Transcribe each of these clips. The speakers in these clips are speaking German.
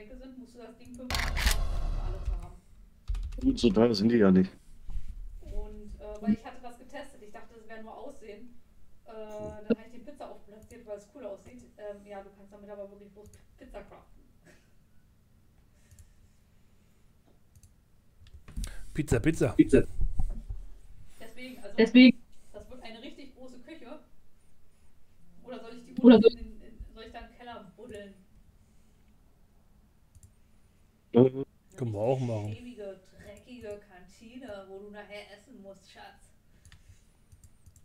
Bänke sind, musst du das Ding 5 für alle zu haben. Gut, so teuer sind die ja nicht. Und äh, weil ich hatte das getestet, ich dachte, das wäre nur Aussehen. Äh, dann habe ich die Pizza aufplatziert, weil es cool aussieht. Ähm, ja, du kannst damit aber wirklich bloß Pizza craften. Pizza, Pizza. Pizza. Deswegen, also Deswegen. das wird eine richtig große Küche. Oder soll ich die Oder soll ich da einen Keller buddeln? Mhm. Können wir auch machen. Ewige, dreckige Kantine, wo du nachher essen musst, Schatz.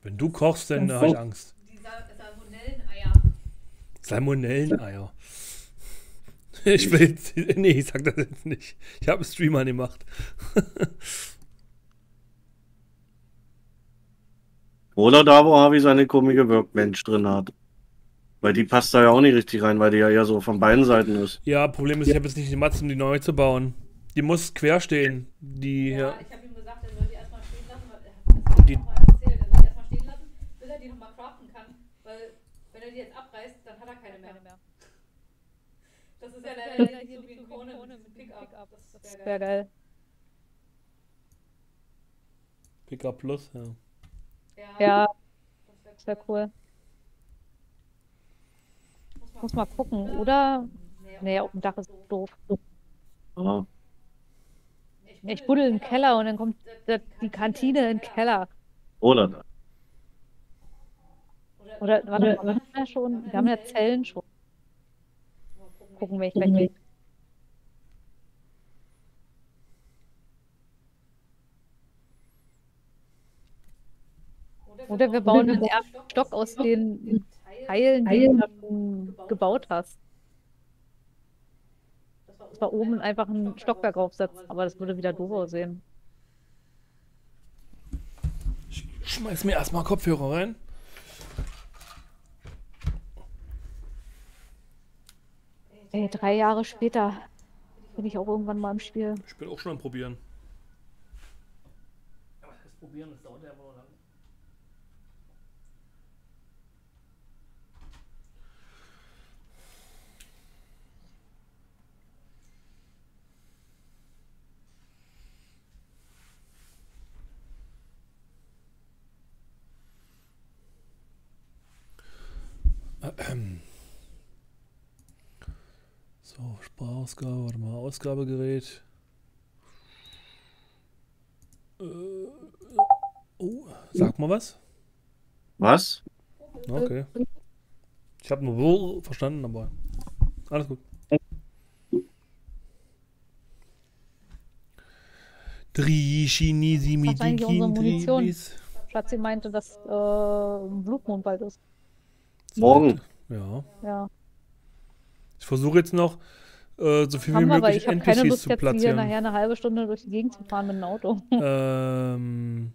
Wenn du kochst, dann habe ich Angst. Die Sa Salmonelleneier. Salmonelleneier. Ich will jetzt, nee, ich sag das jetzt nicht. Ich habe einen Streamer gemacht. Oder da, wo Harvey seine komische Workbench drin hat. Weil die passt da ja auch nicht richtig rein, weil die ja eher so von beiden Seiten ist. Ja, Problem ist, ich habe jetzt nicht die Matz, um die neu zu bauen. Die muss quer stehen. Die Ja, hier. ich habe ihm gesagt, er soll die erstmal stehen lassen, weil er hat das Die- mal erzählt, er soll die erstmal stehen lassen, bis er die nochmal craften kann. Weil, wenn er die jetzt abreißt, dann hat er keine mehr. Das ist ja leider nicht so wie ein Krone mit Pickup. Das wäre geil. geil. Pickup Plus, ja. Ja, das das wäre cool. Muss Muss mal gucken, oder? Nee, auf dem Dach ist doof. Ja. Ich buddel im Keller und dann kommt die Kantine im Keller. Oder da. Oder, warte, wir haben ja schon, wir haben ja Zellen schon. Gucken, welche gleich Oder wir bauen den ersten Stock aus den Teilen, die du schon gebaut hast. Das war oben einfach ein Stockwerk aufsetzen, aber das würde wieder doof aussehen. Ich schmeiß mir erstmal Kopfhörer rein. Ey, drei Jahre später bin ich auch irgendwann mal im Spiel. Ich bin auch schon am Probieren. Was heißt probieren? Das dauert ja immer So, Sprachausgabe, warte mal, Ausgabegerät. Äh, oh, sag mal was. Was? Okay. Ich habe nur so verstanden, aber alles gut. Dri, Chinesi, Was ist eigentlich unsere Munition? Schatzi meinte, dass äh, ein Blutmond bald ist. Morgen. Ja. Ja. Ich versuche jetzt noch äh, so viel wie Haben wir, weil möglich ich habe keine NPCs Lust zu jetzt hier platzieren. nachher eine halbe Stunde durch die Gegend zu fahren mit dem Auto. Ähm,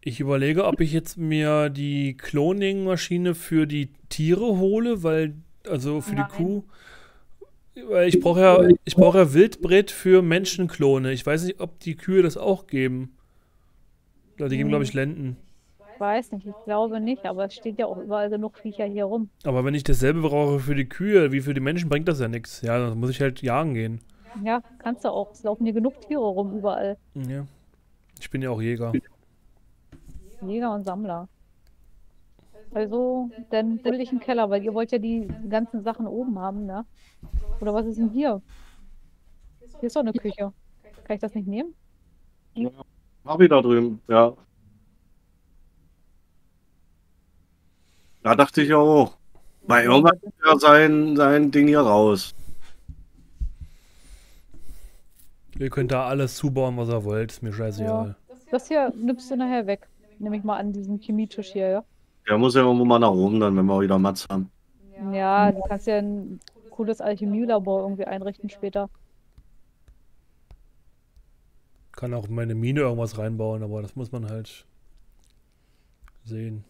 ich überlege, ob ich jetzt mir die Cloning-Maschine für die Tiere hole, weil, also für Nein. die Kuh. Weil ich brauche ja, ich brauche ja Wildbret für Menschenklone. Ich weiß nicht, ob die Kühe das auch geben. Die geben, glaube ich, Lenden. Ich weiß nicht, ich glaube nicht, aber es steht ja auch überall genug Viecher hier rum. Aber wenn ich dasselbe brauche für die Kühe wie für die Menschen, bringt das ja nichts. Ja, dann muss ich halt jagen gehen. Ja, kannst du auch. Es laufen hier genug Tiere rum überall. Ja. Ich bin ja auch Jäger. Jäger und Sammler. Also, dann buddel ich einen Keller, weil ihr wollt ja die ganzen Sachen oben haben, ne? Oder was ist denn hier? Hier ist doch eine Küche. Kann ich das nicht nehmen? Harvey da drüben, ja. Da dachte ich ja auch. Weil irgendwann ist ja sein, sein Ding hier raus. Ihr könnt da alles zubauen, was ihr wollt. Ist mir scheißegal. Das hier nimmst du nachher weg. Nehme ich mal an diesen Chemietisch hier, ja? Der muss ja irgendwo mal nach oben dann, wenn wir wieder Mats haben. Ja, du kannst ja ein cooles Alchemielabor irgendwie einrichten später. Kann auch in meine Mine irgendwas reinbauen, aber das muss man halt sehen.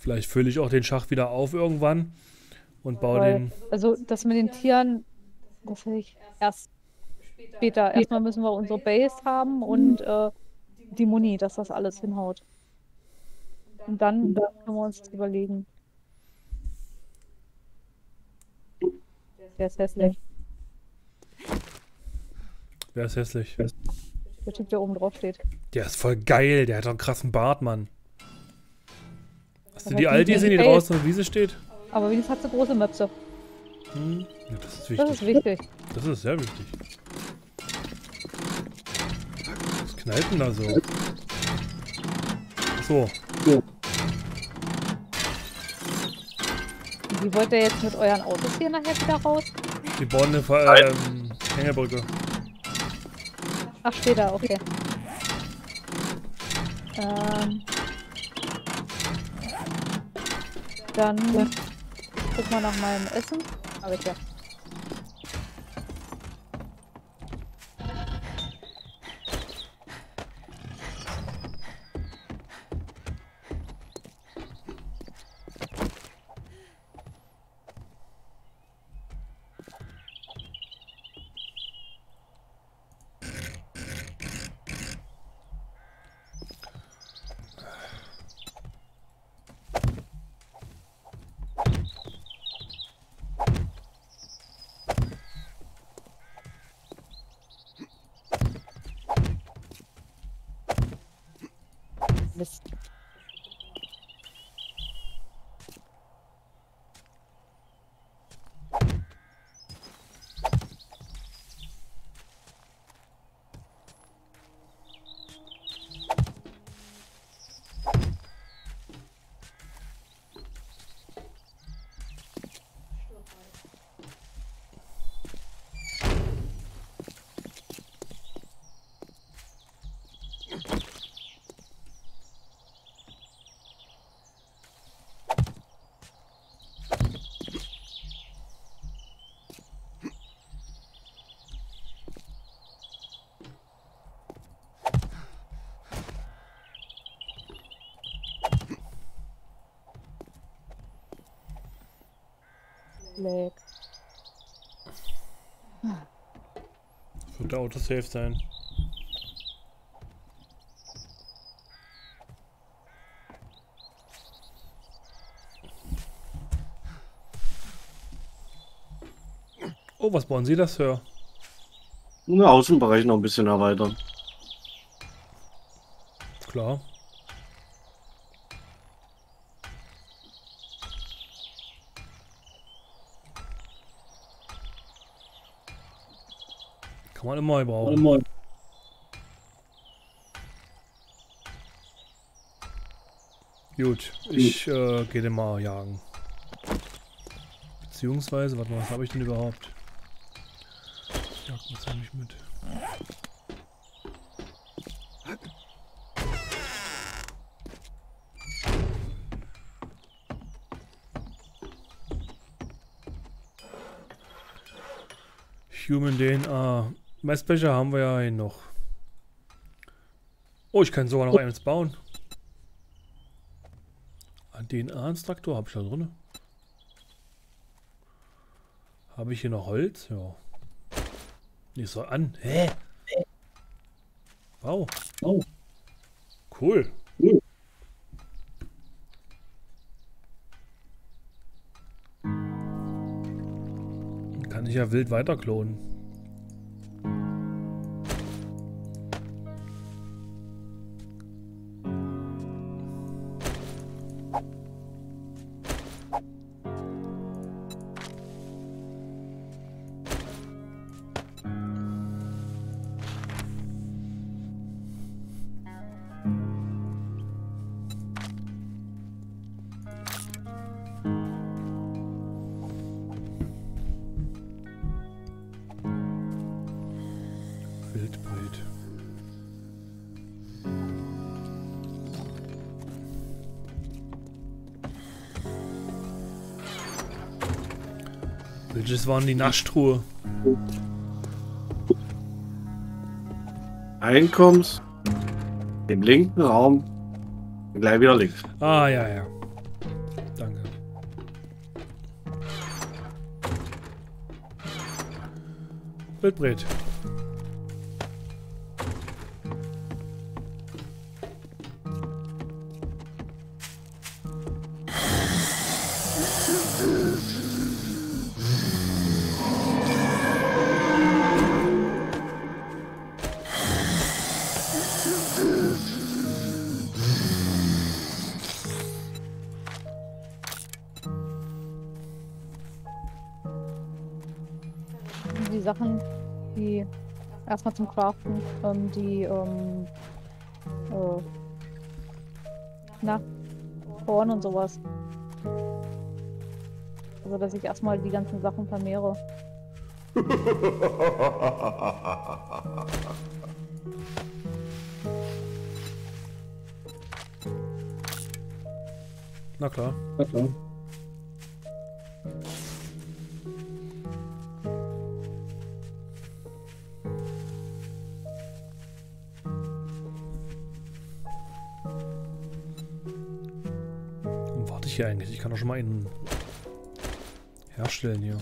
Vielleicht fülle ich auch den Schach wieder auf irgendwann und baue Weil, den. also das mit den Tieren, das will ich erst später. Erstmal müssen wir unsere Base haben und äh, die Muni, dass das alles hinhaut. Und dann, dann können wir uns das überlegen. Der ist hässlich. Wer ist hässlich? Der Typ, der oben drauf steht. Der ist voll geil, der hat doch einen krassen Bart, Mann. Hast du die sind gesehen, die geil. draußen auf der Wiese steht? Aber wenigstens hat sie große Möpse. Hm? Ja, das ist Das wichtig. ist wichtig. Das ist sehr wichtig. Was knallt denn da so? So, Wie wollt ihr jetzt mit euren Autos hier nachher wieder raus? die bauen eine ähm, Hängebrücke. Ach, steht da, okay. Ähm. Dann guck mal nach meinem Essen. Aber ich ja. Mist. Wird der Autosave sein. Oh, was bauen Sie das, Sir? Den Außenbereich noch ein bisschen erweitern. Klar. Man immer brauchen. Gut, ich äh, gehe den mal jagen. Beziehungsweise, warte mal, was habe ich denn überhaupt? Jagd, was habe ich mit? Human DNA. Messbecher haben wir ja hier noch. Oh, ich kann sogar noch eins bauen. Ein DNA-Instruktor habe ich da drin. Habe ich hier noch Holz? Ja. Nicht so an. Hä? Wow. Oh. Cool. Kann ich ja wild weiter klonen. Waren die Naschtruhe? Einkommst im linken Raum gleich wieder links. Ah, ja, ja. Danke. Wildbret. Erstmal zum Craften, ähm, die, ähm, äh, na, Korn und sowas. Also, dass ich erstmal die ganzen Sachen vermehre. Na klar. Warum mal einen herstellen hier.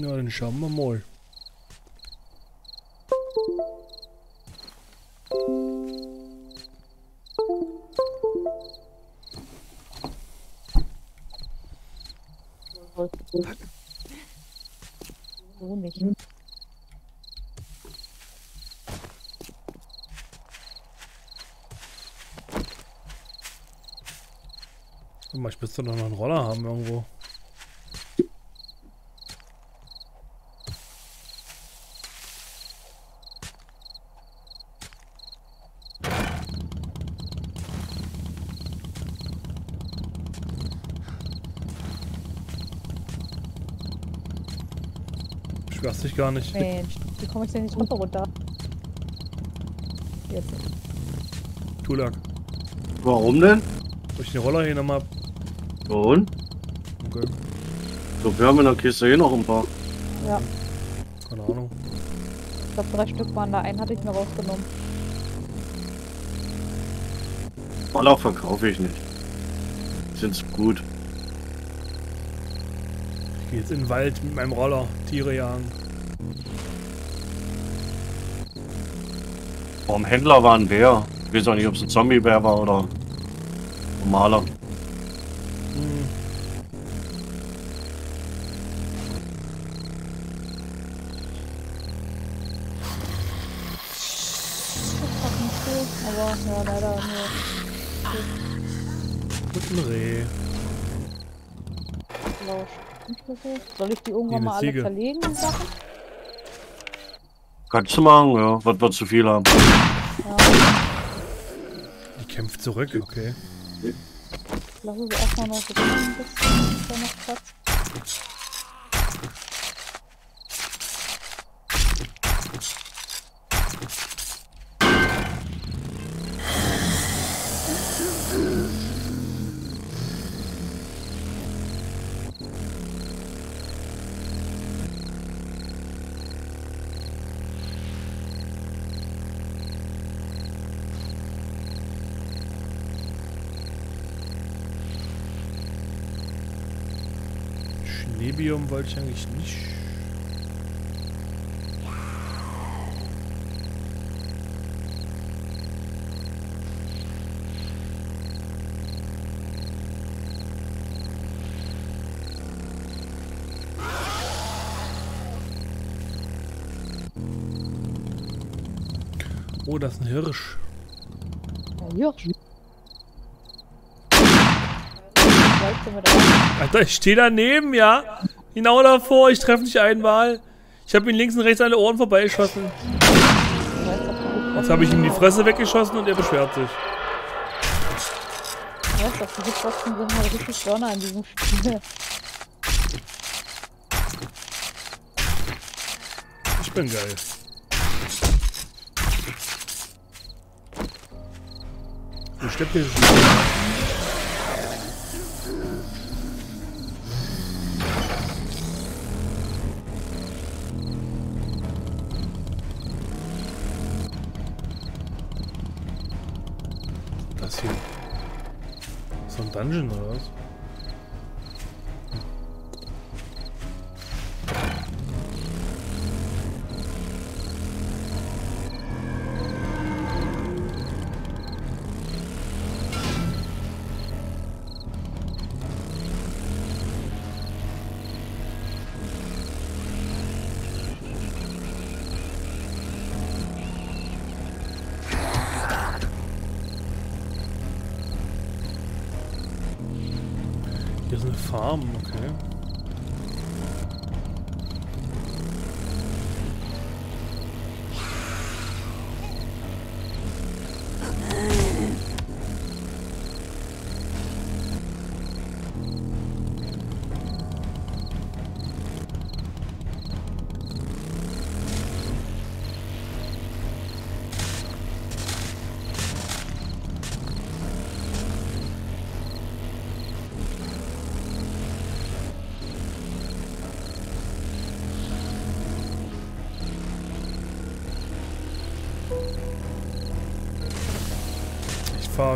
Ja, dann schauen wir mal. Mal, ich müsste noch einen Roller haben irgendwo. Beschwerst dich gar nicht. Mensch, wie komme ich denn die Treppe runter? Jetzt. Tulak. Warum denn? Wo ich den Roller hier nochmal. Und? Okay. So, wir haben in der Kiste eh noch ein paar. Ja, Keine Ahnung. ich glaube drei Stück waren da. Einen hatte ich mir rausgenommen. Roller verkaufe ich nicht. Sind's gut. Ich gehe jetzt in den Wald mit meinem Roller. Tiere jagen. Vom Händler war ein Bär. Ich weiß auch nicht, ob es ein Zombie-Bär war oder normaler. Hm. Soll ich die irgendwann mal alle Ziege. zerlegen, die Sachen? Kannst du machen, ja. Was wir zu viel haben. Ja, Die kämpft zurück, okay. lassen sie erstmal noch ein bisschen. Noch Platz? Wollte ich eigentlich nicht. Oh, das ist ein Hirsch. Ja, Hirsch. Alter, ich stehe daneben, ja. Genau davor, ich treffe nicht einmal. Ich habe ihn links und rechts an den Ohren vorbeigeschossen. Jetzt habe ich ihm die Fresse weggeschossen und er beschwert sich. Du, die Geflossen sind halt richtig Burner in diesem Spiel. Ich bin geil. Wo steppt der Das Dungeon oder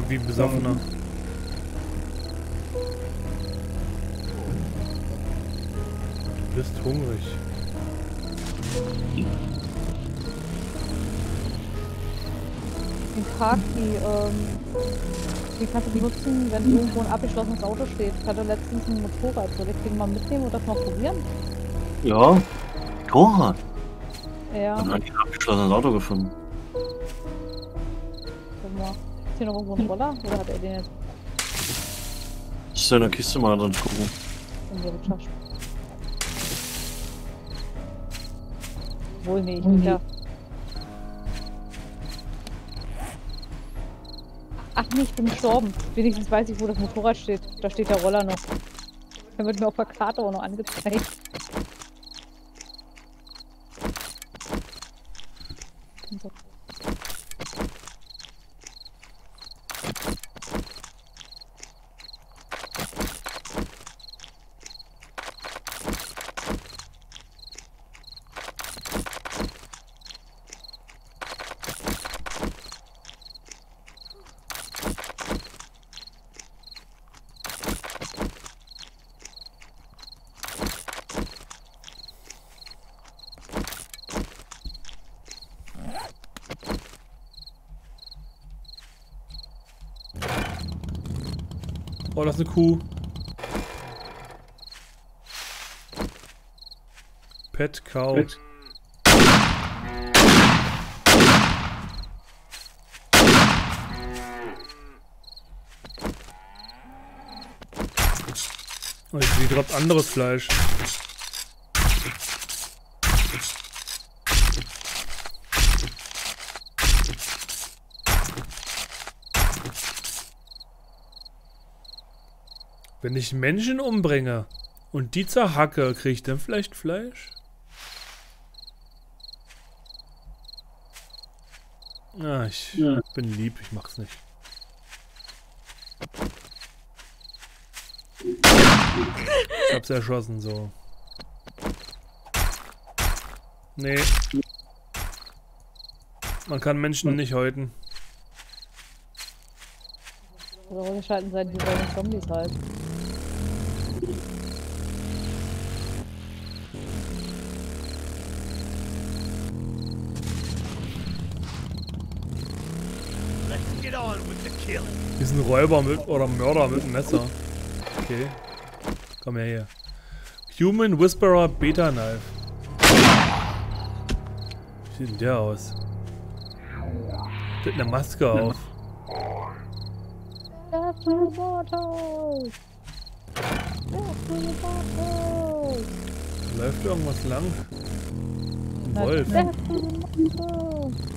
Wie Besoffener. Du bist hungrig. Den Kaki, ähm, die kannst du benutzen, wenn irgendwo ein abgeschlossenes Auto steht. Ich hatte letztens ein Motorrad. Soll ich den mal mitnehmen und das mal probieren? Ja. Torrad. Ja, Dann hat ein abgeschlossenes Auto gefunden. Hier noch irgendwo ein Roller? Oder hat er den jetzt Das ist in der Kiste mal drin gucken. in der Tasche? Wohl nicht, ja. Ach nee, ich bin gestorben. Wenigstens weiß ich, wo das Motorrad steht. Da steht der Roller noch. Der wird mir auf der Karte auch noch angezeigt. So. Oh, das ist eine Kuh. Pet Cow. Pet. Oh, jetzt die droppt anderes Fleisch. Wenn ich Menschen umbringe und die zerhacke, kriege ich dann vielleicht Fleisch? Ah, ich Ja. bin lieb, ich mach's nicht. Ich hab's erschossen, so. Nee. Man kann Menschen nicht häuten. Oder schalten sein wie bei den Zombies halt. Ein Räuber mit, oder Mörder mit einem Messer. Okay. Komm her hier. Human Whisperer Beta Knife. Wie sieht denn der aus? Mit einer Maske auf. Läuft irgendwas lang? Ein Wolf.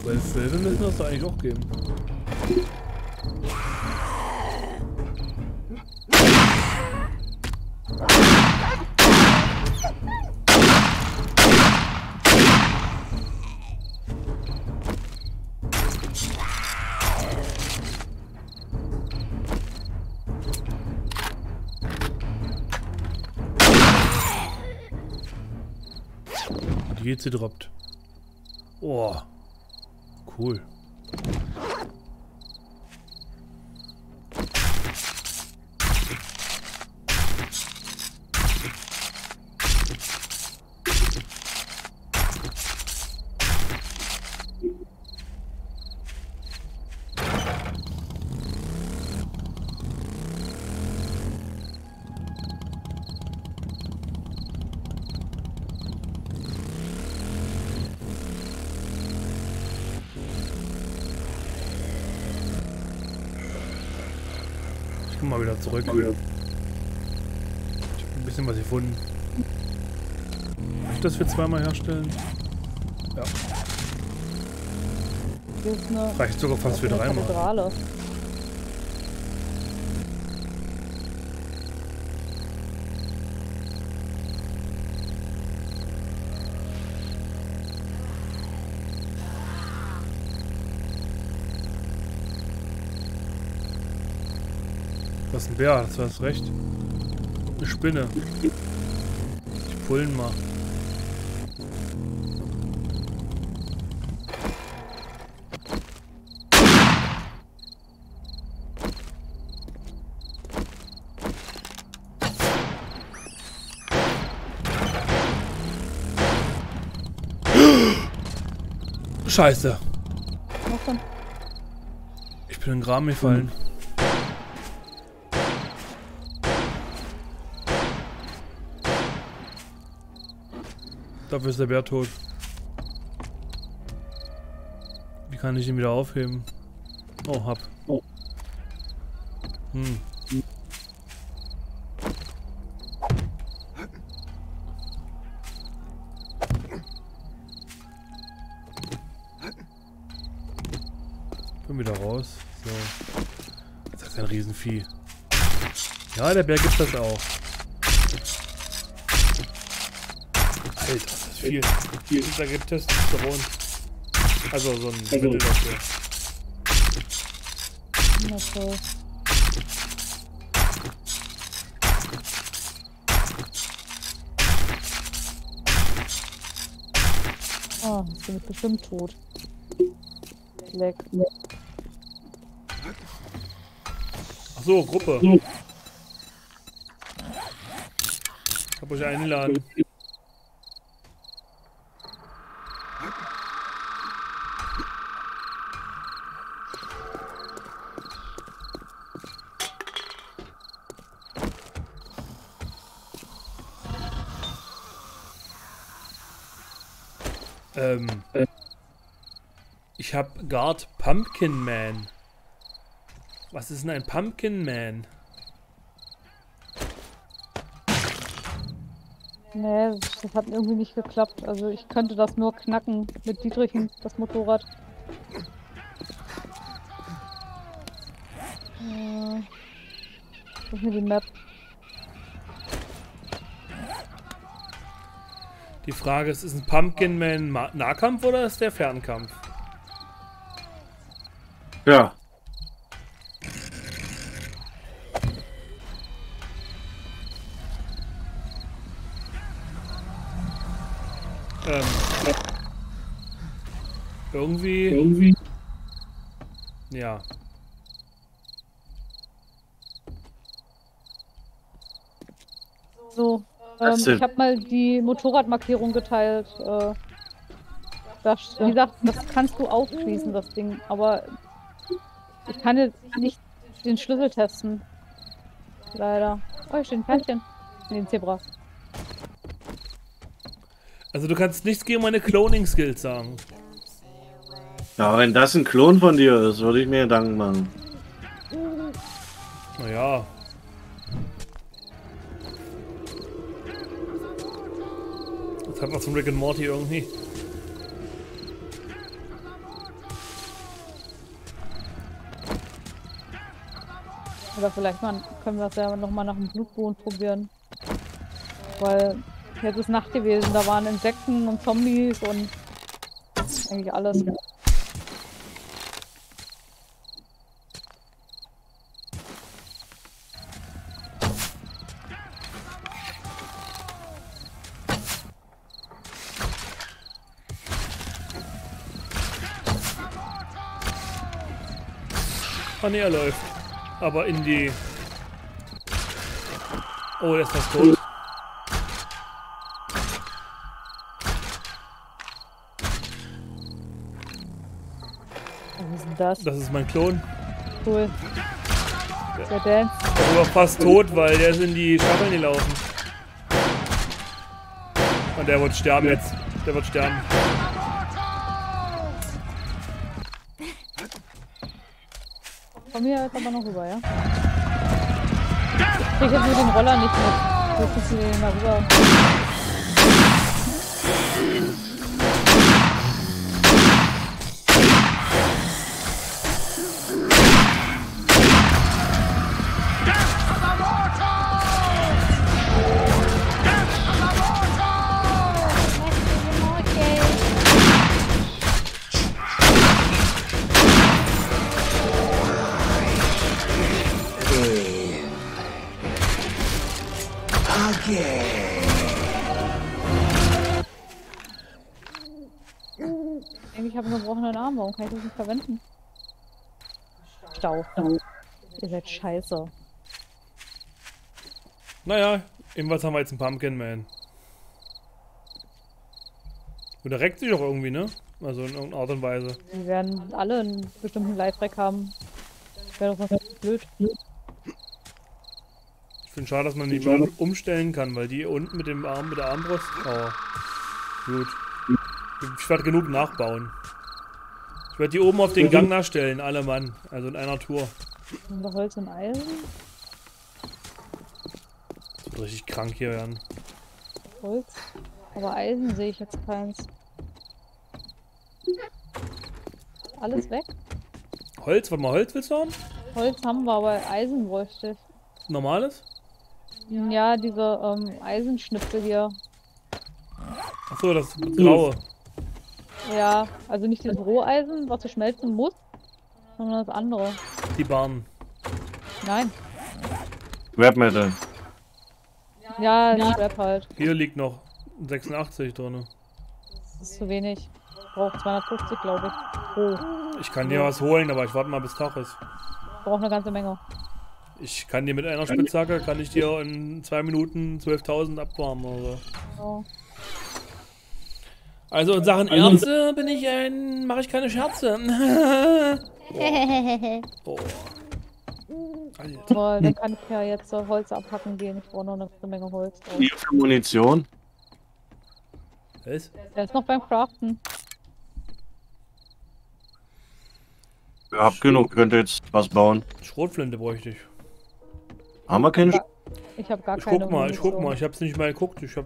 Weil Silve müssen das doch eigentlich auch geben. Die geht sie droppt. Oh. Cool. Zurück. Ich habe ein bisschen was gefunden. Kann ich das für zweimal herstellen? Ja, reicht sogar fast für dreimal. Ist ein Bär? Das hast recht. Eine Spinne. Ich pullen mal. Scheiße. Ich bin in den Graben gefallen. Dafür ist der Bär tot. Wie kann ich ihn wieder aufheben? Oh, hab. Oh. Hm. Bin wieder raus. So. Das ist ein Riesenvieh. Ja, der Bär gibt das auch. Viel. viel. Da gibt Testosteron. Also so ein Also- Mittel dafür. Na toll. Ah, bin ich bestimmt tot. Leck. Ach so, Gruppe. Hab euch eingeladen. Ich habe Guard Pumpkin Man. Was ist denn ein Pumpkin Man? Nee, das hat irgendwie nicht geklappt. Also ich könnte das nur knacken mit Dietrichen, das Motorrad. Äh, das mir die Map. Die Frage ist, ist ein Pumpkin Man Nahkampf oder ist der Fernkampf? Ja. Ähm, irgendwie. Irgendwie. Ja. So, ähm, ich habe mal die Motorradmarkierung geteilt. Äh, das, wie gesagt, das kannst du aufschließen, das Ding. Aber ich kann jetzt nicht den Schlüssel testen. Leider. Oh, hier steht ein Pferdchen. Nee, ein Zebra. Also du kannst nichts gegen meine Cloning-Skills sagen. Ja, wenn das ein Klon von dir ist, würde ich mir Gedanken machen. Naja. Das hat was von Rick and Morty irgendwie. Oder vielleicht mal, können wir das ja nochmal nach dem Blutboden probieren. Weil jetzt ist Nacht gewesen, da waren Insekten und Zombies und eigentlich alles. Ah ne, er läuft. Aber in die... Oh, der ist fast tot. Was ist denn das? Das ist mein Klon. Cool. Der Dance. Der war fast tot, weil der ist in die Stacheln gelaufen. Und der wird sterben jetzt. Der wird sterben. Komm hier jetzt aber noch rüber, ja? Ich jetzt nur den Roller nicht mit. Kriegst du den mal rüber? Kann ich das nicht verwenden? Stau. Ihr seid scheiße. Naja, jedenfalls haben wir jetzt einen Pumpkin Man. Und der reckt sich doch irgendwie, ne? Also in irgendeiner Art und Weise. Die werden alle einen bestimmten Live-Rack haben. Wäre doch was blöd. Ich finde schade, dass man nicht mal umstellen kann, weil die unten mit dem Arm, mit der Armbrust. Oh. Gut. Ich werde genug nachbauen. Ich werde die oben auf den Gang nachstellen, alle Mann. Also in einer Tour. Haben wir Holz und Eisen? Das wird richtig krank hier werden. Holz. Aber Eisen sehe ich jetzt keins. Alles weg? Holz, warte mal, Holz willst du haben? Holz haben wir, aber Eisen bräuchte ich. Normales? Ja, diese ähm, Eisenschnipsel hier. Achso, das graue. Ja, also nicht dieses Roheisen, was du schmelzen musst, sondern das andere. Die Bahnen. Nein. Webmetal. Ja, die Scrap halt. Hier liegt noch 86 drin. Das ist zu wenig. Ich brauche 250, glaube ich. Oh, Ich kann dir was holen, aber ich warte mal bis Tag ist. ich brauche eine ganze Menge. Ich kann dir mit einer Spitzhacke, kann ich dir in zwei Minuten 12.000 abwarmen oder so. So. Also in Sachen Ärzte bin ich ein, mache ich keine Scherze. oh. Alter. Aber dann kann ich ja jetzt so Holz abhacken gehen. Ich brauche noch eine Menge Holz. drauf. Hier für Munition. Was? Der ist noch beim Craften. Ihr habt genug, könnt ihr jetzt was bauen. Schrotflinte bräuchte ich. Haben wir keine Sch Ich habe gar Ich keine guck mal, ich guck mal, ich hab's nicht mal geguckt. Ich hab.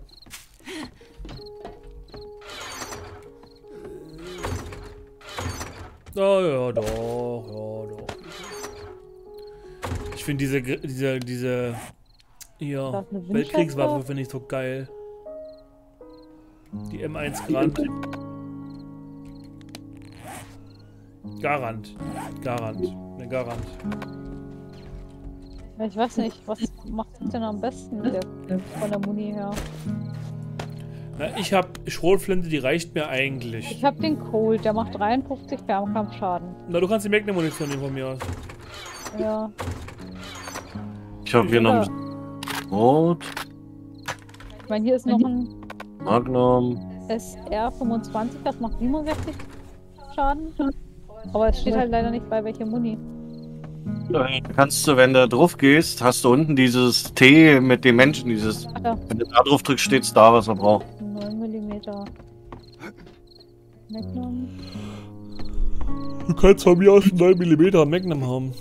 Ja, ja, doch, ja, doch. Ich finde diese, diese, diese, eine Weltkriegswaffe finde ich so geil. Die M1 Grand. Garant. Garant. Ne, Garant. Ja, Ich weiß nicht, was macht denn am besten mit der, von der Muni her? Na, ich hab Schrotflinte, die reicht mir eigentlich. Ich habe den Cold, der macht 53 Fernkampfschaden. Na, du kannst die Magnum-Munition nehmen von mir aus. Ja. Ich habe hier noch Rot, Ich meine, hier ist noch ein Magnum. SR25, das macht 67 Schaden. Aber es steht halt leider nicht bei welcher Muni. Da kannst du, wenn du drauf gehst, hast du unten dieses T mit dem Menschen, dieses. Wenn du da drauf drückst, steht's da, was er braucht. 9 mm. Magnum. Du kannst von mir aus 9 mm Magnum haben.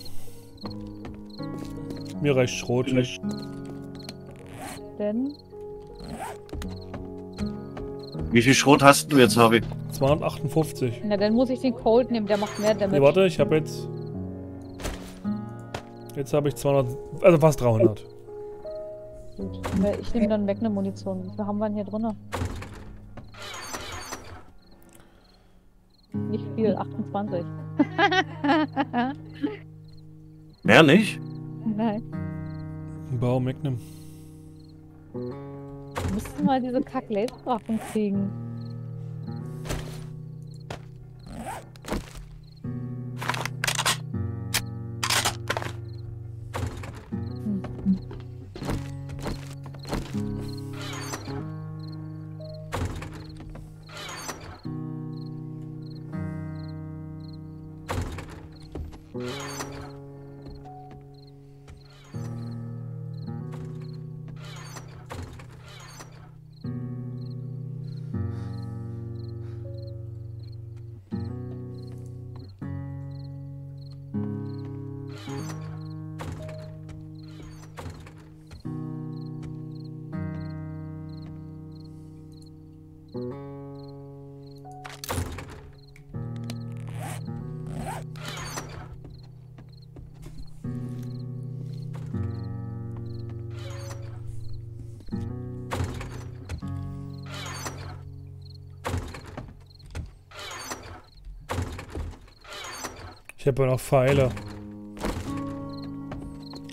Mir reicht Schrot. Denn Wie viel Schrot hast du jetzt, Harvey? 258. Na, dann muss ich den Cold nehmen, der macht mehr Damage. Nee, warte, ich habe jetzt. Jetzt habe ich 200. Also fast 300. Gut. Ja, Ich nehme dann Magnum-Munition. Wie viel haben wir denn hier drin? Nicht viel, 28. Mehr nicht? Nein. Bau Magnum. Wir müssten mal diese Kack-Laserwaffen kriegen. Ich habe ja noch Pfeile.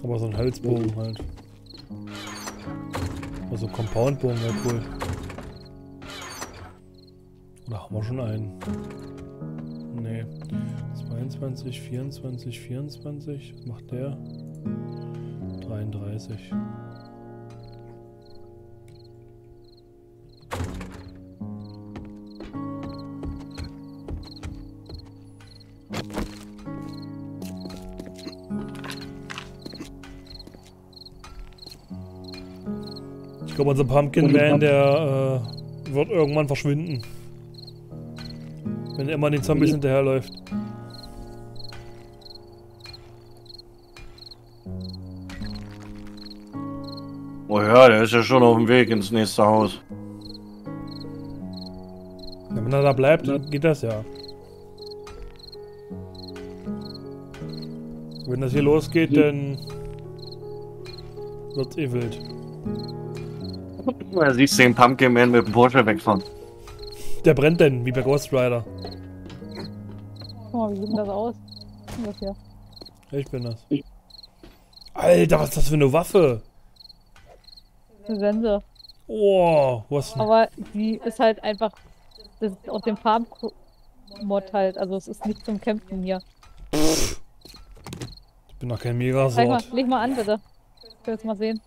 Aber so ein Halsbogen halt. Also ein Compoundbogen wäre cool. Oder haben wir schon einen? Nee. 22, 24, 24. Was macht der? 33. Glaube, unser Pumpkin Man, der äh, wird irgendwann verschwinden. Wenn er immer den Zombies hinterherläuft. Oh ja, der ist ja schon auf dem Weg ins nächste Haus. Wenn er da bleibt, dann geht das ja. Wenn das hier losgeht, dann wird's eh wild. Da siehst du den Pumpkin Man mit dem Porsche wegfahren. Der brennt denn, wie bei Ghost Rider. Guck mal, wie sieht denn das aus? Was ist das hier? Ich bin das. Alter, was ist das für eine Waffe? Eine Sense. Oh, was denn? Aber die ist halt einfach. Das ist aus dem Farm-Mod halt. Also es ist nicht zum Kämpfen hier. Ich bin doch kein Zeig mal, Megasort. leg mal an, bitte. Ich will jetzt mal sehen.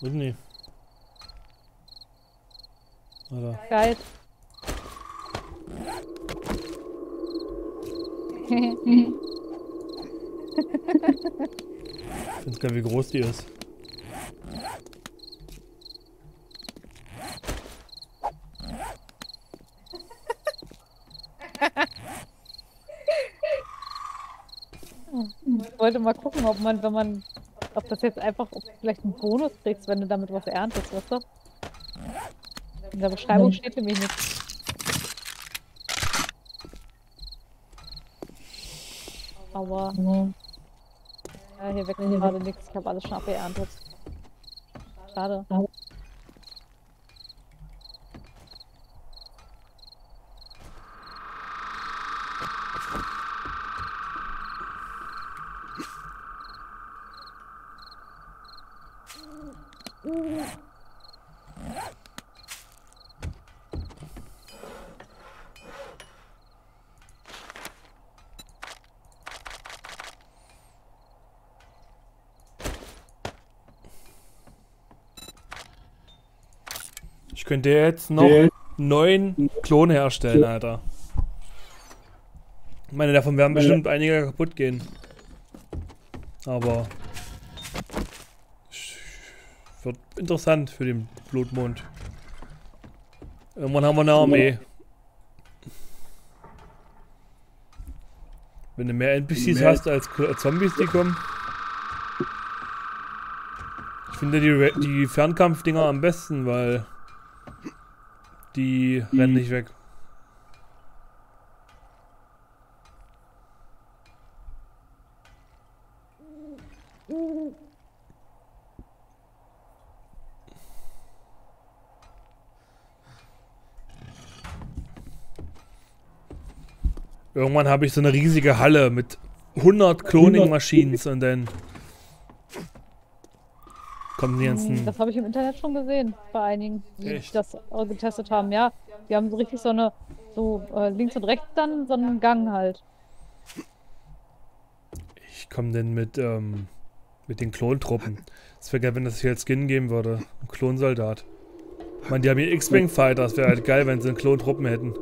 Wird nie. Alter. Geil. Ich find's geil, wie groß die ist. Ich wollte mal gucken, ob man, wenn man, ob das jetzt einfach, ob du vielleicht einen Bonus kriegst, wenn du damit was erntest, weißt du? In der Beschreibung steht nämlich nichts. Aber, ja, hier wächst gerade nichts. Ich habe alles schon abgeerntet. Schade. Könnte jetzt noch neun Klone herstellen, Alter. Ich meine, davon werden bestimmt einige kaputt gehen. Aber wird interessant für den Blutmond. Irgendwann haben wir eine Armee. Wenn du mehr NPCs hast als Zombies, die kommen. Ich finde die, die Fernkampfdinger am besten, weil die rennen nicht weg. Irgendwann habe ich so eine riesige Halle mit 100 Cloning-Maschinen und dann kommen die Hm, ganzen. Das habe ich im Internet schon gesehen, bei einigen, die Echt? das getestet haben. Ja, die haben so richtig so eine, so äh, links und rechts dann so einen Gang halt. Ich komme denn mit, ähm, mit den Klontruppen. Es wäre geil, wenn das hier als Skin geben würde. Ein Klonsoldat. Ich meine, die haben hier X-Wing Fighter. Es wäre halt geil, wenn sie einen Klontruppen hätten.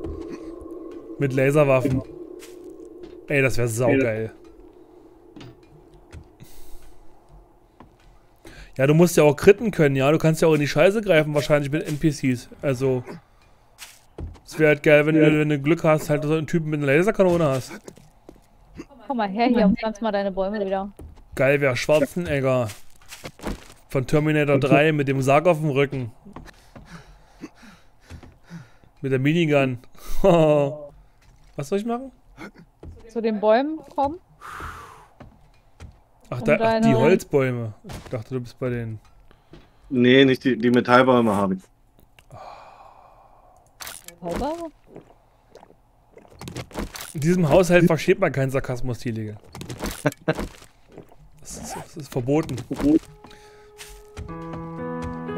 Mit Laserwaffen. Ey, das wäre saugeil. Ja, du musst ja auch kritten können, ja. Du kannst ja auch in die Scheiße greifen, wahrscheinlich mit NPCs. Also. Es wäre halt geil, wenn, du, wenn du Glück hast, halt so einen Typen mit einer Laserkanone hast. Komm mal her hier und pflanz mal deine Bäume wieder. Geil wäre Schwarzenegger. Von Terminator 3 mit dem Sarg auf dem Rücken. Mit der Minigun. Was soll ich machen? Zu den Bäumen kommen. Ach, Um da, ach die Holzbäume. Ich dachte, du bist bei den. Nee, nicht die, die Metallbäume habe ich. Sauber. In diesem Haushalt versteht man keinen Sarkasmus, Tielige. Das ist, das ist verboten.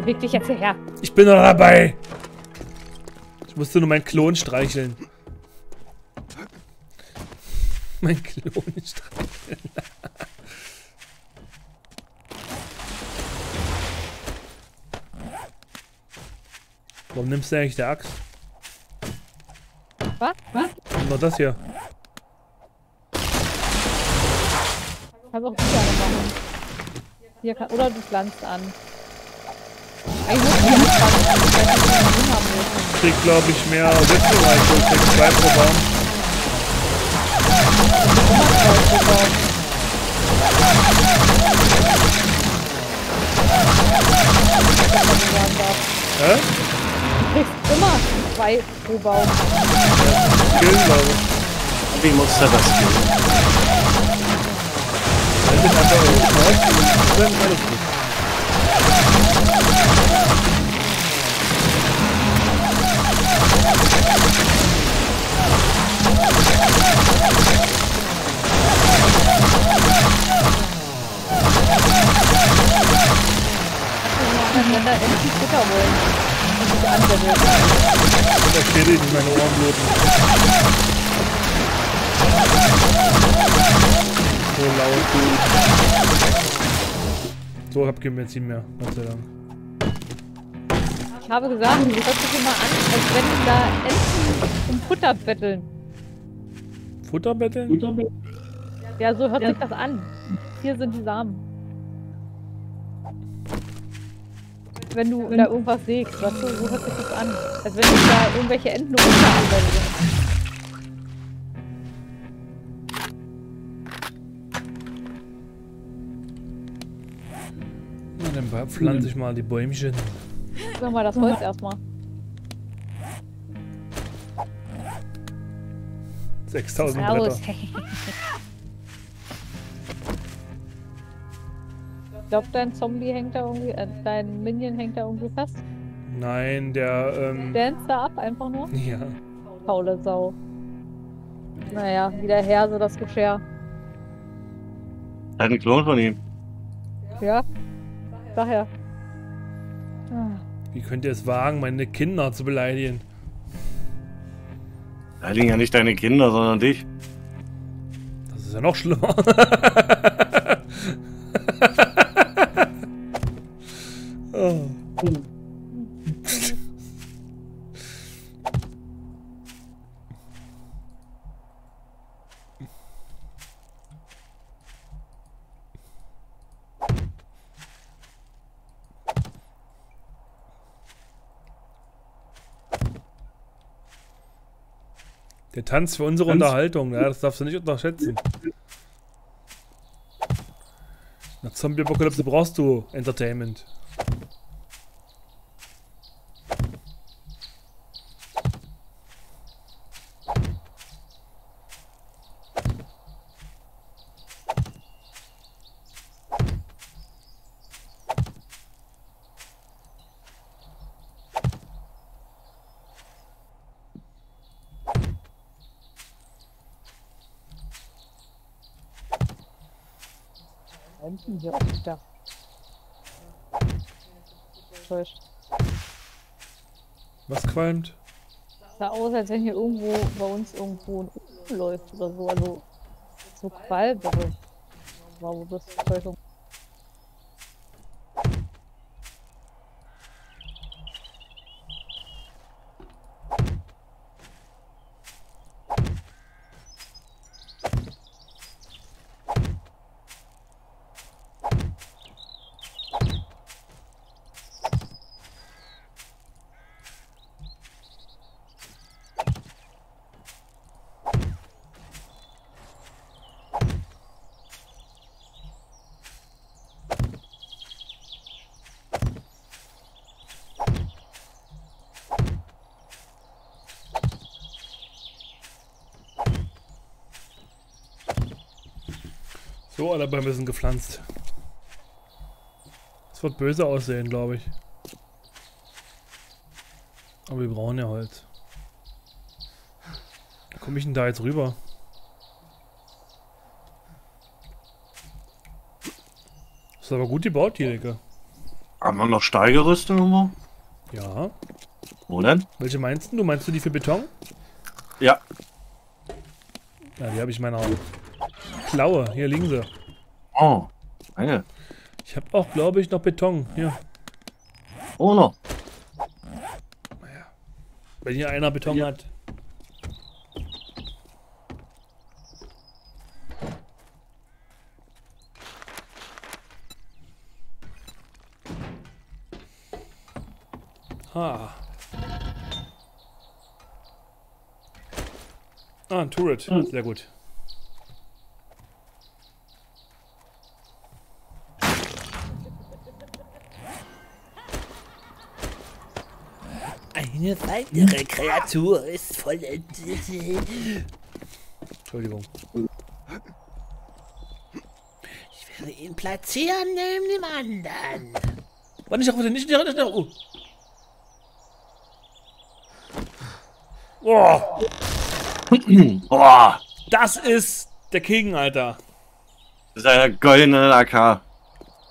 Beweg dich jetzt hierher. Ich bin noch dabei! Ich musste nur meinen Klon streicheln. Mein Klon streicheln. Warum nimmst du eigentlich die Axt? Was? Was? Nur das hier. Kannst auch die eine machen. Hier kann, oder du pflanzt an. Eigentlich muss ich pflanzen, weil ich. Ich krieg, glaube ich, mehr Wechselreiche. Ich krieg zwei pro Baum. Hä? Du kriegst immer zwei pro Baum. Skill, glaube ich. Wie muss er das gehen? Halt den einfach auf die Schnauze und dann ist alles gut. Dann Länder endlich Futter holen. Und sich anwenden. Da steht in meine Ohren bluten. So laut. So, hab kein Benzin mehr. Gott sei Dank. Ich habe gesagt, es hört sich immer an, als wenn da Enten um Futter betteln. Futter betteln? Ja, so hört sich das an. Hier sind die Samen. Wenn du da irgendwas sägst, weißt du, so hört sich das an. Als wenn sich da irgendwelche Enten. Na, dann pflanze ich mal die Bäumchen. Sag mal das Holz erstmal. 6000 Bretter. glaube, dein Zombie hängt da irgendwie, äh, dein Minion hängt da irgendwie fest. Nein, der, ähm. Dance da ab, einfach nur. Ja. Faule Sau. Naja, wieder her, so das Geschirr. Ein Klon von ihm. Ja? Daher. Ah. Wie könnt ihr es wagen, meine Kinder zu beleidigen? Heiligen ja nicht deine Kinder, sondern dich. Das ist ja noch schlimmer. Der Tanz für unsere Tanz? Unterhaltung, ja, das darfst du nicht unterschätzen. Nach Zombie-Apokalypse brauchst du Entertainment. Hinten hier auf dem Dach. Täuscht. Was qualmt? Sah aus, als wenn hier irgendwo bei uns irgendwo ein Ofen läuft oder so. Also so aber war wohl bloß Täuschung. Alle Bäume sind gepflanzt. Es wird böse aussehen, glaube ich. Aber wir brauchen ja Holz. Wie komme ich denn da jetzt rüber? Das ist aber gut gebaut, die Ecke. Haben wir noch Steigerüste irgendwo? Ja. Wo denn? Welche meinst du? Meinst du die für Beton? Ja. Ja, die habe ich in meiner Klaue. Hier liegen sie. Oh. Eine. Ich habe auch, glaube ich, noch Beton. Hier. Oh noch. Wenn hier einer Beton hat. Ah. Ah, ein Turret. Sehr gut. Eine weitere Kreatur ist vollendet. Entschuldigung. Ich werde ihn platzieren neben dem anderen. Warte, nicht, warte, nicht, nicht, nicht, nicht. Oh. Oh, Boah. das ist der King, Alter. Das ist eine goldene AK. Ah,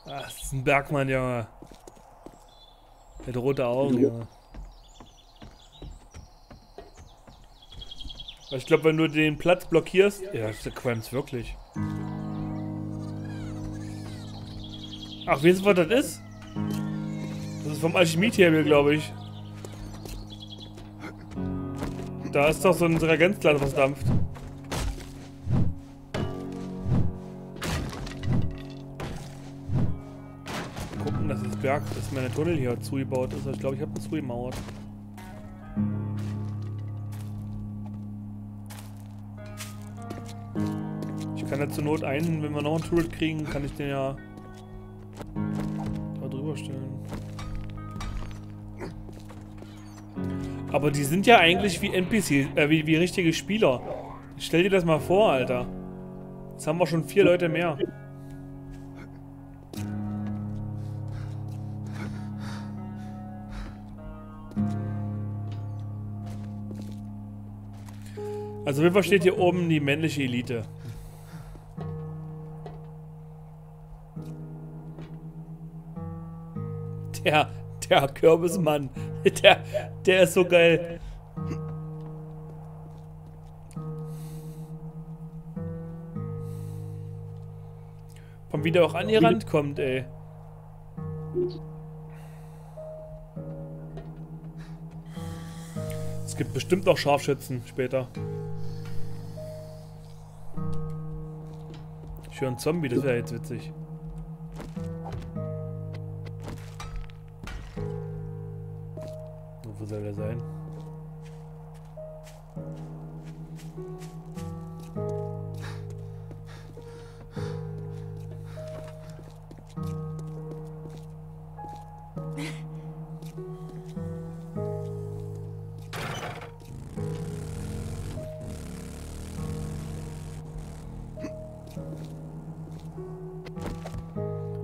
Das ist ein Bergmann, Junge. Der hat rote Augen, Junge. Ich glaube, wenn du den Platz blockierst. Ja, der qualmt wirklich. Ach, weißt du, was das ist? Das ist vom Alchemie-Table, glaube ich. Da ist doch so ein Reagenzglas, was dampft. Gucken, dass das Berg, dass meine Tunnel hier zugebaut ist. Ich glaube, ich habe das zugemauert. Zur Not einen, wenn wir noch einen Turret kriegen, kann ich den ja da drüber stellen. Aber die sind ja eigentlich wie NPC, äh, wie, wie richtige Spieler. Stell dir das mal vor, Alter. Jetzt haben wir schon vier Leute mehr. Also wie steht hier oben die männliche Elite? Der, der Kürbismann. Der, der ist so geil. Von wie der auch an ihr Rand kommt, ey. Es gibt bestimmt auch Scharfschützen später. Ich höre einen Zombie, das wäre jetzt witzig. soll er sein?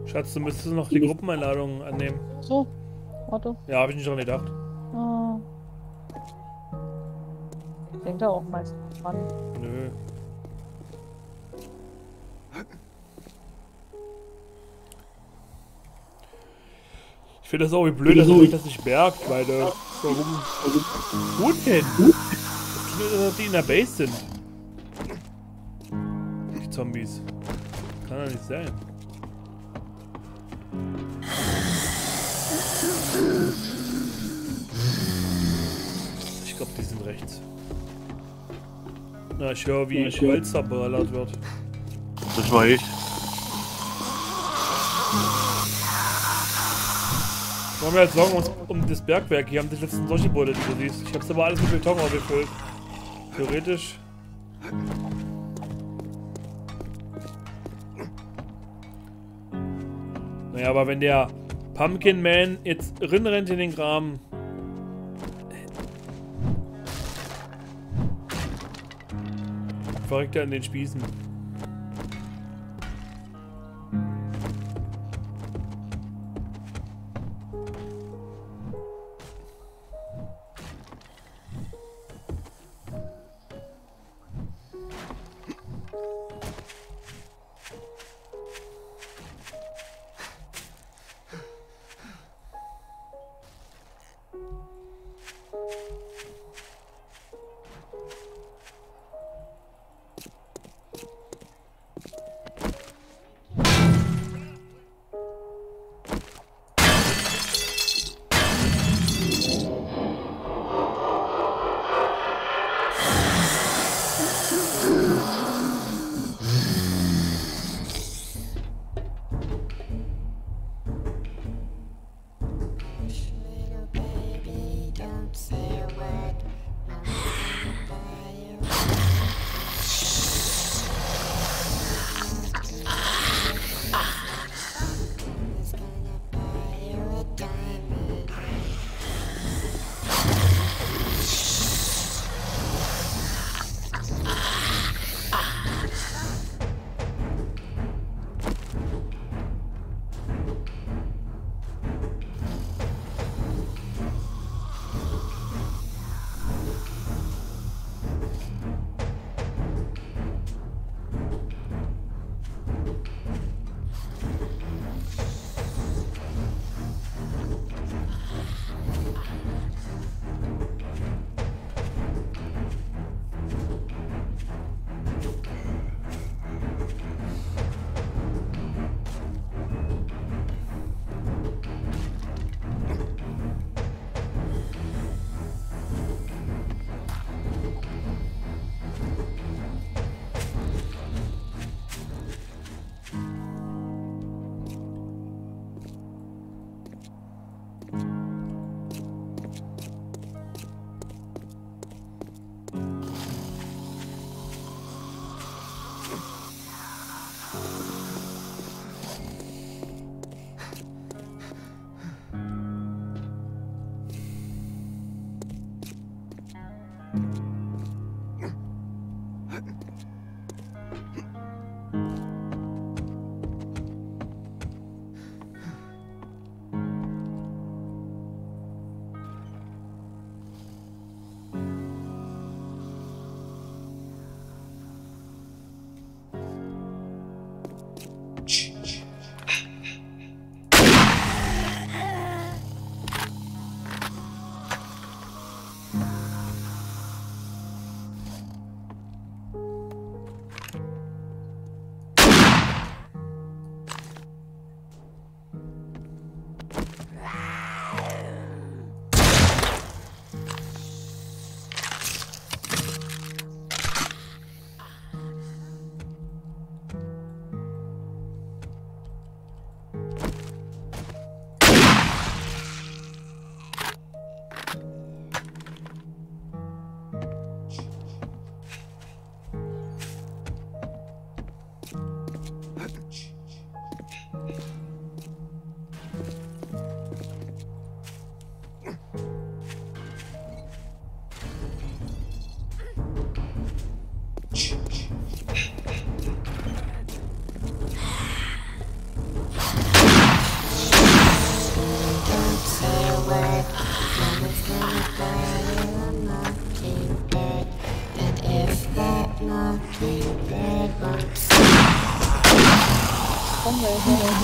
Schatz, du müsstest noch die Gruppeneinladung annehmen. So, warte. Ja, habe ich nicht dran gedacht. Ich denke da auch meist dran. Nö. Ich finde das auch wie blöd, dass euch das nicht merkt, weil äh, warum? Wo denn? Das tut mir, dass die in der Base sind. Die Zombies. Kann doch nicht sein. Ich glaube, die sind rechts. Na, ich höre, wie Holz verballert wird. Das war ich. Wollen wir jetzt Sorgen uns um das Bergwerk? Hier haben die letzten solche Beute, die du siehst. Ich hab's aber alles mit Beton aufgefüllt. Theoretisch. Naja, aber wenn der Pumpkin Man jetzt rinrennt in den Graben. Verreckt er an den Spießen. Kommen welche.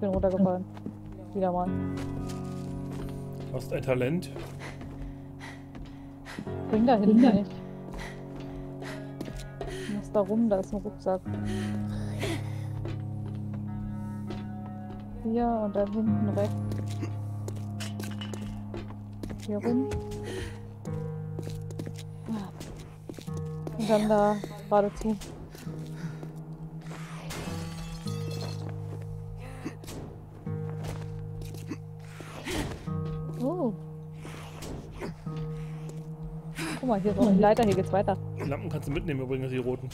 Bin runtergefallen. Wieder mal. Hast ein Talent. Bring da hinten nicht. Du musst da rum, da ist ein Rucksack. Hier und dann hinten rechts. Hier rum. Und dann da geradezu. Guck mal, hier ist noch eine Leiter, hier geht's weiter. Die Lampen kannst du mitnehmen übrigens, die roten.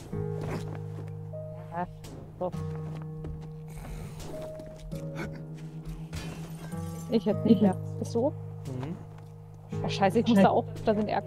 Ah, so. Ich jetzt nicht mehr. Bist du? Mhm. Oh, scheiße, ich muss da auch. Da sind Air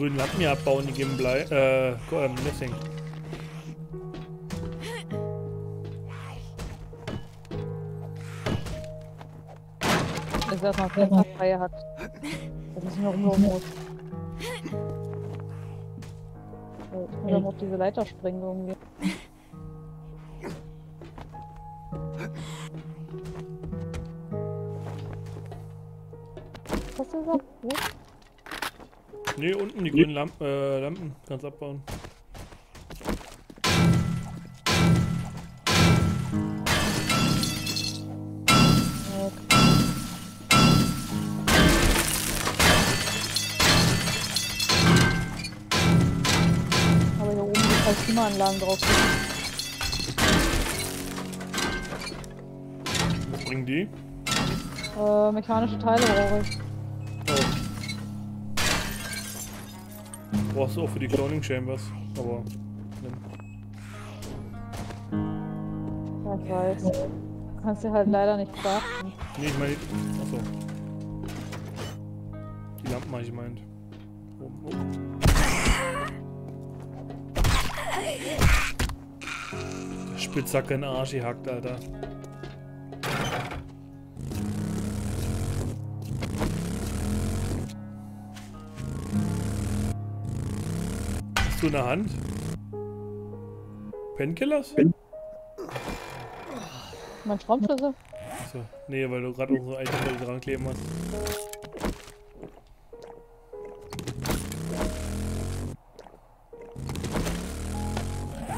grünen Lampen hier abbauen, die geben Blei. Äh, ähm, Messing. Jetzt erstmal noch frei hat. Dass ich noch rumlaufen muss. So, Jetzt muss er auf diese Leiter springen irgendwie. Was ist das? Wo? Nee, unten die grünen Lamp äh, Lampen. Kannst abbauen. Klimaanlagen drauf. Was bringen die? Äh, mechanische Teile brauche ich. Oh. Brauchst du auch für die Cloning Chambers, aber. nimm. Ja, ich weiß. Du kannst dir halt leider nicht craften. Nee, ich meine. Achso. Die Lampen habe ich gemeint. Oh, oh. Der Spitzhacke in den Arsch gehackt, Alter. Hast du in der Hand? Painkillers? Mein Schraubschlüssel? Achso. Nee, weil du gerade unsere Item dran kleben hast.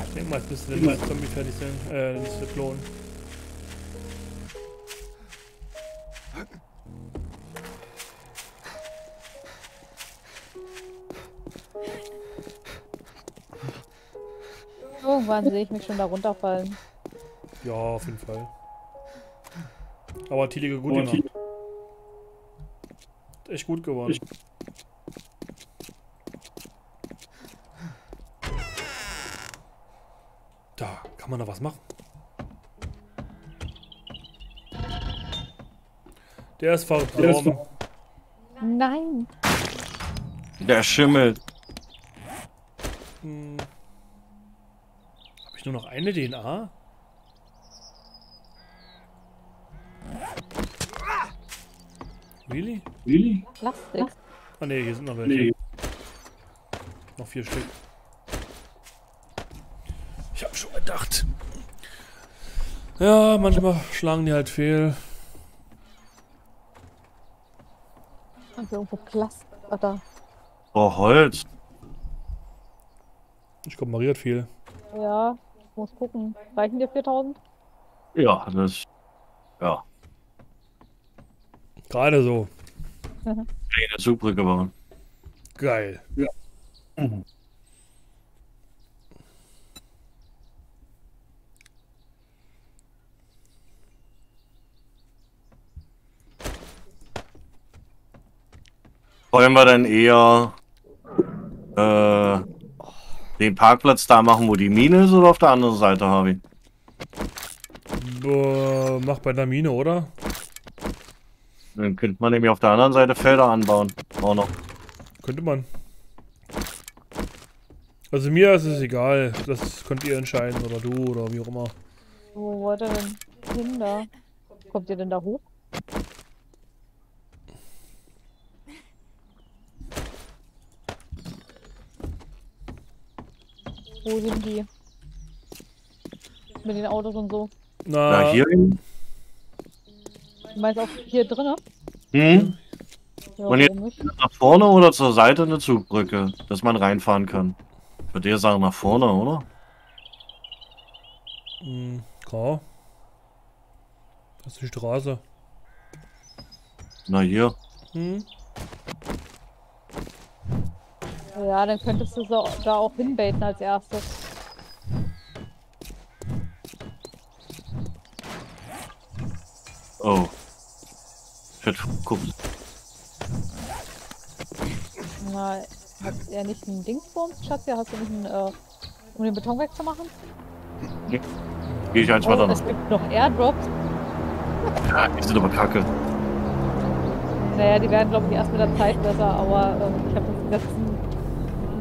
Ich denke mal, jetzt müsste der nächste Zombie fertig sein. Äh, der nächste Klon. Irgendwann sehe ich mich schon da runterfallen. Ja, auf jeden Fall. Aber Tielige gut gemacht. Echt gut geworden. Da kann man noch was machen. Der ist verdorben. Nein! Der schimmelt. Hm. Ich nur noch eine DNA? Really? Plastik. Ah ne, hier sind noch welche. Noch vier Stück. Ich habe schon gedacht. Ja, manchmal schlagen die halt fehl. Haben wir irgendwo Plastik? Da. Oh, Holz. Ich glaube, Marie hat viel. Ja, muss gucken. Reichen dir 4000? Ja, das. Ja, Gerade so. eine Zugbrücke bauen. Geil. Wollen wir dann eher äh, den Parkplatz da machen, wo die Mine ist, oder auf der anderen Seite, Harvey? Boah, mach bei der Mine, oder? Dann könnte man nämlich auf der anderen Seite Felder anbauen. Auch noch. Könnte man. Also mir ist es egal. Das könnt ihr entscheiden oder du oder wie auch immer. Wo wollt ihr denn hin da? Kommt ihr denn da hoch? Sind die? Mit den Autos und so. Na, Na, hier hin? Du meinst auch hier drinnen? Hm? Ja, Und jetzt-? Nach vorne oder zur Seite eine Zugbrücke, dass man reinfahren kann. Ich würde eher sagen nach vorne, oder? Hm, klar. Das ist die Straße. Na hier. Hm? Ja, dann könntest du so, da auch hinbaiten als erstes. Oh. Shit, guck. Na, hat er nicht ein Dingsbums, Schatz? Ja, hast du nicht ein, äh, um den Beton wegzumachen? Gehe ich eins weiter Oh, nach. es gibt noch Airdrops. Ja, die sind aber kacke. Naja, die werden, glaube ich, erst mit der Zeit besser, aber ähm, ich habe das die letzten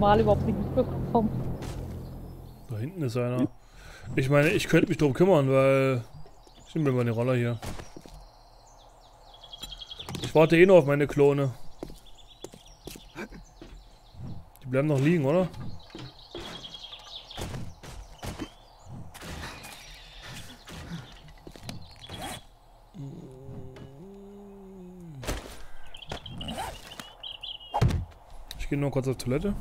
Mal überhaupt nicht mitbekommen. Da hinten ist einer. Ich meine, ich könnte mich drum kümmern, weil. Ich nehme mir mal den Roller hier. Ich warte eh noch auf meine Klone. Die bleiben noch liegen, oder? Ich gehe nur kurz auf Toilette.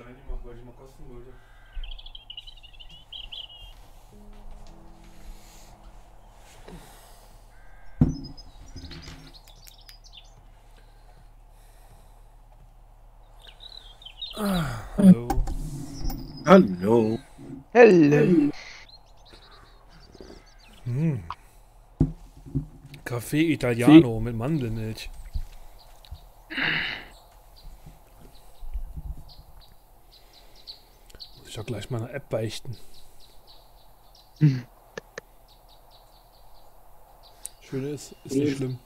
Kleinen gemacht, weil ich mal kosten wollte. Hallo. Hallo. Hello. Hm. Kaffee Italiano mit Mandelmilch. Muss ich eine App beichten. Schöne ist, ist nicht schlimm.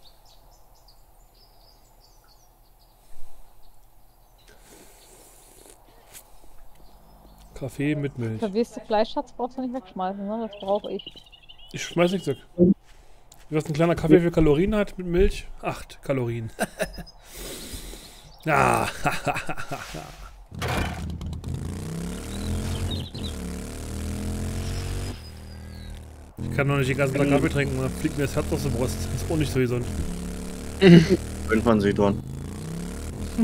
Kaffee mit Milch. Verweste Fleischschatz brauchst du nicht wegschmeißen, ne? Das brauche ich. Ich schmeiß nichts weg. Was ein kleiner Kaffee für Kalorien hat mit Milch? Acht Kalorien. ah, ich kann doch nicht den ganzen Tag Kaffee trinken, dann fliegt mir das Herz aus der Brust. Das ist auch nicht so gesund. Wenn man sie dran.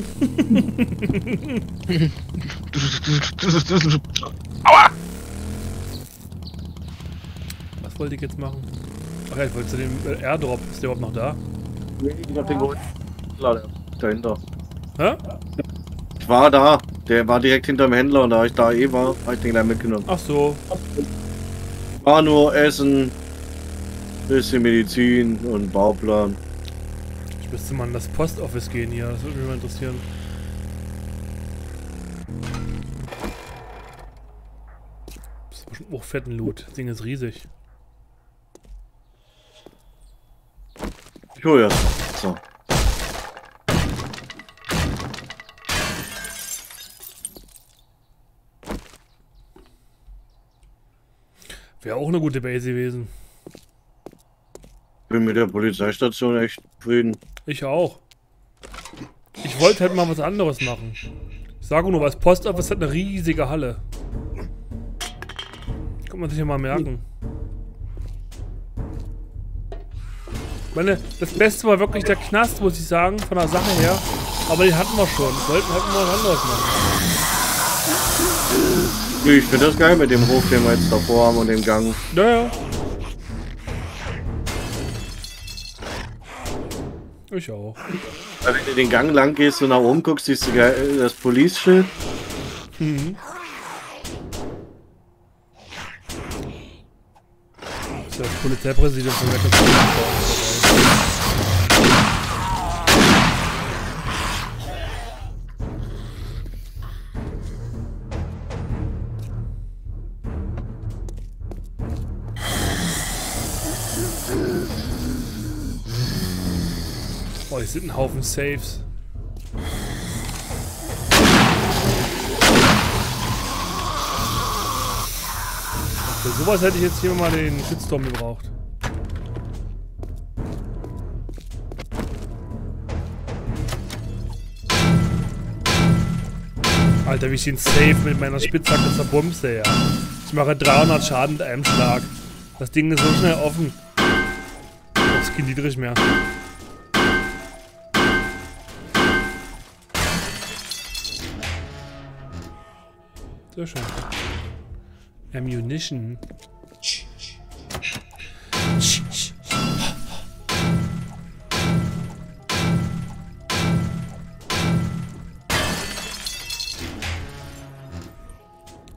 Was wollte ich jetzt machen? Ach ja, ich wollte zu dem äh, Airdrop. Ist der überhaupt noch da? Ich hab den geholt. Klar, der ist dahinter. Hä? Ich war da. Der war direkt hinterm Händler und da ich da eh war, hab ich den gleich mitgenommen. Ach so. War nur Essen, bisschen Medizin und Bauplan. Ich müsste mal in das Postoffice gehen hier. Das würde mich mal interessieren. Das ist bestimmt auch fetten Loot. Das Ding ist riesig. Ich hol erst. Eine gute Base gewesen. Bin mit der Polizeistation echt zufrieden. Ich auch. Ich wollte halt mal was anderes machen. Ich sage nur, weil das Postoffice hat eine riesige Halle. Kann man sich ja mal merken. Ich meine, das Beste war wirklich der Knast, muss ich sagen, von der Sache her. Aber den hatten wir schon. Wollten halt mal was anderes machen. Ich finde das geil mit dem Hof, den wir jetzt davor haben und dem Gang. Naja. Ich auch. Weil Wenn du den Gang lang gehst und nach oben guckst, siehst du äh, das Police-Schild. Mhm. Das ist ja das Polizeipräsidium von Mecklenburg. Hier sind ein Haufen Saves. Für sowas hätte ich jetzt hier mal den Shitstorm gebraucht. Alter, wie ich den Safe mit meiner Spitzhacke zerbumse, ja. Ich mache 300 Schaden mit einem Schlag. Das Ding ist so schnell offen. Das geht niedrig mehr. Sehr schön. Ammunition.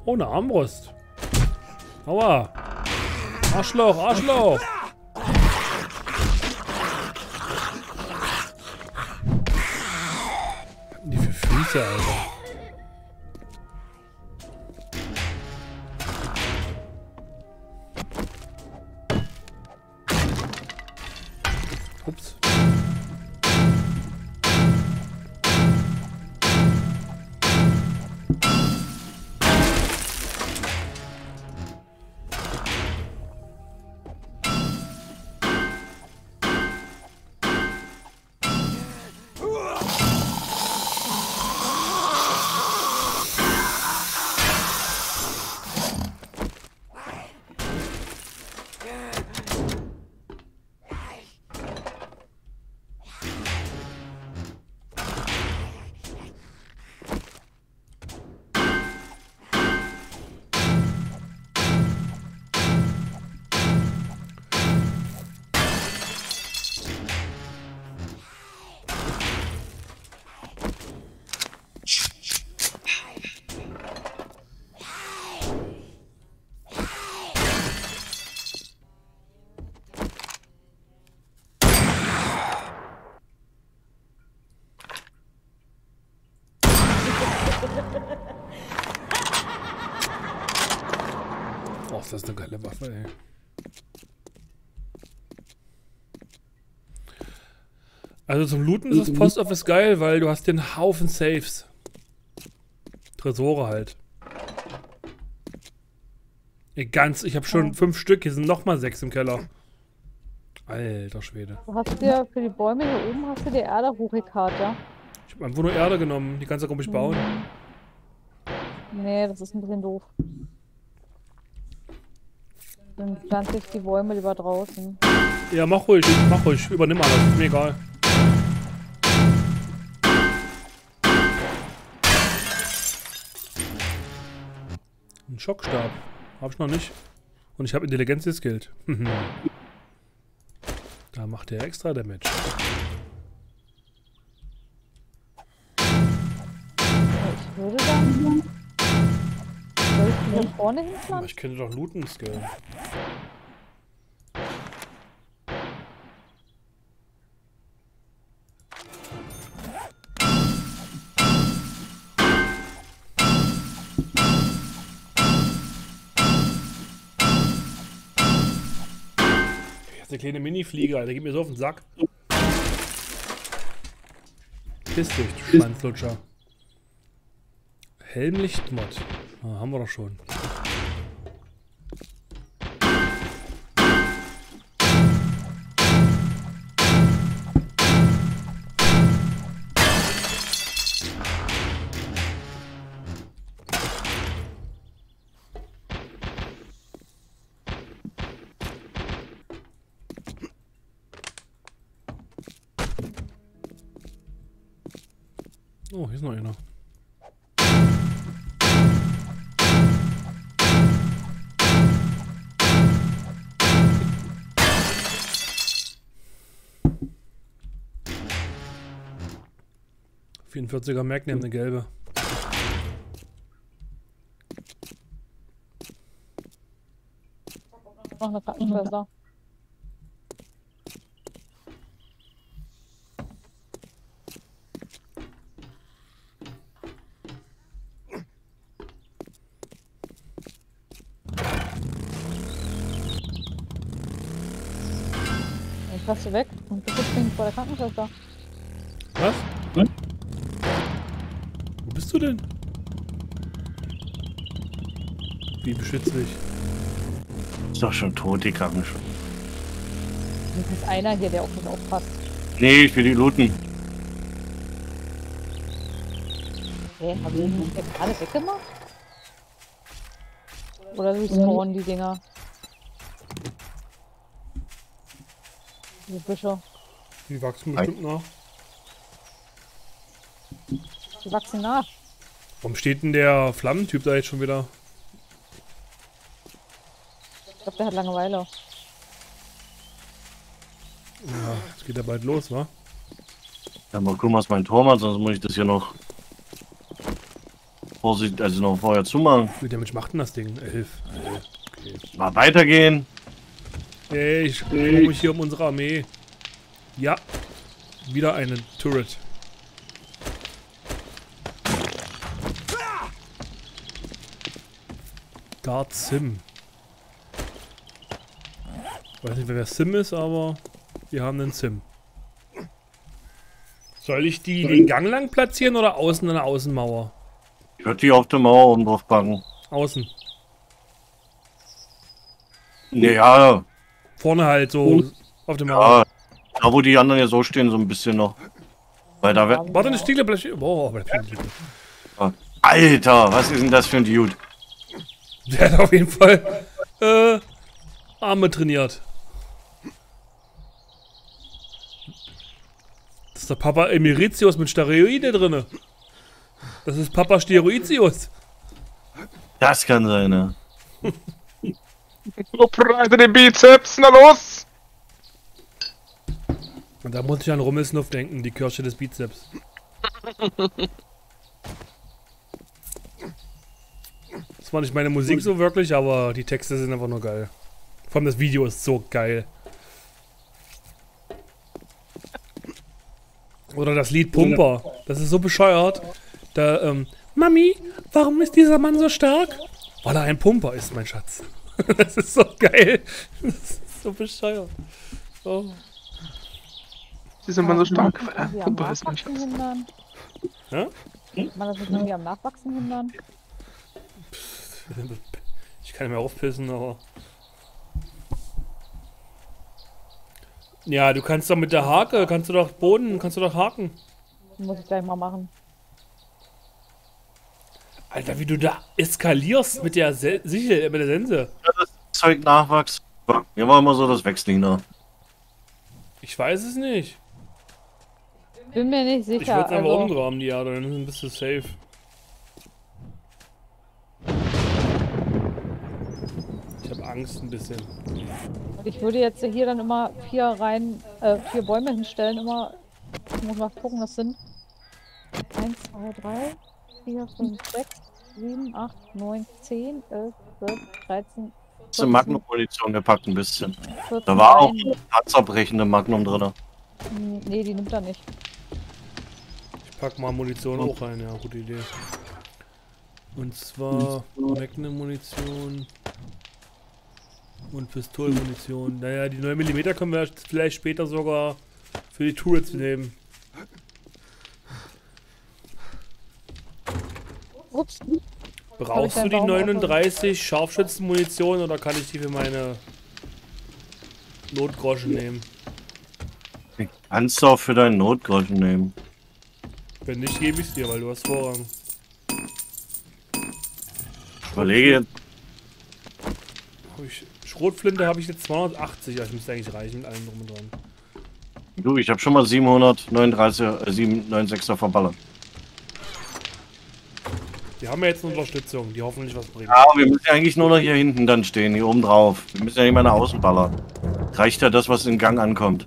Ohne Armbrust. Aua. Arschloch, Arschloch. Die für Füße, Alter? Geile Waffe, ey. Also zum Looten ist das Post Office geil, weil du hast den Haufen Saves. Tresore halt. Ey, ganz, ich habe schon fünf Stück, hier sind nochmal sechs im Keller. Alter Schwede. Du hast dir für die Bäume hier oben hast du die Erde hochgekarrt, ja? Ich habe einfach nur Erde genommen, die kannst du komisch bauen. Nee, das ist ein bisschen doof. Dann pflanze ich die Bäume lieber draußen. Ja, mach ruhig, mach ruhig, übernimm alles, ist mir egal. Ein Schockstab. Hab ich noch nicht. Und ich habe Intelligenz geskillt. da macht er extra Damage. Ich würde dann. Soll ich die hier vorne hinpflanzen? ich könnte doch looten skillen. Kleine Mini-Fliege, Alter. Gib mir so auf den Sack. Piss dich, du Schwanzlutscher. Helmlichtmod. Ah, haben wir doch schon. Er Magnum, eine gelbe. Noch eine Krankenschwester. Hast du weg und du bist vor der Krankenschwester. Was? Wo bist du denn? Wie beschütze ich? Ist doch schon tot, die Krankenschwester. Es ist einer hier, der auf mich aufpasst. Nee, ich will die looten. Hä, haben wir die jetzt gerade weggemacht? Oder respawnen die Dinger? Die Büsche. Die wachsen bestimmt nach. Die wachsen nach. Warum steht denn der Flammentyp da jetzt schon wieder? Ich glaube, der hat Langeweile. Ja, jetzt geht er bald los, wa? Ja, mal gucken, was mein Tor macht, sonst muss ich das hier noch Vorsicht, also noch vorher zumachen. Wie viel Damage macht denn das Ding? Elf. Mal weitergehen. Ey, ich kümmere mich hier um unsere Armee. Ja. Wieder eine Turret. Guard Sim. Ich weiß nicht, wer Sim ist, aber wir haben einen Sim. Soll ich die den Gang lang platzieren oder außen an der Außenmauer? Ich würde die auf der Mauer oben drauf packen. Außen. Ja, Vorne halt so auf der Mauer. ja. Da wo die anderen ja so stehen, so ein bisschen noch. Weil da wird. Warte, eine Stiele Boah, Alter, was ist denn das für ein Dude? Der hat auf jeden Fall äh, Arme trainiert. Das ist der Papa Emeritius mit Steroide drinne. Das ist Papa Steroidius. Das kann sein, ne? Breite den Bizeps, na los! Und da muss ich an Rummelsnuff denken, die Kirsche des Bizeps. Das war nicht meine Musik so wirklich, aber die Texte sind einfach nur geil. Vor allem das Video ist so geil. Oder das Lied Pumper. Das ist so bescheuert. Da, ähm, Mami, warum ist dieser Mann so stark? Weil er ein Pumper ist, mein Schatz. das ist so geil. Das ist so bescheuert. Oh. Sie sind mal so stark, weil er am Pumper ist, mein Schatz. hindern? Ja? Kann man das nicht irgendwie am Nachwachsen hindern? Ich kann nicht mehr aufpissen, aber. Ja, du kannst doch mit der Hake, kannst du doch Boden, kannst du doch haken. Muss ich gleich mal machen. Alter, wie du da eskalierst mit der Se Sichel, mit der Sense. Zeug Nachwachs. Mir war immer so, das wächst nicht nach. Ich weiß es nicht. Bin mir nicht Ich sicher. würde es einfach also, umgraben, die Erde, dann bist du safe. Ich habe Angst ein bisschen. ich würde jetzt hier dann immer vier Reihen, äh, vier Bäume hinstellen. Immer, ich muss mal gucken, das sind 1, 2, 3, 4, 5, 6, 7, 8, 9, 10, 11, 12, 13, Hast du Magnum-Munition gepackt ein bisschen. 14, Da war auch Reihen. panzerbrechende Magnum drin. Hm, Nee, die nimmt er nicht. Ich pack mal Munition hoch rein, ja, gute Idee. Und zwar Magnum-Munition und Pistolenmunition. Naja, die 9mm können wir vielleicht später sogar für die Turrets nehmen. Ups. Brauchst du die Baum 39 Scharfschützenmunition oder kann ich die für meine Notgroschen nehmen? Kannst du auch für deinen Notgroschen nehmen. Wenn nicht, gebe ich dir, weil du hast Vorrang. Ich überlege jetzt. Hab ich, Schrotflinte habe ich jetzt 280, das müsste eigentlich reichen mit allem drum und dran. Du, ich habe schon mal 739, äh, 796er verballert. Die haben ja jetzt eine Unterstützung, die hoffentlich was bringt. Ja, wir müssen ja eigentlich nur noch hier hinten dann stehen, hier oben drauf. Wir müssen ja nicht mal nach außen ballern. Reicht ja das, was in Gang ankommt.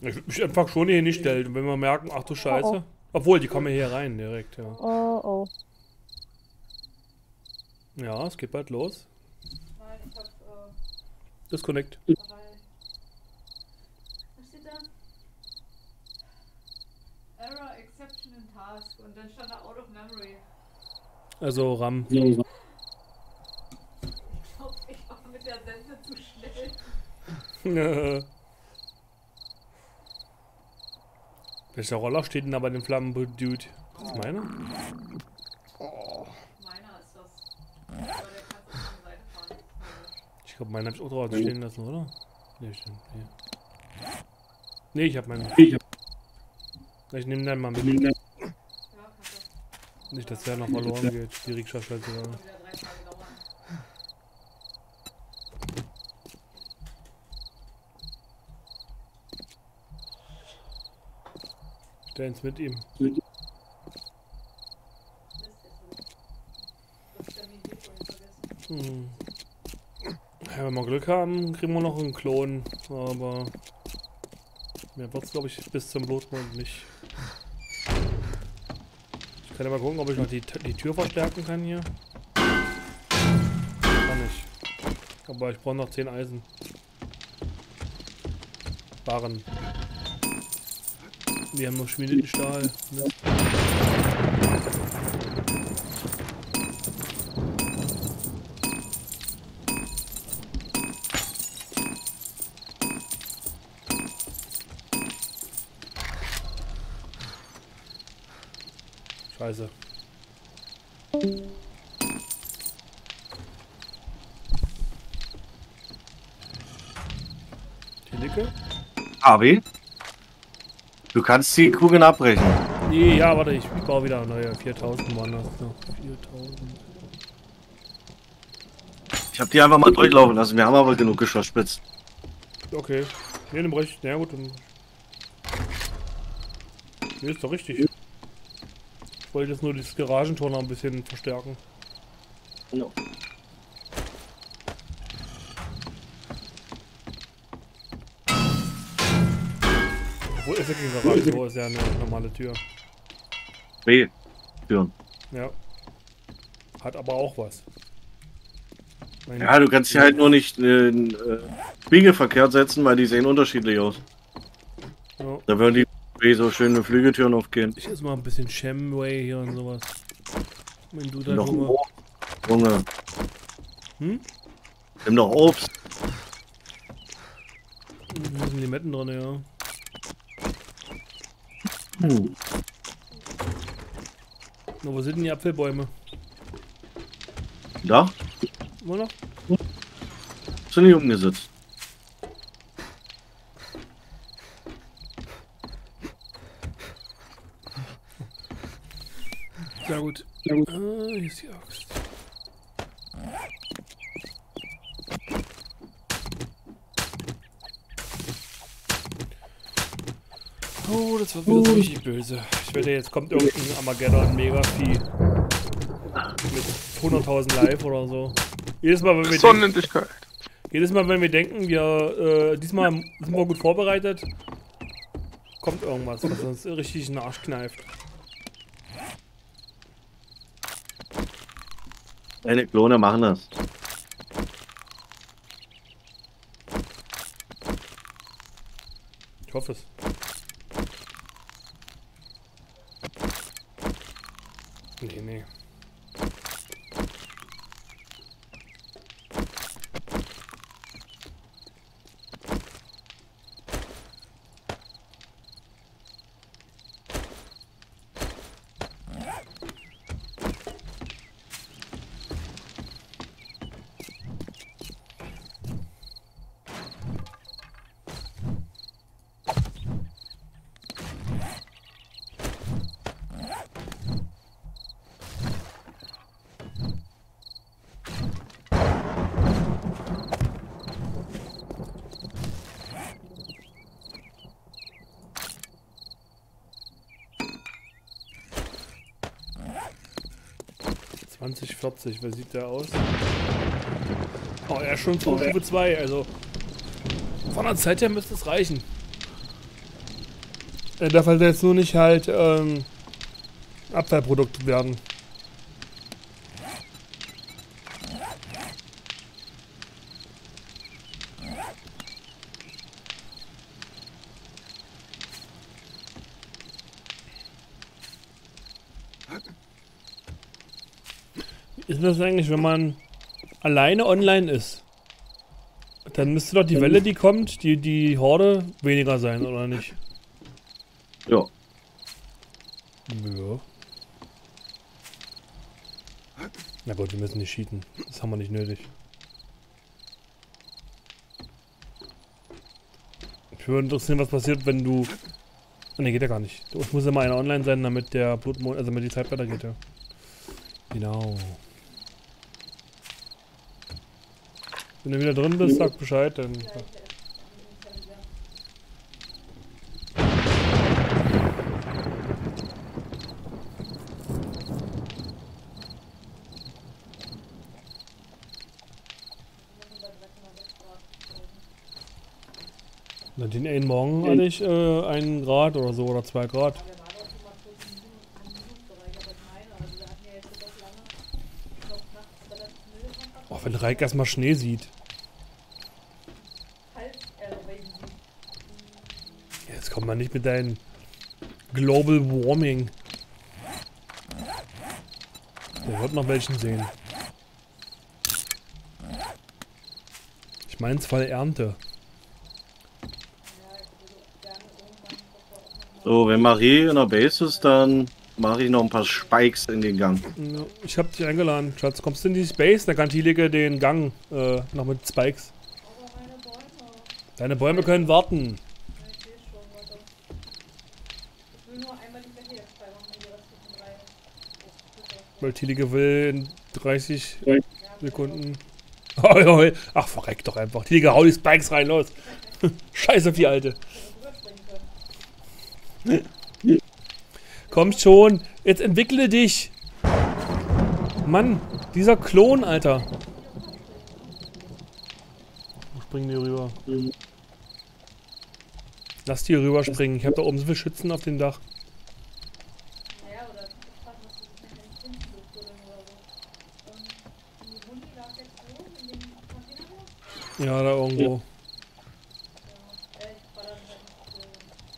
Ich würde mich einfach schon hier hinstellen. Und wenn wir merken, ach du Scheiße. Oh, Obwohl, die kommen hier rein direkt, ja. Oh, oh. Ja, es geht bald los. Nein, ich hab, äh, Disconnect. Was steht da? Error Exception in Task. Und dann stand da Out of Memory. Also RAM. Ich glaube, ich war mit der Sense zu schnell. Welcher Roller steht denn da bei dem Flammendude? Ist das meine? Meiner ist das. Aber der kann zur anderen Seite fahren. Ich glaube, meinen habe ich auch draußen stehen lassen, oder? Nee, stimmt. Nee, nee ich habe meinen. Ich nehme den mal mit. Ja. Nicht, dass der noch verloren geht. Die Tage dauern. Stellen's mit ihm. Mist, jetzt hab ich das Termin hier vorhin vergessen. Hm. Ja, wenn wir Glück haben, kriegen wir noch einen Klon. Aber mehr wird's, glaube ich, bis zum Blutmond nicht. Ich kann ja mal gucken, ob ich noch die, die Tür verstärken kann hier. Kann ich. Aber ich brauche noch 10 Eisen. Barren. Wir haben noch schmiedeten Stahl. Mist. Abi? Du kannst die Kugeln abbrechen. Nee, ja, warte, ich baue wieder neue 4000 waren das noch. 4000. Ich hab die einfach mal durchlaufen lassen. Wir haben aber genug Geschossspitz. Okay. Nee, dann bräuchte ich. Na ja, gut, dann. Nee, ist doch richtig. Ich wollte jetzt nur das Garagentor noch ein bisschen verstärken. No. Ist ja kein Garagentor, ist ja eine normale Tür. B. Türen. Ja. Hat aber auch was. Mein Ja, du kannst sie halt nur nicht äh, in äh, spiegelverkehrt setzen, weil die sehen unterschiedlich aus. Ja. Da würden die B so schöne Flügeltüren aufgehen. Ich esse mal ein bisschen Shamway hier und sowas. Wenn du da Noch Junge. Obst. Junge. Hm? Nimm doch Obst. Da sind Limetten drin, ja. Hm. Na, wo sind denn die Apfelbäume? Da Immer noch? sind die umgesetzt. Sehr gut. Sehr gut. Ah, hier ist die Axt. Das wird wieder so richtig böse. Ich wette, jetzt kommt irgendein Armageddon Mega-Vieh. Mit 100.000 Live oder so. Jedes Mal, wenn wir denken, Sonnendigkeit. jedes Mal, wenn wir denken, wir, äh, diesmal sind wir gut vorbereitet, kommt irgendwas, was uns richtig in den Arsch kneift. Deine Klone machen das. Ich hoffe es. Nee, 2040, wie sieht der aus? Oh, er ist schon zu Stufe 2, also von der Zeit her müsste es reichen. Er darf halt jetzt nur nicht halt ähm, Abfallprodukt werden. Ist das eigentlich, wenn man alleine online ist? Dann müsste doch die Welle, die kommt, die, die Horde, weniger sein, oder nicht? Ja. Ja. Na gut, wir müssen nicht cheaten. Das haben wir nicht nötig. Ich würde interessieren, was passiert, wenn du... Ne, geht ja gar nicht. Es muss immer einer online sein, damit der Blutmond, also damit die Zeit weitergeht, ja. Genau. Wenn du wieder drin bist, sag Bescheid, dann... Na, den einen Morgen hatte ich äh, einen Grad oder so, oder zwei Grad. Auch schon mal kurz im Minus- man nicht mit deinem Global Warming. Der wird noch welchen sehen. Ich meine zwar Ernte. So, wenn Marie in der Base ist, dann mache ich noch ein paar Spikes in den Gang. Ich hab dich eingeladen. Schatz, kommst du in die Space? Da kann Thielige den Gang äh, noch mit Spikes. Deine Bäume können warten. Ja, ich sehe schon, warte. Ich will nur einmal die Fläche jetzt frei machen, die restlichen drei. Oh, super. Weil Thielige will in 30 Sekunden. Ach, verreck doch einfach. Thielige, hau die Spikes rein, los. Scheiße auf die Alte. Komm schon, jetzt entwickle dich. Mann, dieser Klon, Alter. Wo springen die rüber? Lass die rüber springen. Ich habe da oben so viele Schützen auf dem Dach. Naja, oder ich frage, was du sich nicht finden durfte oder so. Ähm, die Hundi lag jetzt wo? In dem Container? Ja, da irgendwo.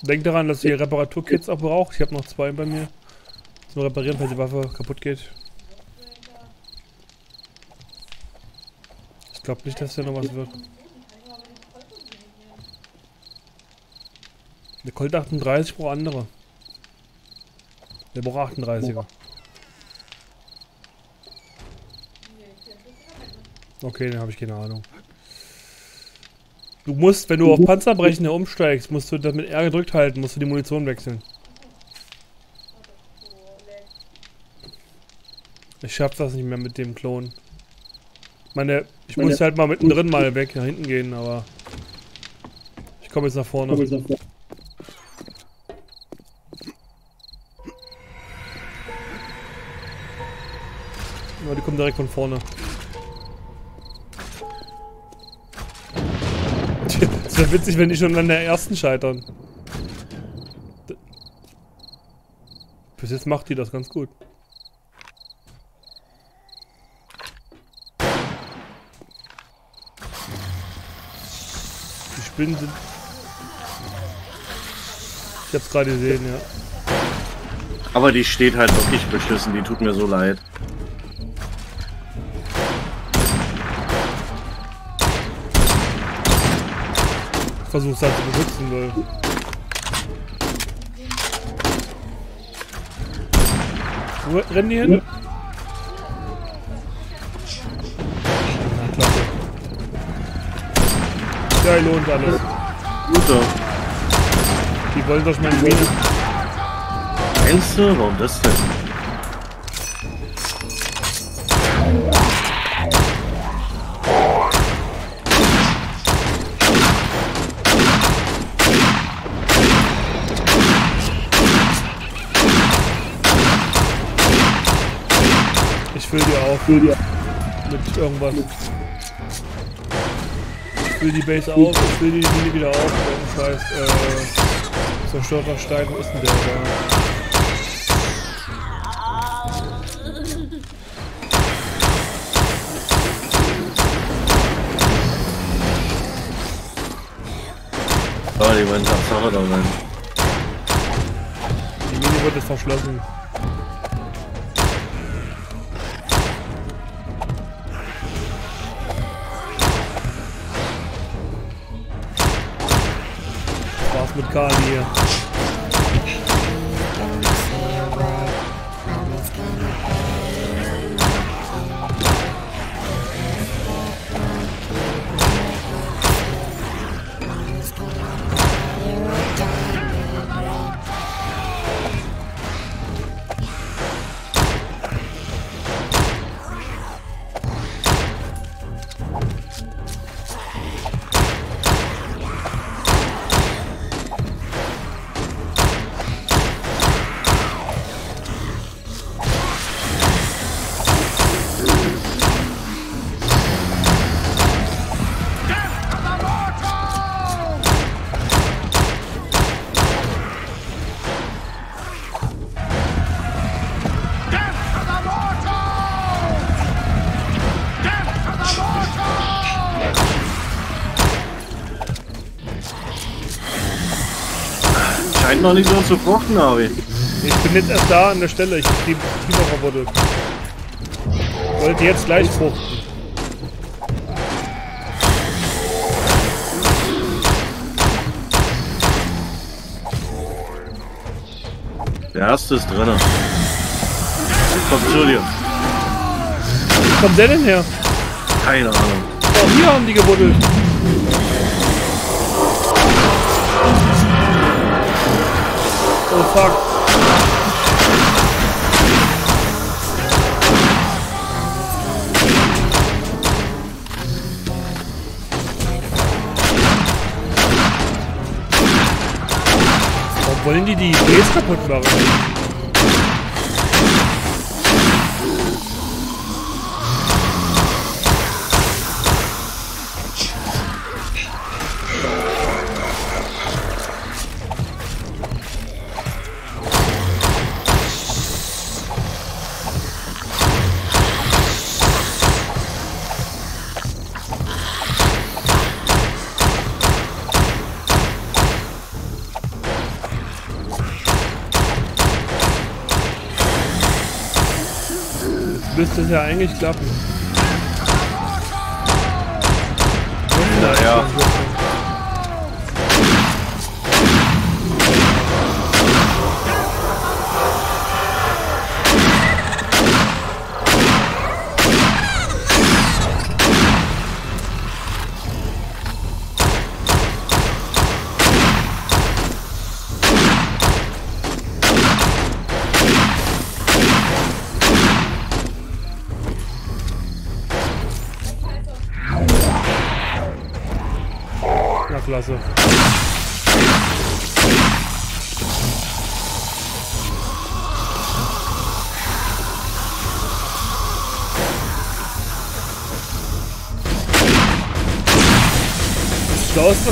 Denk daran, dass ihr Reparaturkits auch braucht. Ich habe noch zwei bei mir. Zum Reparieren, falls die Waffe kaputt geht. Ich glaube nicht, dass da noch was wird. Der Colt 38 braucht andere. Der braucht 38er. Okay, dann habe ich keine Ahnung. Du musst, wenn du auf Panzerbrechen umsteigst, musst du das mit R gedrückt halten, musst du die Munition wechseln. Ich schaff das nicht mehr mit dem Klon. Ich meine, ich muss halt mal mittendrin mal weg, nach hinten gehen, aber ich komme jetzt nach vorne. Ja, die kommen direkt von vorne. Wäre witzig, wenn die schon an der ersten scheitern. Bis jetzt macht die das ganz gut. Die Spinnen sind... Ich hab's gerade gesehen, ja. Aber die steht halt wirklich beschissen, die tut mir so leid. Ich versuch's halt zu benutzen, weil... Wo rennen die hin? Na, klasse. Ja, lohnt alles. Gute. Die wollen durch meine Mine. Meinst du? Warum das denn? Füll die Mit irgendwas. Ich füll die Base auf, ich füll die Mine wieder auf. Das heißt, äh, zerstörter Stein, wo ist denn der da? Oh, die wollen Tatsache da rein. Die Mine wird jetzt verschlossen. Das war's Scheint noch nicht so zu fruchten, Harvey. Ich bin jetzt erst da an der Stelle. Ich hab die Tiefer verbuddelt. Wollte jetzt gleich fruchten. Der erste ist drinne. Kommt zu dir. Wo kommt der denn her? Keine Ahnung. Oh, hier haben die gebuddelt. Oh fuck. Wollen die die Base kaputt machen? Ja eigentlich klappen.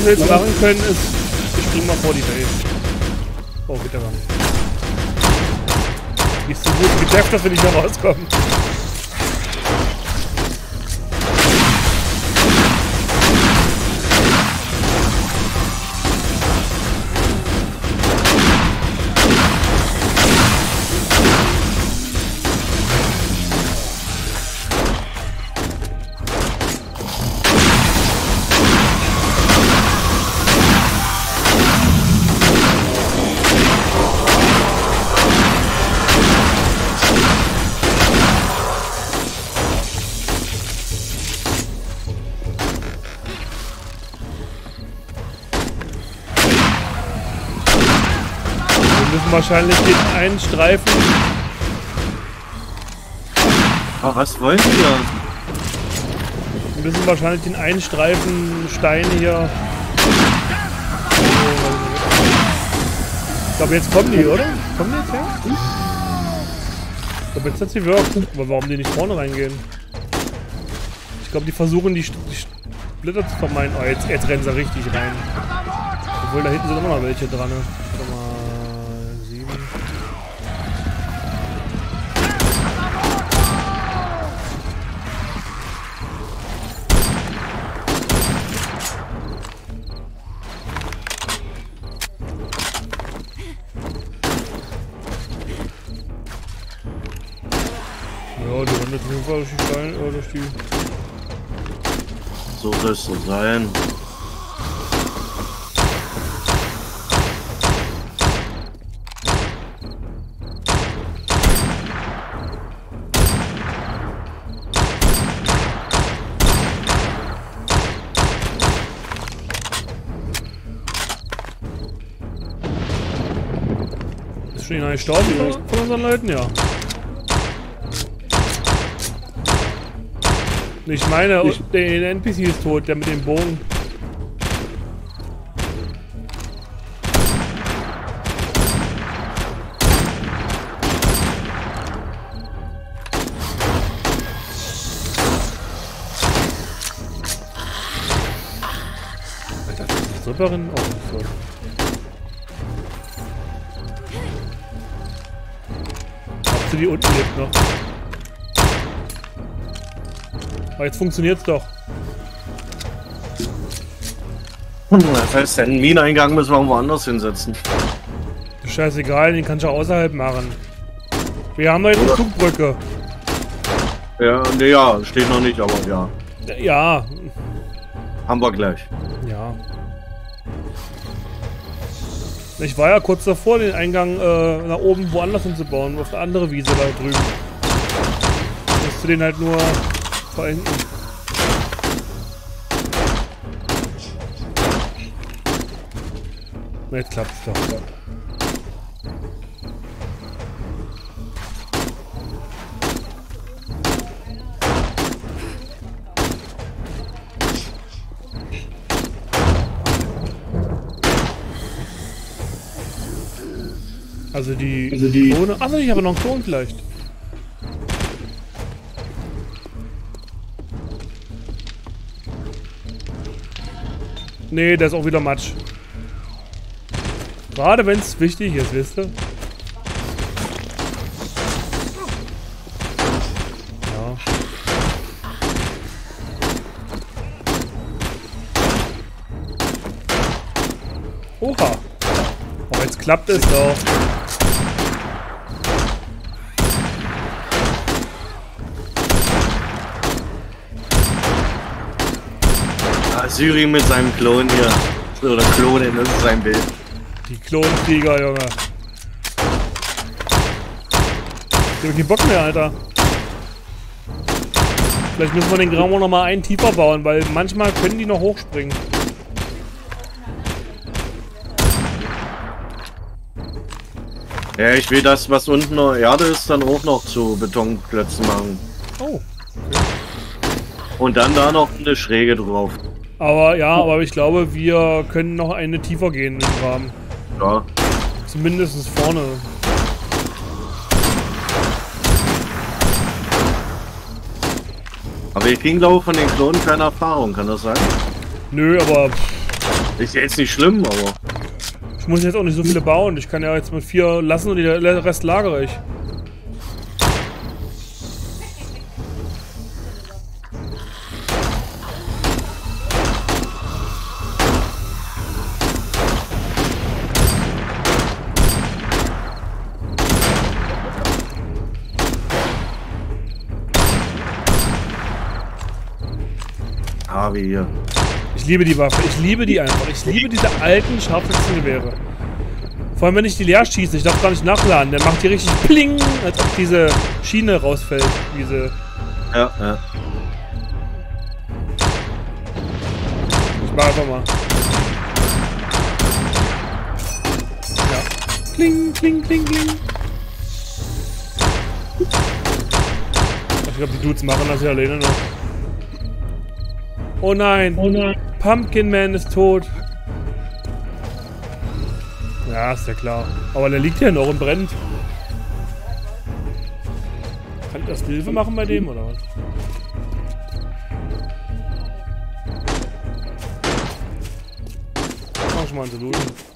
Wir jetzt machen können, ist, ich spring mal vor die Base. Oh, bitte mal. Nicht so gute Geschäfte, wenn ich da rauskomme. Wir wahrscheinlich den einen Streifen. Oh, was wollen da? Wir müssen wahrscheinlich den einen Streifen Stein hier. Ich glaube, jetzt kommen die, oder? Kommen die jetzt her? Ich glaube, jetzt hat sie wirkt. Aber warum die nicht vorne reingehen? Ich glaube, die versuchen, die, St- die Splitter zu vermeiden. Oh, jetzt, jetzt rennen sie richtig rein. Obwohl, da hinten sind immer noch welche dran. ne? So sein. Jemand gestorben von, von unseren Leuten? Ja. Ich meine, der NPC ist tot, der mit dem Bogen. Alter, das ist Stripperin? Oh, Aber jetzt funktioniert's doch. Das heißt, den Mineneingang müssen wir woanders hinsetzen. Scheißegal, den kannst du auch außerhalb machen. Wir haben da jetzt eine Zugbrücke. Ja, nee, ja, steht noch nicht, aber ja. Ja, Haben wir gleich. ja. Ich war ja kurz davor, den Eingang äh, nach oben woanders hinzubauen, auf eine andere Wiese da drüben. Musst du den halt nur verenden. Na, Jetzt klappt's doch. Also die, also die Klone. Achso, ich habe noch einen Klon vielleicht. Nee, der ist auch wieder Matsch. Gerade wenn es wichtig ist, wisst ihr? Ja. Oha. Aber jetzt klappt es doch. Ah, Syri mit seinem Klon hier. Oder Klonin, das ist sein Bild. Die Klonkrieger, Junge. Ich hab keinen Bock mehr, Alter. Vielleicht müssen wir den Gramo noch mal einen tiefer bauen, weil manchmal können die noch hochspringen. Ja, ich will das, was unten noch Erde ist, dann auch noch zu Betonklötzen machen. Oh. Und dann da noch eine Schräge drauf. Aber ja, aber ich glaube, wir können noch eine tiefer gehen im Rahmen. Ja. Zumindest vorne. Aber wir kriegen, glaube ich, von den Klonen keine Erfahrung, kann das sein? Nö, aber Ist ja jetzt nicht schlimm, aber. ich muss jetzt auch nicht so viele bauen. Ich kann ja jetzt mit vier lassen und den Rest lagere ich. Harvey hier. Ich liebe die Waffe. Ich liebe die einfach. Ich liebe diese alten Scharfschützengewehre. Vor allem, wenn ich die leer schieße. Ich darf gar nicht nachladen. Der macht die richtig pling, als ob diese Schiene rausfällt. Diese. Ja, ja. Ich mach einfach mal. Ja. Kling, kling, kling, kling. Ich glaube, die Dudes machen das ja alleine noch. Oh nein. Oh nein. Pumpkin Man ist tot. Ja, ist ja klar. Aber der liegt hier noch und brennt. Erst Hilfe machen bei dem oder was? Mach schon mal einen Solution.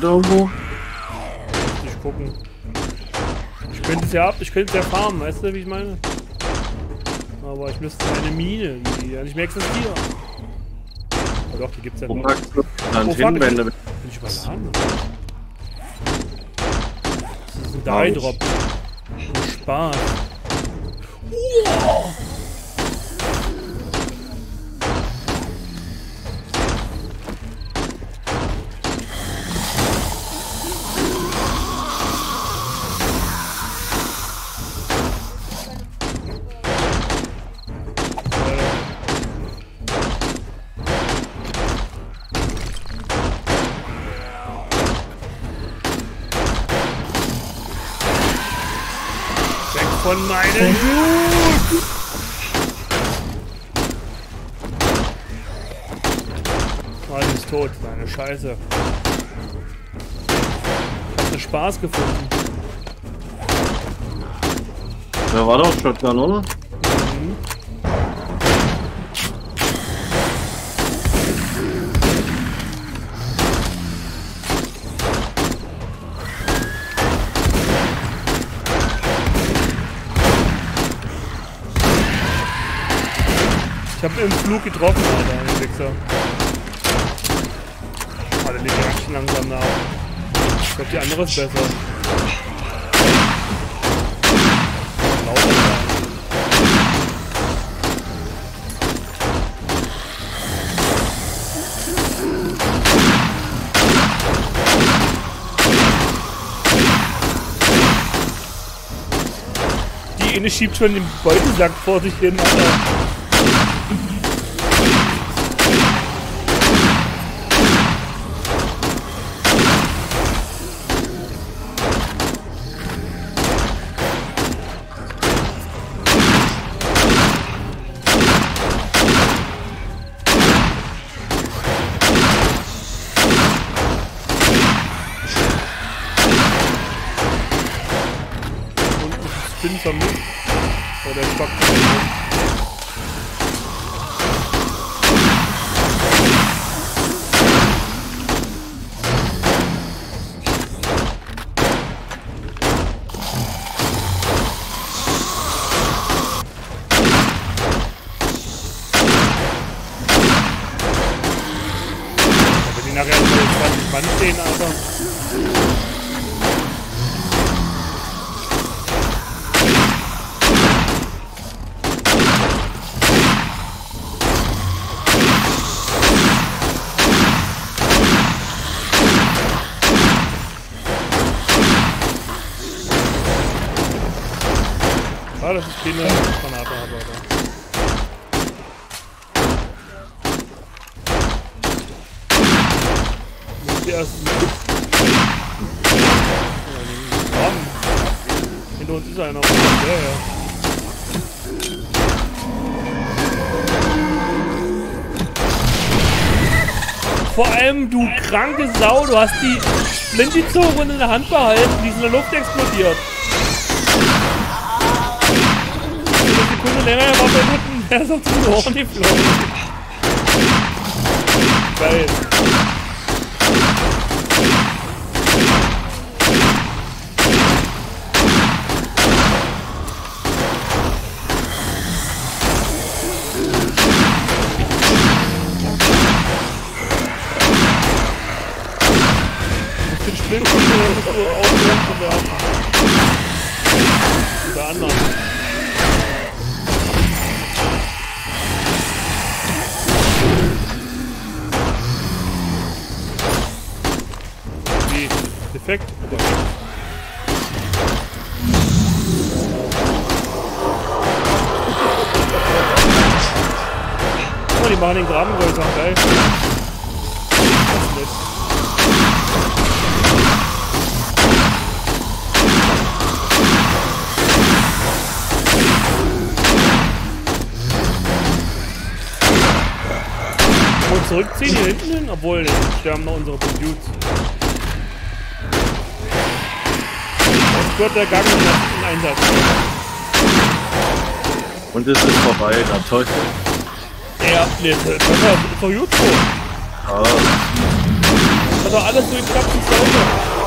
Noch Sand irgendwo? Nicht gucken. Ich könnte es ja ab, ich könnte es ja farmen, weißt du, wie ich meine? Aber ich müsste eine Mine, die ja nicht mehr existiert. Oh doch, die gibt's ja Wo nur. packst du Sand Oh, hin, wenn du... Bin ich überladen? Das ist ein Die-Drop. Spaß. Von meinen Blut! Alles ist tot, meine Scheiße. Ich hab ne Spaß gefunden. Da war doch Shotgun, oder? Ich hab im Flug getroffen, Alter, den Wichser. Ah, der liegt ganz schön langsam nach. Ich glaub, die andere ist besser. Die eine schiebt schon den Beutelsack vor sich hin, Alter. Allem, du kranke Sau, du hast die Splendid-Zone in der Hand behalten, die ist in der Luft explodiert. Eine Sekunde länger, er war bei unten, der ist auf zum Ohren geflogen. Geil. Perfekt. Oh, die machen den Graben größer. Geil. Zurückziehen hier hinten hin? Obwohl, jetzt sterben noch unsere Dudes. Wird der Gang in Einsatz. Und es ist vorbei, na toll. Ja, nee, das ist doch gut so. Hat doch alles so geklappt wie Sauber.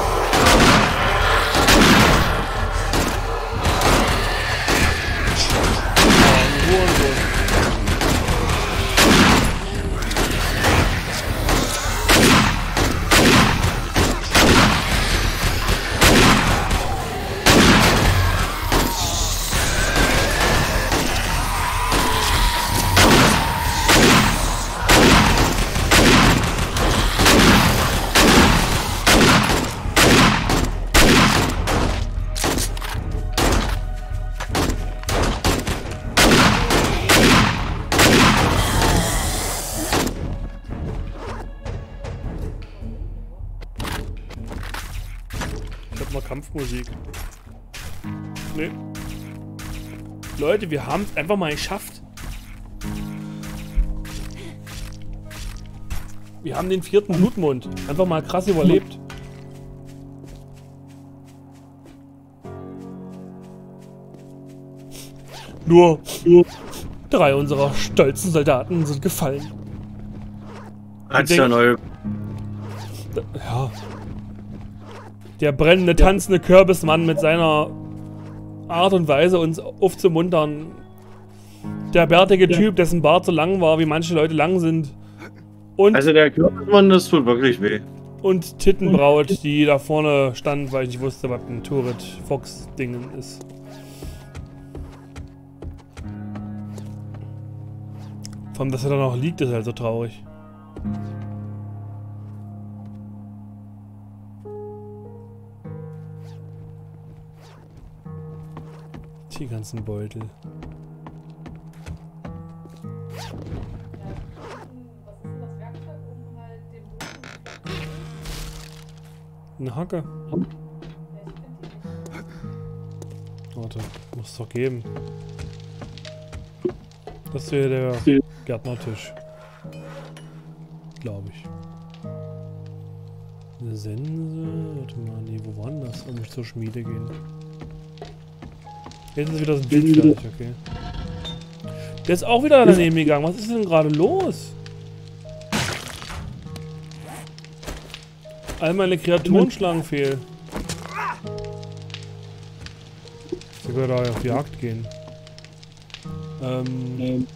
Leute, wir haben es einfach mal geschafft. Wir haben den vierten Blutmond. Einfach mal krass überlebt. Nur, nur drei unserer stolzen Soldaten sind gefallen. Hat's ja neue. Ja. Der brennende, tanzende Kürbismann mit seiner Art und Weise, uns aufzumuntern. Der bärtige Typ, dessen Bart so lang war, wie manche Leute lang sind. Und, Also der Körpermann, das tut wirklich weh. und Tittenbraut, die da vorne stand, weil ich nicht wusste, was ein Turret Fox Ding ist. Vor allem, dass er da noch liegt, ist halt so traurig. Die ganzen Beutel. Um Eine Hacke. Warte, muss es doch geben. Das hier der Gärtnertisch. Glaube ich. Eine Sense. Warte mal, nee, wo war denn das? Da muss ich zur Schmiede gehen. Jetzt ist wieder das Bild fertig, okay. Der ist auch wieder daneben gegangen. Was ist denn gerade los? All meine Kreaturen schlagen fehl. Ich würde da auf Jagd gehen. Ähm,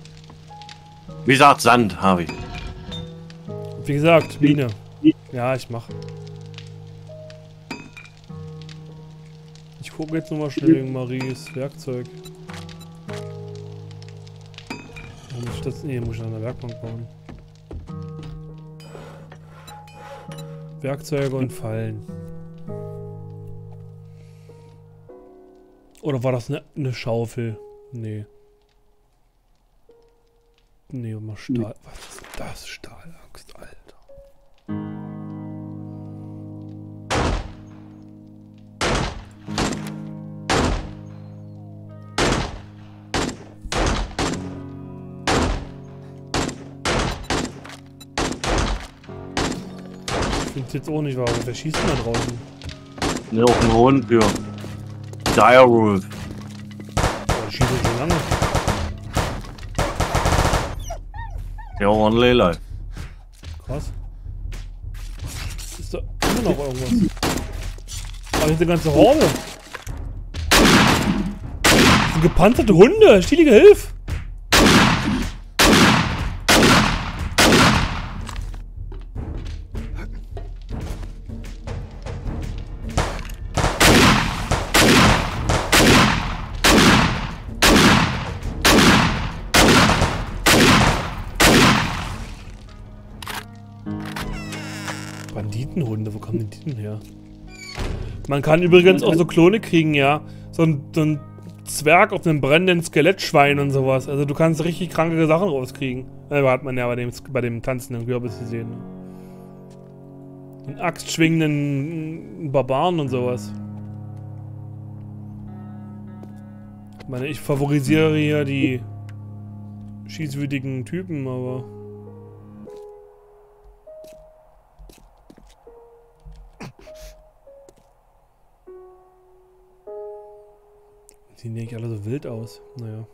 Wie gesagt, Sand ich. wie gesagt, Biene. Ja, ich mach. Gucke jetzt nochmal schnell wegen Maries Werkzeug. Wo muss ich das? Nee, muss ich an der Werkbank bauen. Werkzeuge und Fallen. Oder war das eine ne Schaufel? Nee. Nee, mal Stahl. Was ist das? Stahlaxt, Alter. Find's jetzt auch nicht aber wer schießt denn da draußen? Ne, auf den Hund für. Dire Wolf. Die schießen schon lange. Ja, on Leylight. Krass. Ist da immer noch irgendwas? Aber hier eine ganze Horde. Das sind gepanzerte Hunde. Stielige Hilf. Kommen denn die denn her? Man kann übrigens auch so Klone kriegen, ja. So ein, so ein Zwerg auf einem brennenden Skelettschwein und sowas. Also du kannst richtig kranke Sachen rauskriegen. Äh, hat man ja bei dem, bei dem tanzenden Kürbis gesehen. Ne? Einen axtschwingenden Barbaren und sowas. Ich meine, ich favorisiere hier die schießwütigen Typen, aber... Die sehen nicht alle so wild aus. Naja.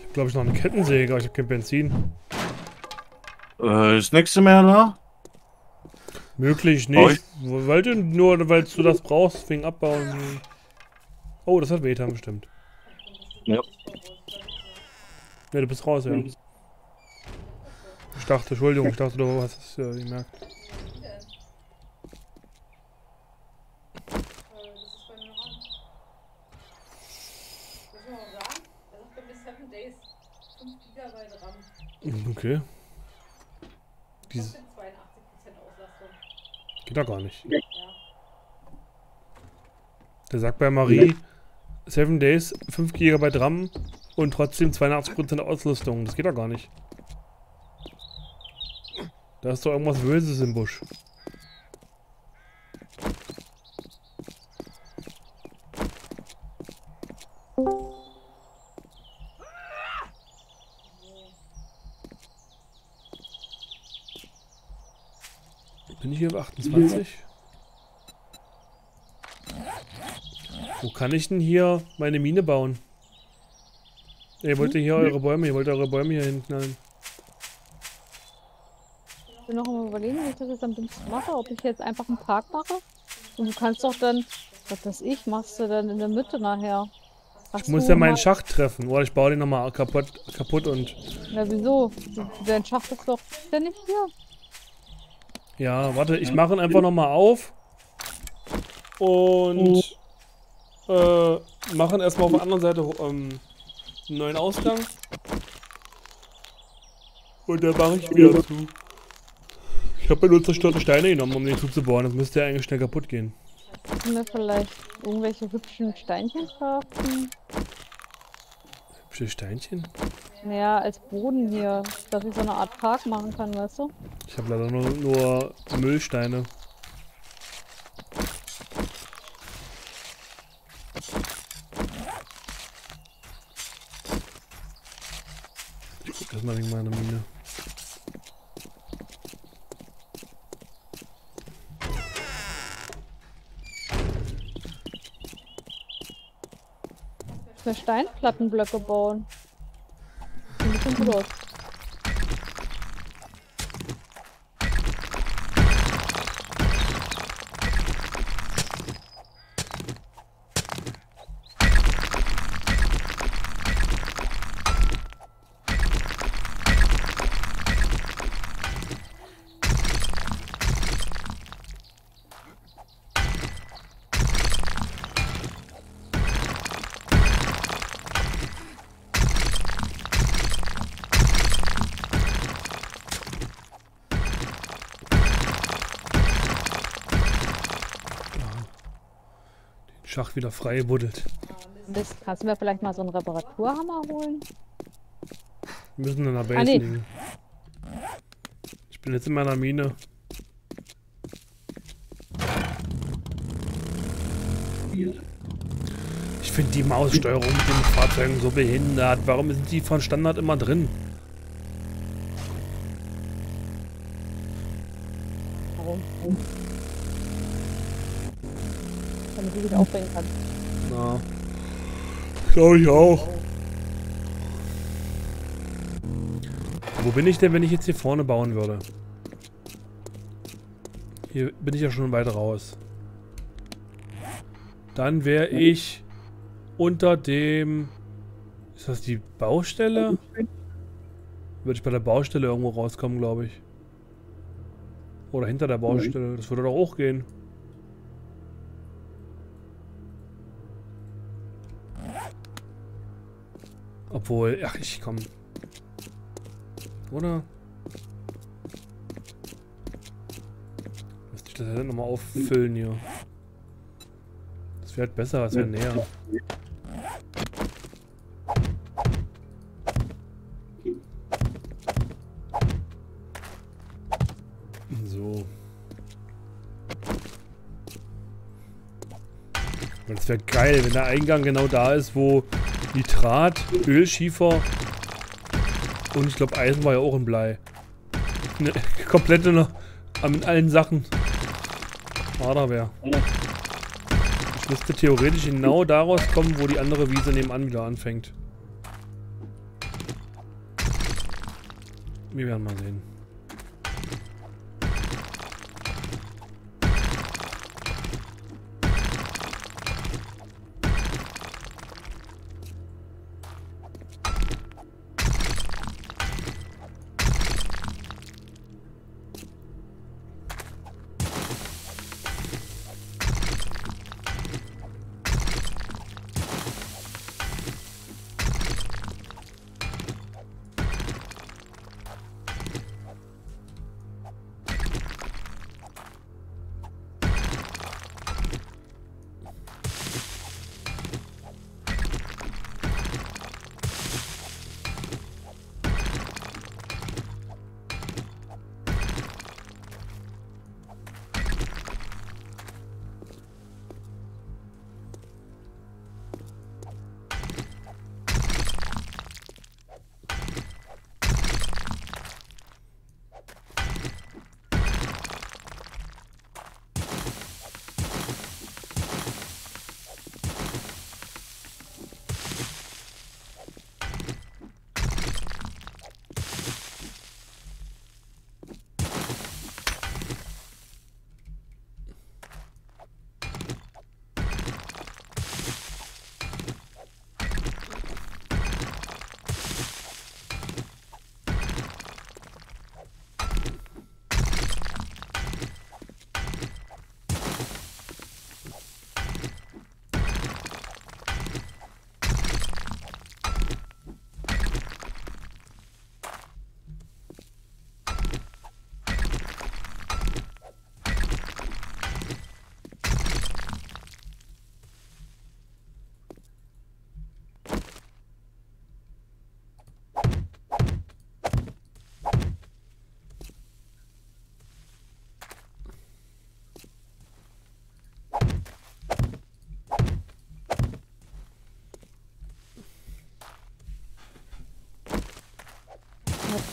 Ich glaube ich, noch eine Kettensäge, aber ich habe kein Benzin. Äh, ist nichts mehr da? Möglich Oh, nicht. Weil du nur, weil du das brauchst, wegen Abbauen. Oh, das hat Wehtan bestimmt. Ja. Ja, du bist raus, ja. Ich dachte, Entschuldigung, ich dachte, du hast es ja gemerkt. Äh, das ist bei mir noch an. Soll ich mal was sagen? Er sagt bei mir 7 Days 5 GB RAM. Okay. Dieses Trotzdem 82% Auslastung. geht doch gar nicht. Ja. Der sagt bei Marie 7 Days, 5 GB RAM und trotzdem 82% Ausrüstung. Das geht doch gar nicht. Da ist doch irgendwas Böses im Busch. 28? Wo kann ich denn hier meine Mine bauen? Ihr wollt hier eure Bäume, ihr wollt eure Bäume hier hinknallen. Ich bin noch am überlegen, wie ich das jetzt am dümmsten mache, ob ich jetzt einfach einen Park mache. Und du kannst doch dann, was weiß ich, machst du dann in der Mitte nachher. Hast Ich muss ja meinen mal- Schacht treffen. Oder ich baue den nochmal kaputt, kaputt und... Ja, wieso? Dein Schacht ist doch ständig hier. Ja, warte, ich mache ihn einfach nochmal auf. Und... Äh, machen erstmal auf der anderen Seite ähm, einen neuen Ausgang. Und dann mache ich wieder zu. Ich habe ja nur zerstörte Steine genommen, um den zuzubauen. Das müsste ja eigentlich schnell kaputt gehen. Kannst du mir vielleicht irgendwelche hübschen Steinchen craften? Hübsche Steinchen? Naja, als Boden hier, dass ich so eine Art Park machen kann, weißt du? Ich habe leider nur, nur Müllsteine. Ich guck erstmal wegen meiner Mine. Ich will Steinplattenblöcke bauen. Sieht bisschen gut aus. Schach wieder frei buddelt. Mist, kannst du mir vielleicht mal so einen Reparaturhammer holen? Wir müssen in der Base Ah, nee. liegen. Ich bin jetzt in meiner Mine. Ich finde die Maussteuerung mit den Fahrzeugen so behindert. Warum sind die von Standard immer drin? Glaube ich auch. Wo bin ich denn, wenn ich jetzt hier vorne bauen würde? Hier bin ich ja schon weit raus. Dann wäre ich unter dem Ist das die Baustelle? Würde ich bei der Baustelle irgendwo rauskommen, glaube ich. Oder hinter der Baustelle. Das würde doch auch gehen. Obwohl, ach, ich komm. Oder? Müsste ich das halt nochmal auffüllen hier. Das wäre halt besser, als wäre näher. So. Es wäre geil, wenn der Eingang genau da ist, wo Nitrat, Ölschiefer und ich glaube Eisen war ja auch ein Blei. Ne, komplette noch mit allen Sachen. Wäre. Ich müsste theoretisch genau daraus kommen, wo die andere Wiese nebenan wieder anfängt. Wir werden mal sehen.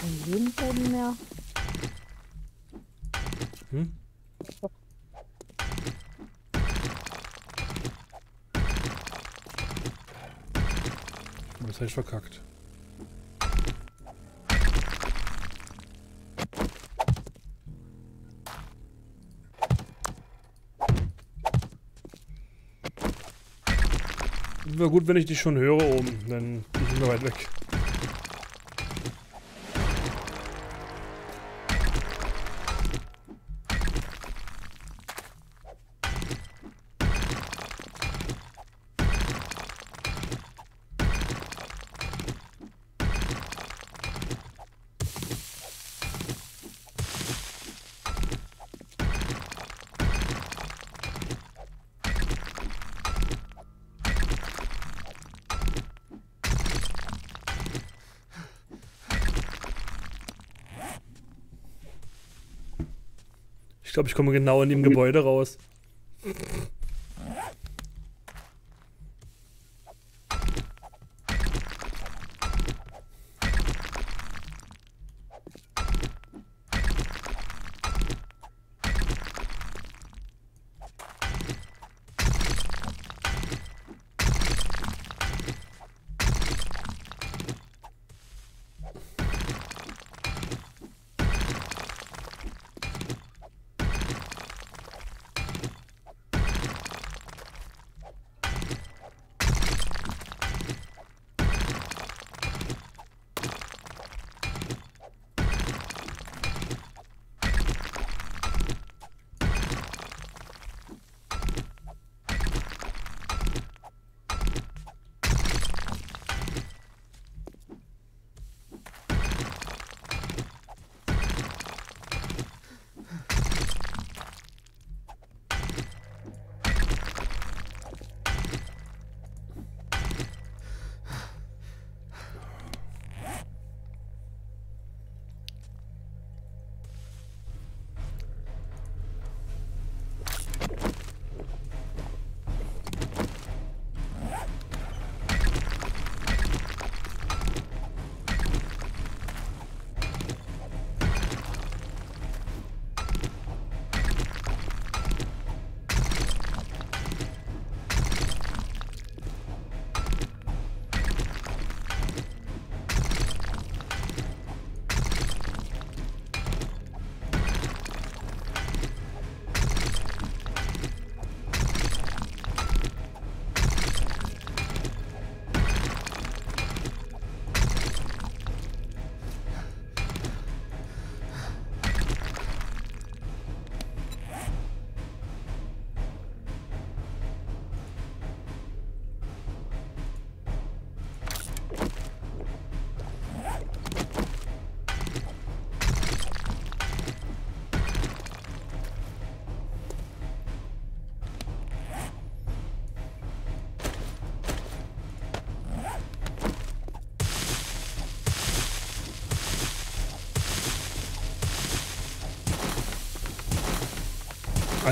Keinen Lehmboden mehr. Hm? Das habe ich verkackt. Wäre gut, wenn ich dich schon höre oben, dann bin ich mehr weit weg. Glaube, ich komme genau in dem Gebäude raus.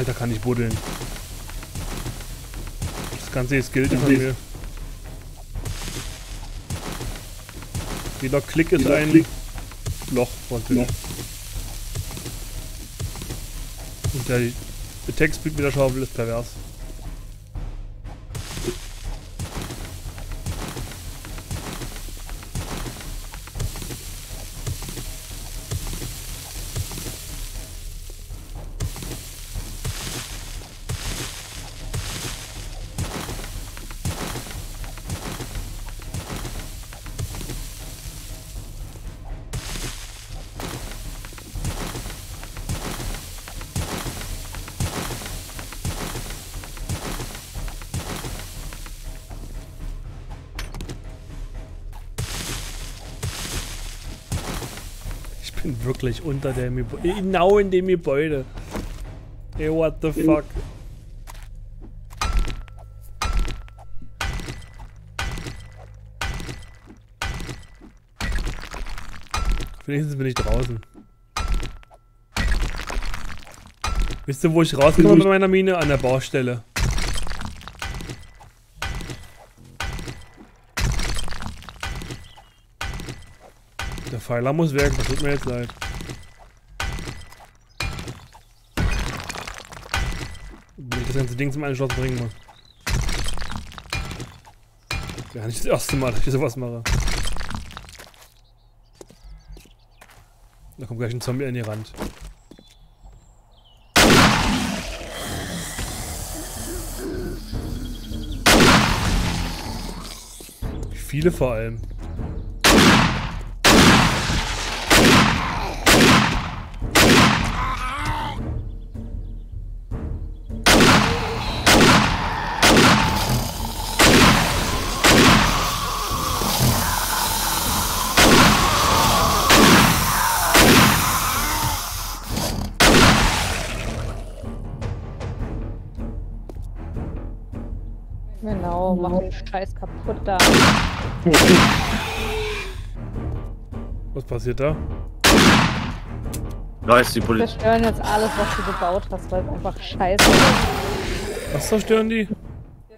Alter, kann ich buddeln. Das Ganze ist Gilde von mir. Jeder Klick ist ein Loch praktisch. Und der Attack-Speed mit der Schaufel ist pervers. Wirklich unter dem Gebäude. Genau in dem Gebäude. Ey, what the fuck? Wenigstens bin ich draußen. Wisst ihr, wo ich rauskomme mit meiner Mine? An der Baustelle. Der Pfeiler muss weg, das tut mir jetzt leid. Das ganze Ding zum Einschloss bringen muss. Ja, nicht das erste Mal, dass ich sowas mache. Da kommt gleich ein Zombie an die Rand. Viele vor allem. Was passiert da? Da ist die Polizei. Zerstören jetzt alles, was du gebaut hast, weil es einfach scheiße ist. Was zerstören die?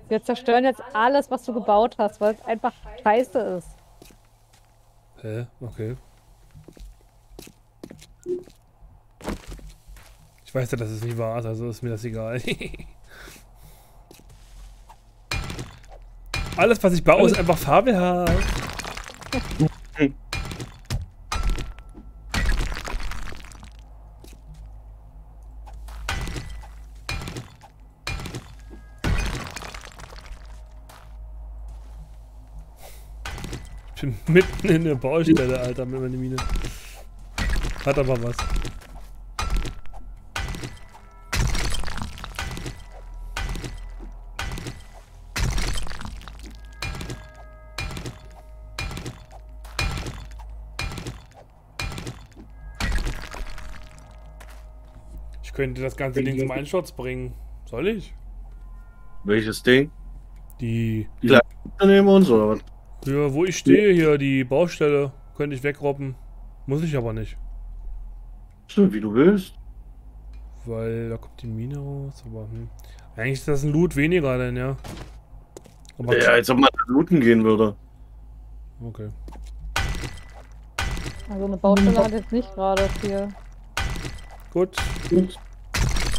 Wir zerstören jetzt alles, was du gebaut hast, weil es einfach scheiße ist. Hä? Okay. Ich weiß ja, dass es nicht wahr ist, also ist mir das egal. Alles, was ich baue, ist einfach fabelhaft. Ich bin mitten in der Baustelle, Alter, mit meiner Mine. Hat aber was. Könnte das ganze Ding zum Einsturz bringen. Soll ich? Welches Ding? Die, Die Leiter nehmen uns oder was? ja, wo ich stehe hier, die Baustelle, könnte ich wegrobben. Muss ich aber nicht. So, wie du willst. Weil da kommt die Mine raus, aber hm. Eigentlich ist das ein Loot weniger denn, ja. Aber Ja, als ob man da looten gehen würde. okay. Also eine Baustelle hat jetzt nicht gerade viel. Gut. Ich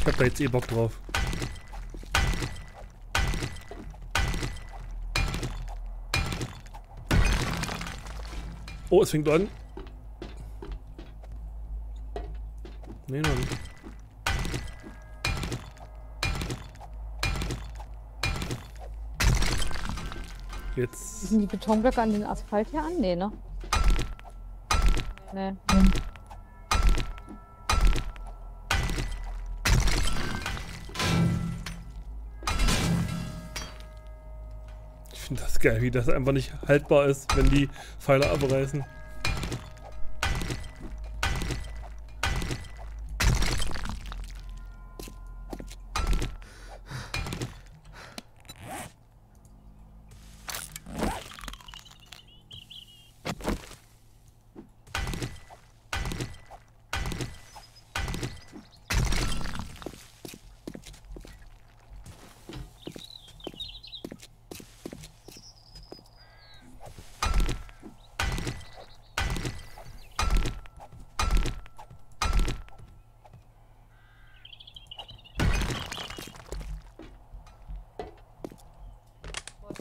hab da jetzt eh Bock drauf. Oh, es fängt an. Nee, noch nicht. Jetzt. Sind die Betonblöcke an den Asphalt hier an? Nee, ne? Nee. Ich das geil, wie das einfach nicht haltbar ist, wenn die Pfeile abreißen.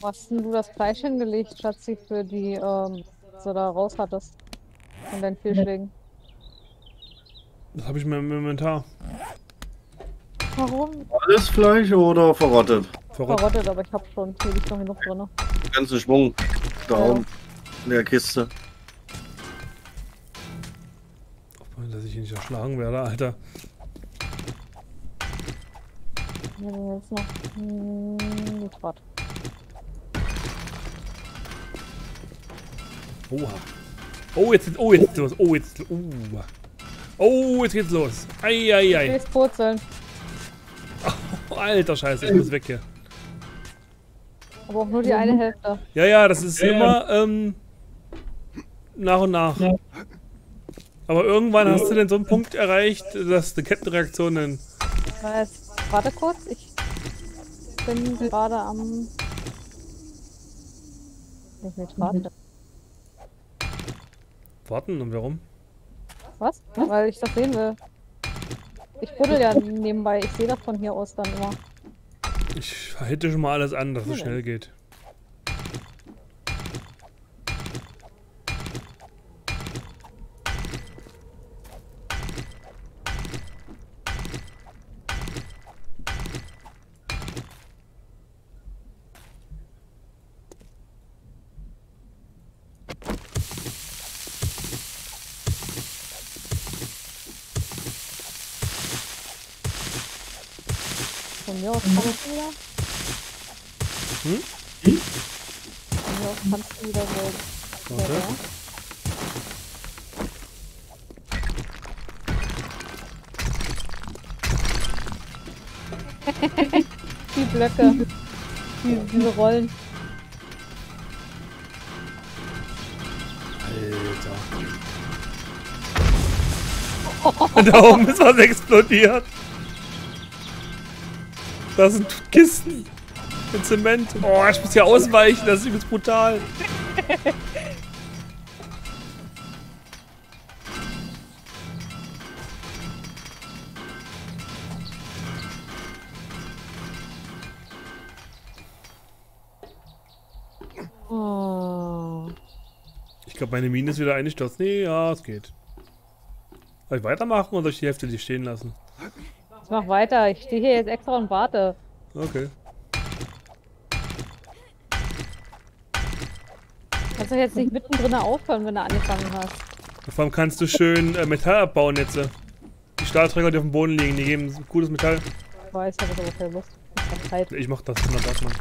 Hast denn du das Fleisch hingelegt, Schatzi, für die, ähm, was du da raus hattest? Von deinen Fehlschlägen. Das habe ich mir im Inventar. Warum? Alles Fleisch oder verrottet? Verrottet. Verrottet, aber ich hab schon. Hier liegt noch genug drin. Den ganzen Schwung. Da Ja. oben in der Kiste. Aufpassen, Dass ich hier nicht erschlagen werde, Alter. Hier sind jetzt noch hm, Nitrat. Oha. Oh, jetzt, oh, jetzt geht's los. Oh, jetzt, uh. Oh, jetzt geht's los. Eieiei. Jetzt purzeln. Oh, alter Scheiße, ich muss weg hier. Aber auch nur die eine Hälfte. Ja, ja, das ist immer ähm, nach und nach. Aber irgendwann hast du denn so einen Punkt erreicht, dass eine Kettenreaktion dann. Weiß. Warte kurz, ich bin gerade am. Nicht Nitrat. Warten und warum? Was? Weil ich das sehen will. Ich buddel ja nebenbei, ich sehe das von hier aus dann immer. Ich hätte schon mal alles an, dass es schnell geht. Mir aus kannst du wieder. Hm? Mir aus kannst du wieder so. Warte. Ja, Die Blöcke. Die, diese Rollen. Alter. da oben ist was explodiert. Das sind Kisten. Mit Zement. Oh, ich muss hier ausweichen, das ist übelst brutal. Oh. Ich glaube, meine Mine ist wieder eingestürzt. Nee, ja, es geht. Soll ich weitermachen oder soll ich die Hälfte nicht stehen lassen? Ich mach weiter. Ich stehe hier jetzt extra und warte. Okay. Kannst du jetzt nicht mittendrin aufhören, wenn du angefangen hast. Vor allem kannst du schön äh, Metall abbauen jetzt. äh. Die Stahlträger, die auf dem Boden liegen, die geben gutes Metall. Ich weiß, ich aber keine Lust. Ich hab Zeit. Ich mach das, na Bergmann.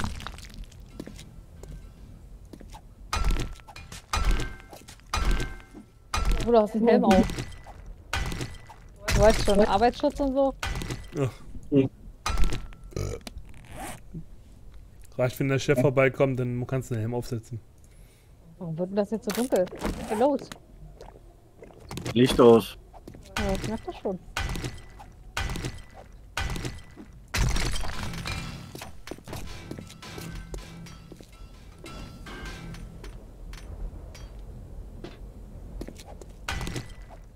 Oh, du hast einen Helm auf. Du weißt schon, Arbeitsschutz und so. Reicht, wenn der Chef vorbeikommt, dann kannst du den Helm aufsetzen. Warum wird denn das jetzt so dunkel? Was ist denn los? Licht aus. Ja, ich merke das schon.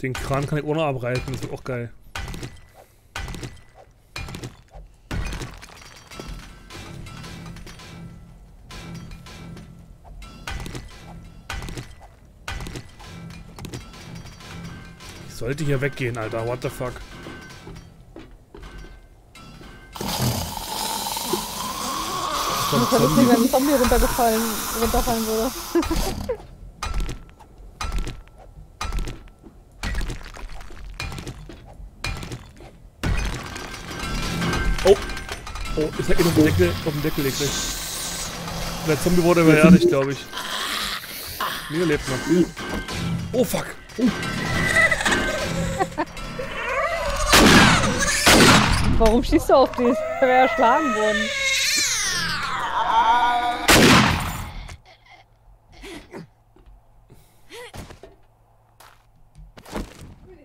Den Kran kann ich ohne abreißen, das wird auch geil. Sollte hier weggehen, Alter. What the fuck? Ich hätte lustig, wenn ein Zombie runtergefallen, runterfallen würde. Oh, ich hab ihn auf den Deckel, auf den Deckel gelegt. Der Zombie wurde beerdigt, glaube ich. Mio lebt noch. Oh fuck. Warum schießt du auf die? Ich wäre erschlagen worden.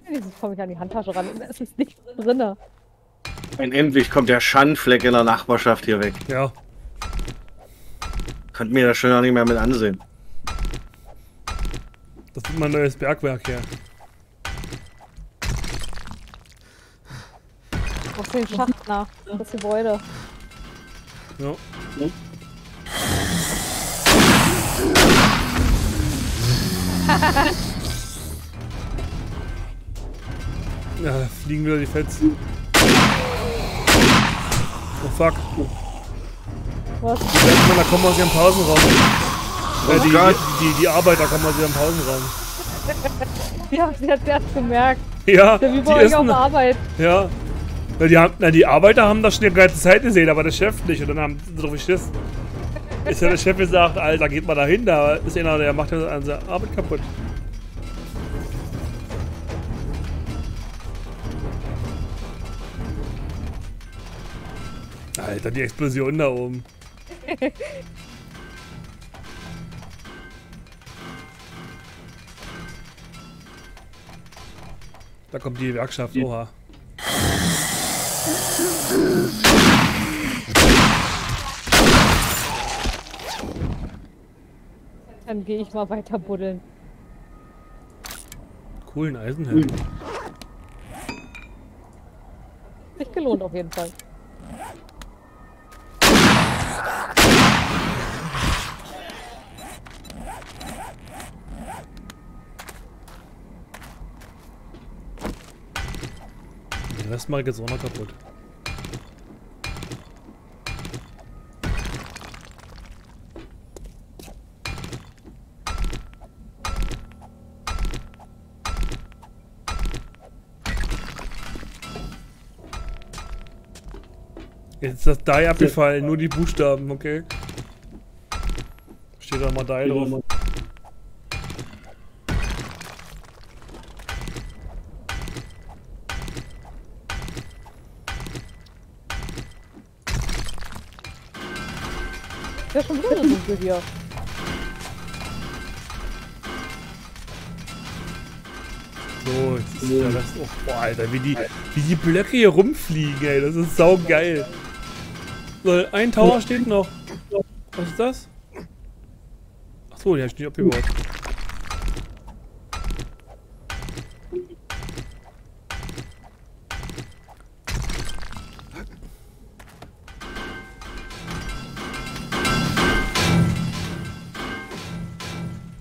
Wenigstens komme ich an die Handtasche ran und es ist nicht drinne. Und endlich kommt der Schandfleck in der Nachbarschaft hier weg. Ja. Könnt mir das schon gar nicht mehr mit ansehen. Das wird mein neues Bergwerk hier. Aus dem Schacht nach. Das Gebäude. Ja. ja. fliegen wieder die Fetzen. Oh fuck. Was? Die Batman, da kommen wir aus ihrem Pausenraum. Oh die, die, die, die, Arbeiter kommen aus ihrem Pausenraum. ja, sie hat es erst gemerkt. Ja, ja wie bei ja auch Arbeit. Ja, na, die, haben, na, die Arbeiter haben das schon die ganze Zeit gesehen, aber der Chef nicht. Und dann haben sie drauf geschissen. Ist ja der Chef gesagt, Alter, geht mal dahin, da ist einer, der macht ja unsere Arbeit kaputt. Alter, die Explosion da oben. Da kommt die Gewerkschaft, oha. Dann gehe ich mal weiter buddeln. Coolen Eisenhelm. Sich gelohnt auf jeden Fall. Den Rest mache ich jetzt auch noch kaputt. Jetzt ist das Die abgefallen, nur die Buchstaben, okay? Steht da mal Die drauf. Ist ja schon wieder so dunkel hier. So, jetzt ist der Rest. Oh, boah, Alter, wie die, wie die Blöcke hier rumfliegen, ey. Das ist saugeil. So, ein Tower steht noch. Was ist das? Achso, die hab ich nicht abgebaut.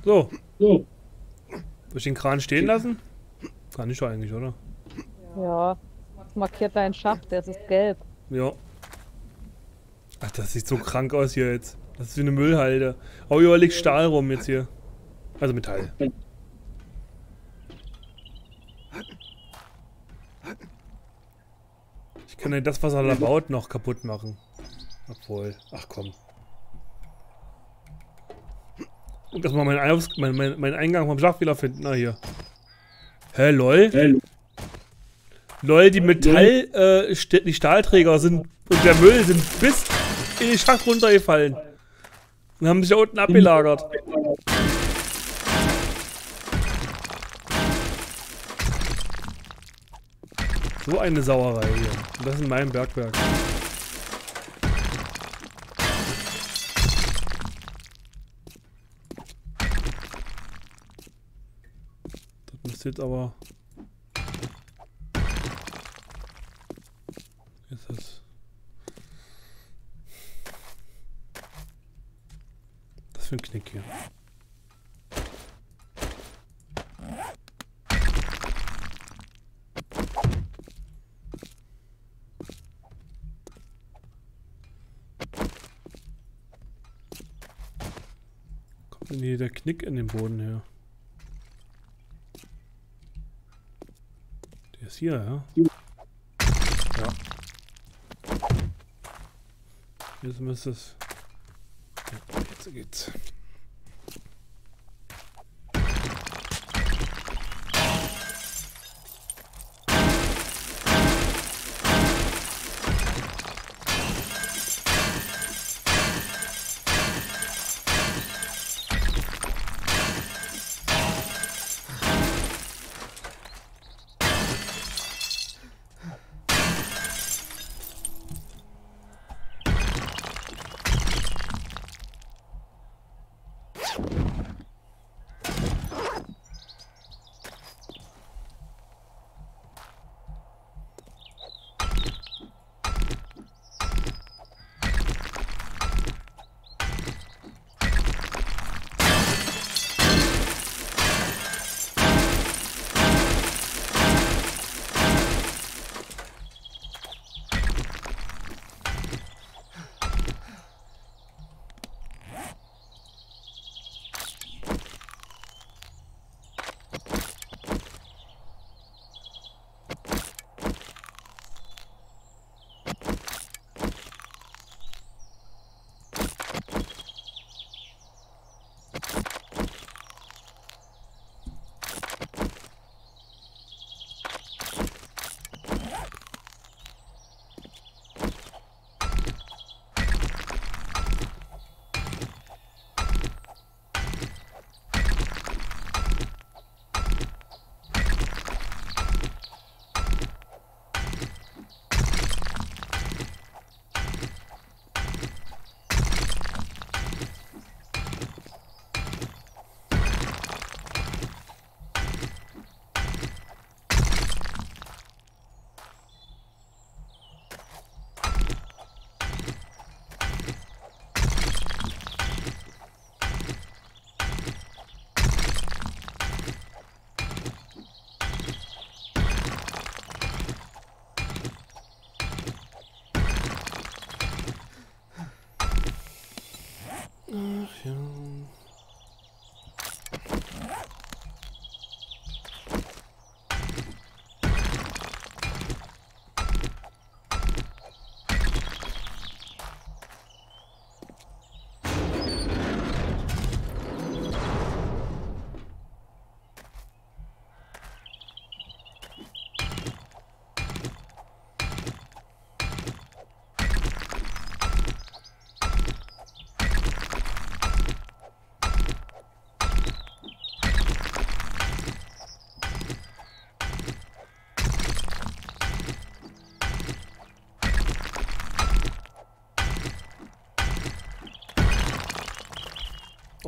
So. Soll ich den Kran stehen lassen? Kann ich doch eigentlich, oder? Ja. Das markiert deinen Schacht, der ist gelb. Ja. Ach, das sieht so krank aus hier jetzt. Das ist wie eine Müllhalde. Oh, hier liegt Stahl rum jetzt hier. Also Metall. Ich kann ja das, was er da baut, noch kaputt machen. Obwohl. Ach komm. Und erstmal meinen mein, mein, mein Eingang vom Schach wieder finden. Na hier. Hä, lol? Lol, die Metall, äh, die Stahlträger sind und der Müll sind bis in den Schacht runtergefallen. Und haben sich unten abgelagert. So eine Sauerei hier. Und das in meinem Bergwerk. Das müsste jetzt aber. Ist das. Das für ein Knick hier. Kommt denn hier der Knick in den Boden her? Der ist hier, ja? Ja. Jetzt müsste es. Jetzt geht's.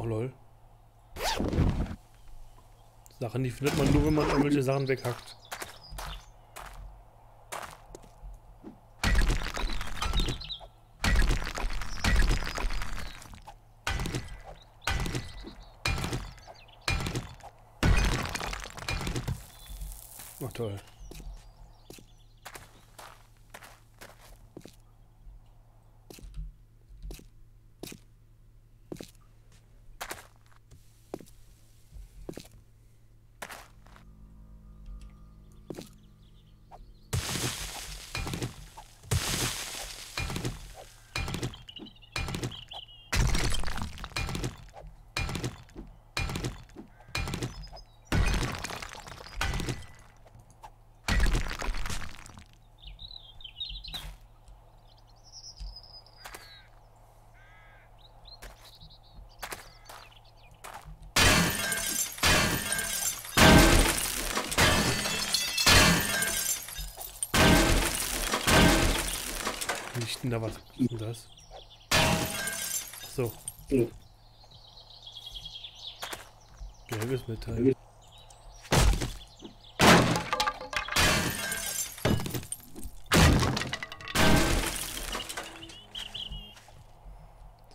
Oh lol. Sachen, die findet man nur, wenn man irgendwelche Sachen weghackt. Denn da was? Was ist denn das? So. Gelbes Metall.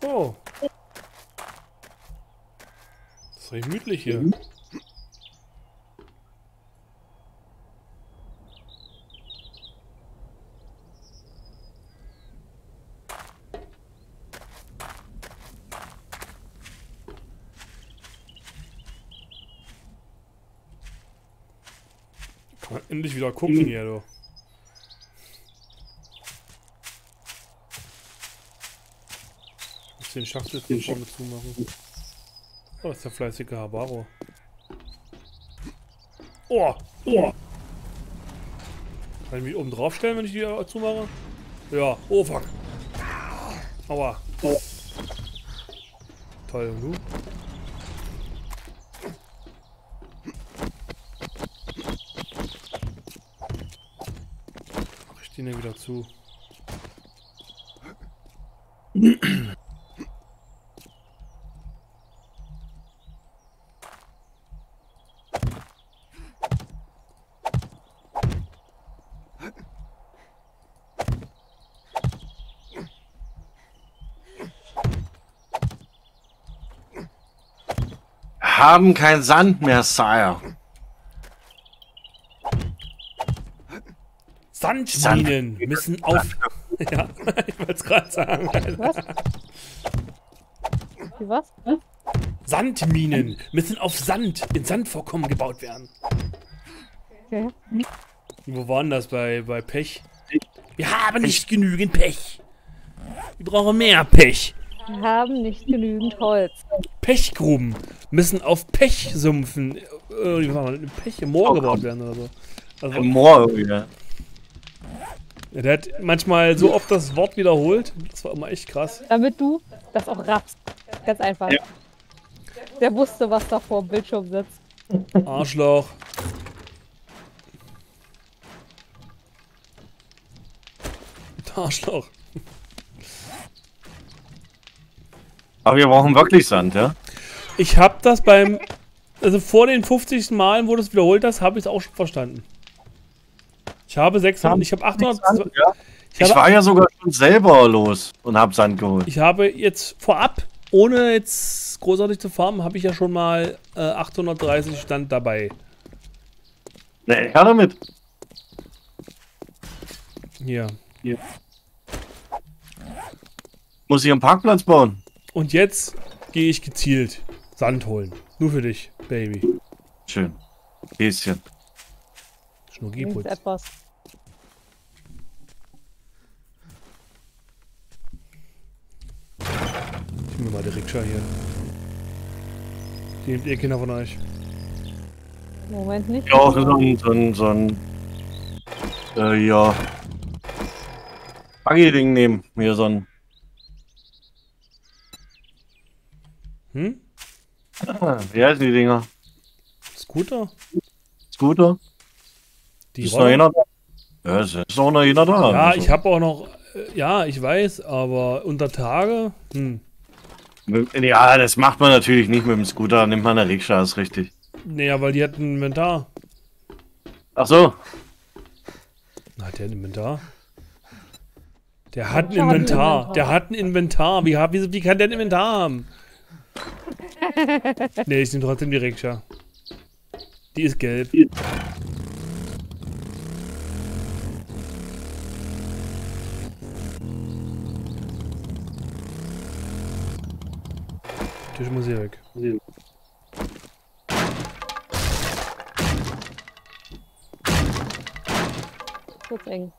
So. Das ist recht gemütlich hier. Kann man endlich wieder gucken hier, du. Ich muss den Schachtel von vorne zumachen. Oh, das ist der fleißige Habaro. Oh! Oh! Kann ich mich oben drauf stellen, wenn ich die äh, zumache? Ja. Oh, fuck. Aua. Toll, und du? Mach ich den hier wieder zu. Haben kein Sand mehr, Sire. Sandminen müssen auf. ja, ich wollte es gerade sagen. Was? Wie was? Sandminen müssen auf Sand, in Sandvorkommen gebaut werden. Okay. Wo waren das bei, bei Pech? Wir haben nicht genügend Pech. Wir brauchen mehr Pech. Wir haben nicht genügend Holz. Pechgruben müssen auf Pechsumpfen, äh, wie war man, Pech im Moor gebaut werden oder so. Also, Im Moor irgendwie, ne? Ja, der hat manchmal so oft das Wort wiederholt. Das war immer echt krass. Damit du das auch raffst. Ganz einfach. Ja. Der wusste, was da vor dem Bildschirm sitzt. Arschloch. Arschloch. Aber wir brauchen wirklich Sand, ja? Ich hab das beim. Also vor den 50. Malen, wo du es wiederholt hast, habe ich es auch schon verstanden. Ich habe 600. Ich habe 800. Sand, ja? Ich Ich habe, war ja sogar schon selber los und hab Sand geholt. ich habe jetzt vorab, ohne jetzt großartig zu farmen, habe ich ja schon mal äh, 830 Stand dabei. Ne, ich hatte mit. Hier. Muss ich einen Parkplatz bauen? Und jetzt gehe ich gezielt Sand holen. Nur für dich, Baby. Schön. Häschen. Schnuggiputz. Etwas. Ich nehme mal die Rikscha hier. Die nehmt ihr Kinder von euch. Moment nicht. Ja, auch so ein, so ein, so ein äh, ja. Buggy-Ding nehmen. Mir so ein. Hm? Wie heißen die Dinger? Scooter? Scooter? Die ist noch Roller? einer da? Ja, ist auch noch einer da. Ja, Also, ich habe auch noch. äh, Ja, ich weiß, aber unter Tage. Hm. Ja, das macht man natürlich nicht mit dem Scooter, nimmt man eine Rikscha, ist richtig. Naja, weil die hat ein Inventar. Ach so. Hat der ein Inventar? Der hat ein Inventar. Der hat ein Inventar. Wie, wie, wie kann der ein Inventar haben? nee, ich nehme trotzdem die Rikscha. Die ist gelb. Tisch muss hier weg. Kurz eng.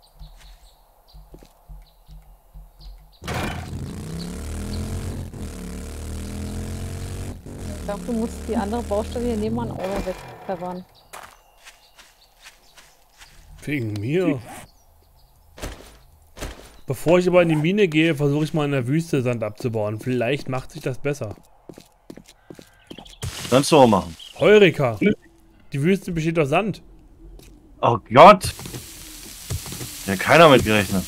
Ich glaube, du musst die andere Baustelle hier nebenan auch noch wegpfeffern. Wegen mir. Bevor ich aber in die Mine gehe, versuche ich mal in der Wüste Sand abzubauen. Vielleicht macht sich das besser. Kannst du auch machen. Heureka! Die Wüste besteht aus Sand. Oh Gott. Ja, keiner mit gerechnet.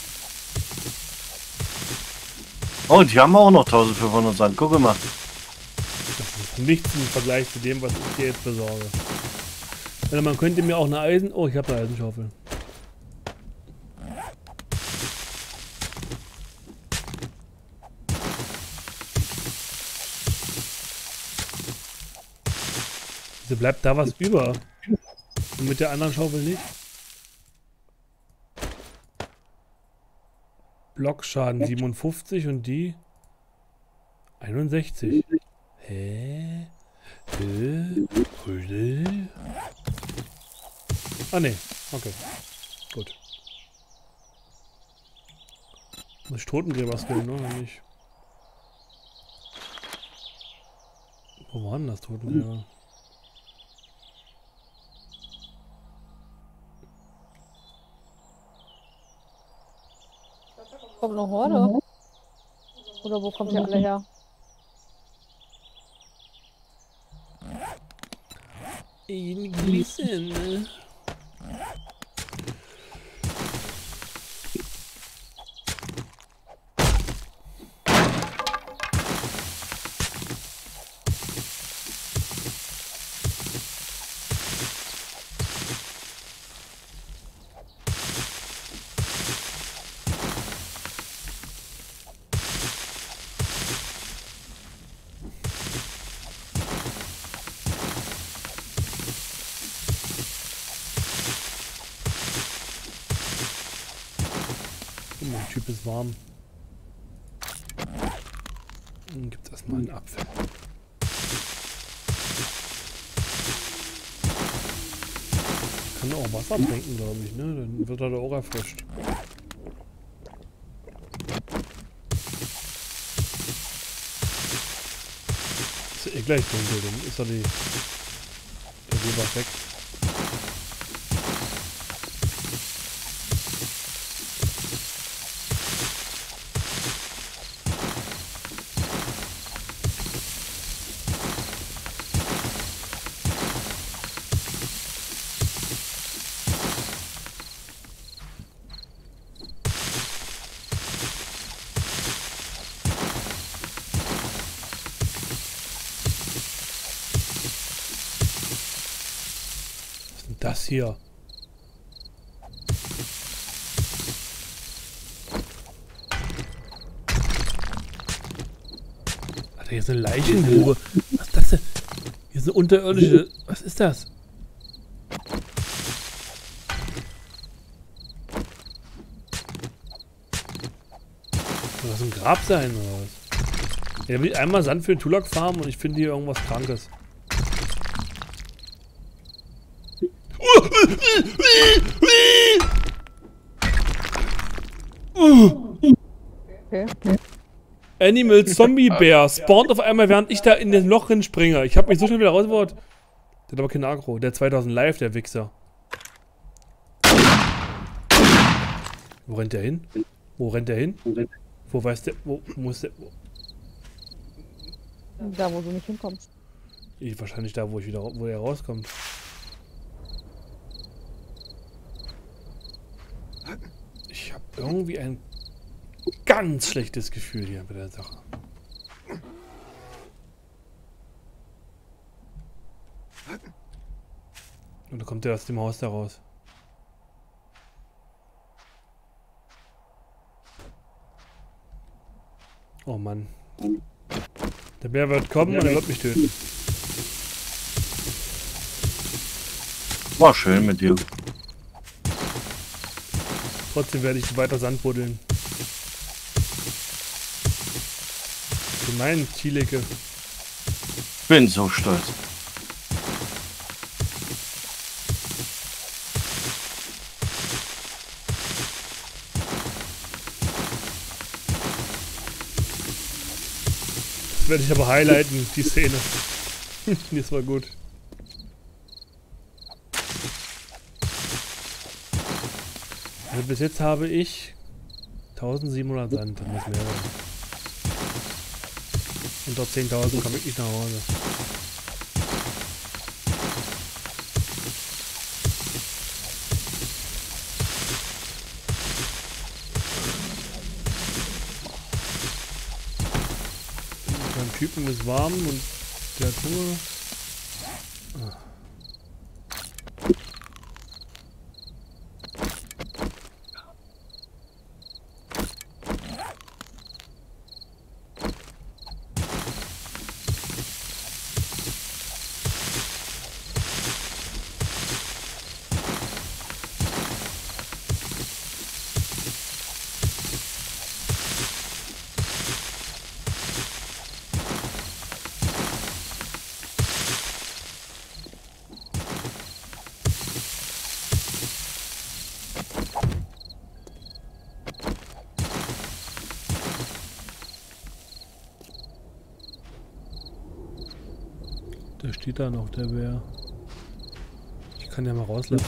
Oh, und die haben auch noch 1500 Sand. Guck mal. Das ist nichts im Vergleich zu dem, was ich dir jetzt besorge. Oder man könnte mir auch eine Eisen... Oh, ich habe eine Eisenschaufel. Wieso bleibt da was über? Und mit der anderen Schaufel nicht? Blockschaden 57 und die 61. Hä? Hä? Ah ne, okay. Gut. Muss ich Totengräber skillen, ne? Oder nicht? Wo waren das Totengräber? Kommt eine Horde? Oder wo kommt ihr alle her? In Gießen. Oh, der Typ ist warm. Dann gibt's erstmal einen Apfel. Kann auch Wasser trinken, glaube ich, ne? Dann wird er da auch erfrischt. Ist ja eh gleich dunkel, dann ist er die. Der Weber weg. Was ist denn das hier? Alter, hier ist eine Leichengrube. Was ist das denn? Hier ist eine unterirdische. Was ist das? Soll das ein Grab sein oder was? Ja, will einmal Sand für den Tulak farmen und ich finde hier irgendwas Krankes. Okay. Animal Zombie Bear spawnt auf einmal, während ich da in das Loch springe. Ich habe mich so schnell wieder rausgebaut. Der hat aber kein Agro. Der 2000 Live, der Wichser. Wo rennt der hin? Wo rennt der hin? Wo weiß der? Wo muss der? Wo? Da, wo du nicht hinkommst. Ich, wahrscheinlich da, wo ich wieder, wo er rauskommt. Ich habe irgendwie ein Ganz schlechtes Gefühl hier bei der Sache. Und da kommt er aus dem Haus da raus. Oh Mann. Der Bär wird kommen ja, und er wird mich töten. War schön mit dir. Trotzdem werde ich weiter Sand buddeln. Gemein, Thielecke. Bin so stolz. Das werde ich aber highlighten, die Szene. das war gut. Also bis jetzt habe ich 1700 Sand, das muss mehr werden. Unter 10.000 komme ich nicht nach Hause. Beim Typen ist warm und der hat steht da noch, der Bär. Ich kann ja mal rauslassen.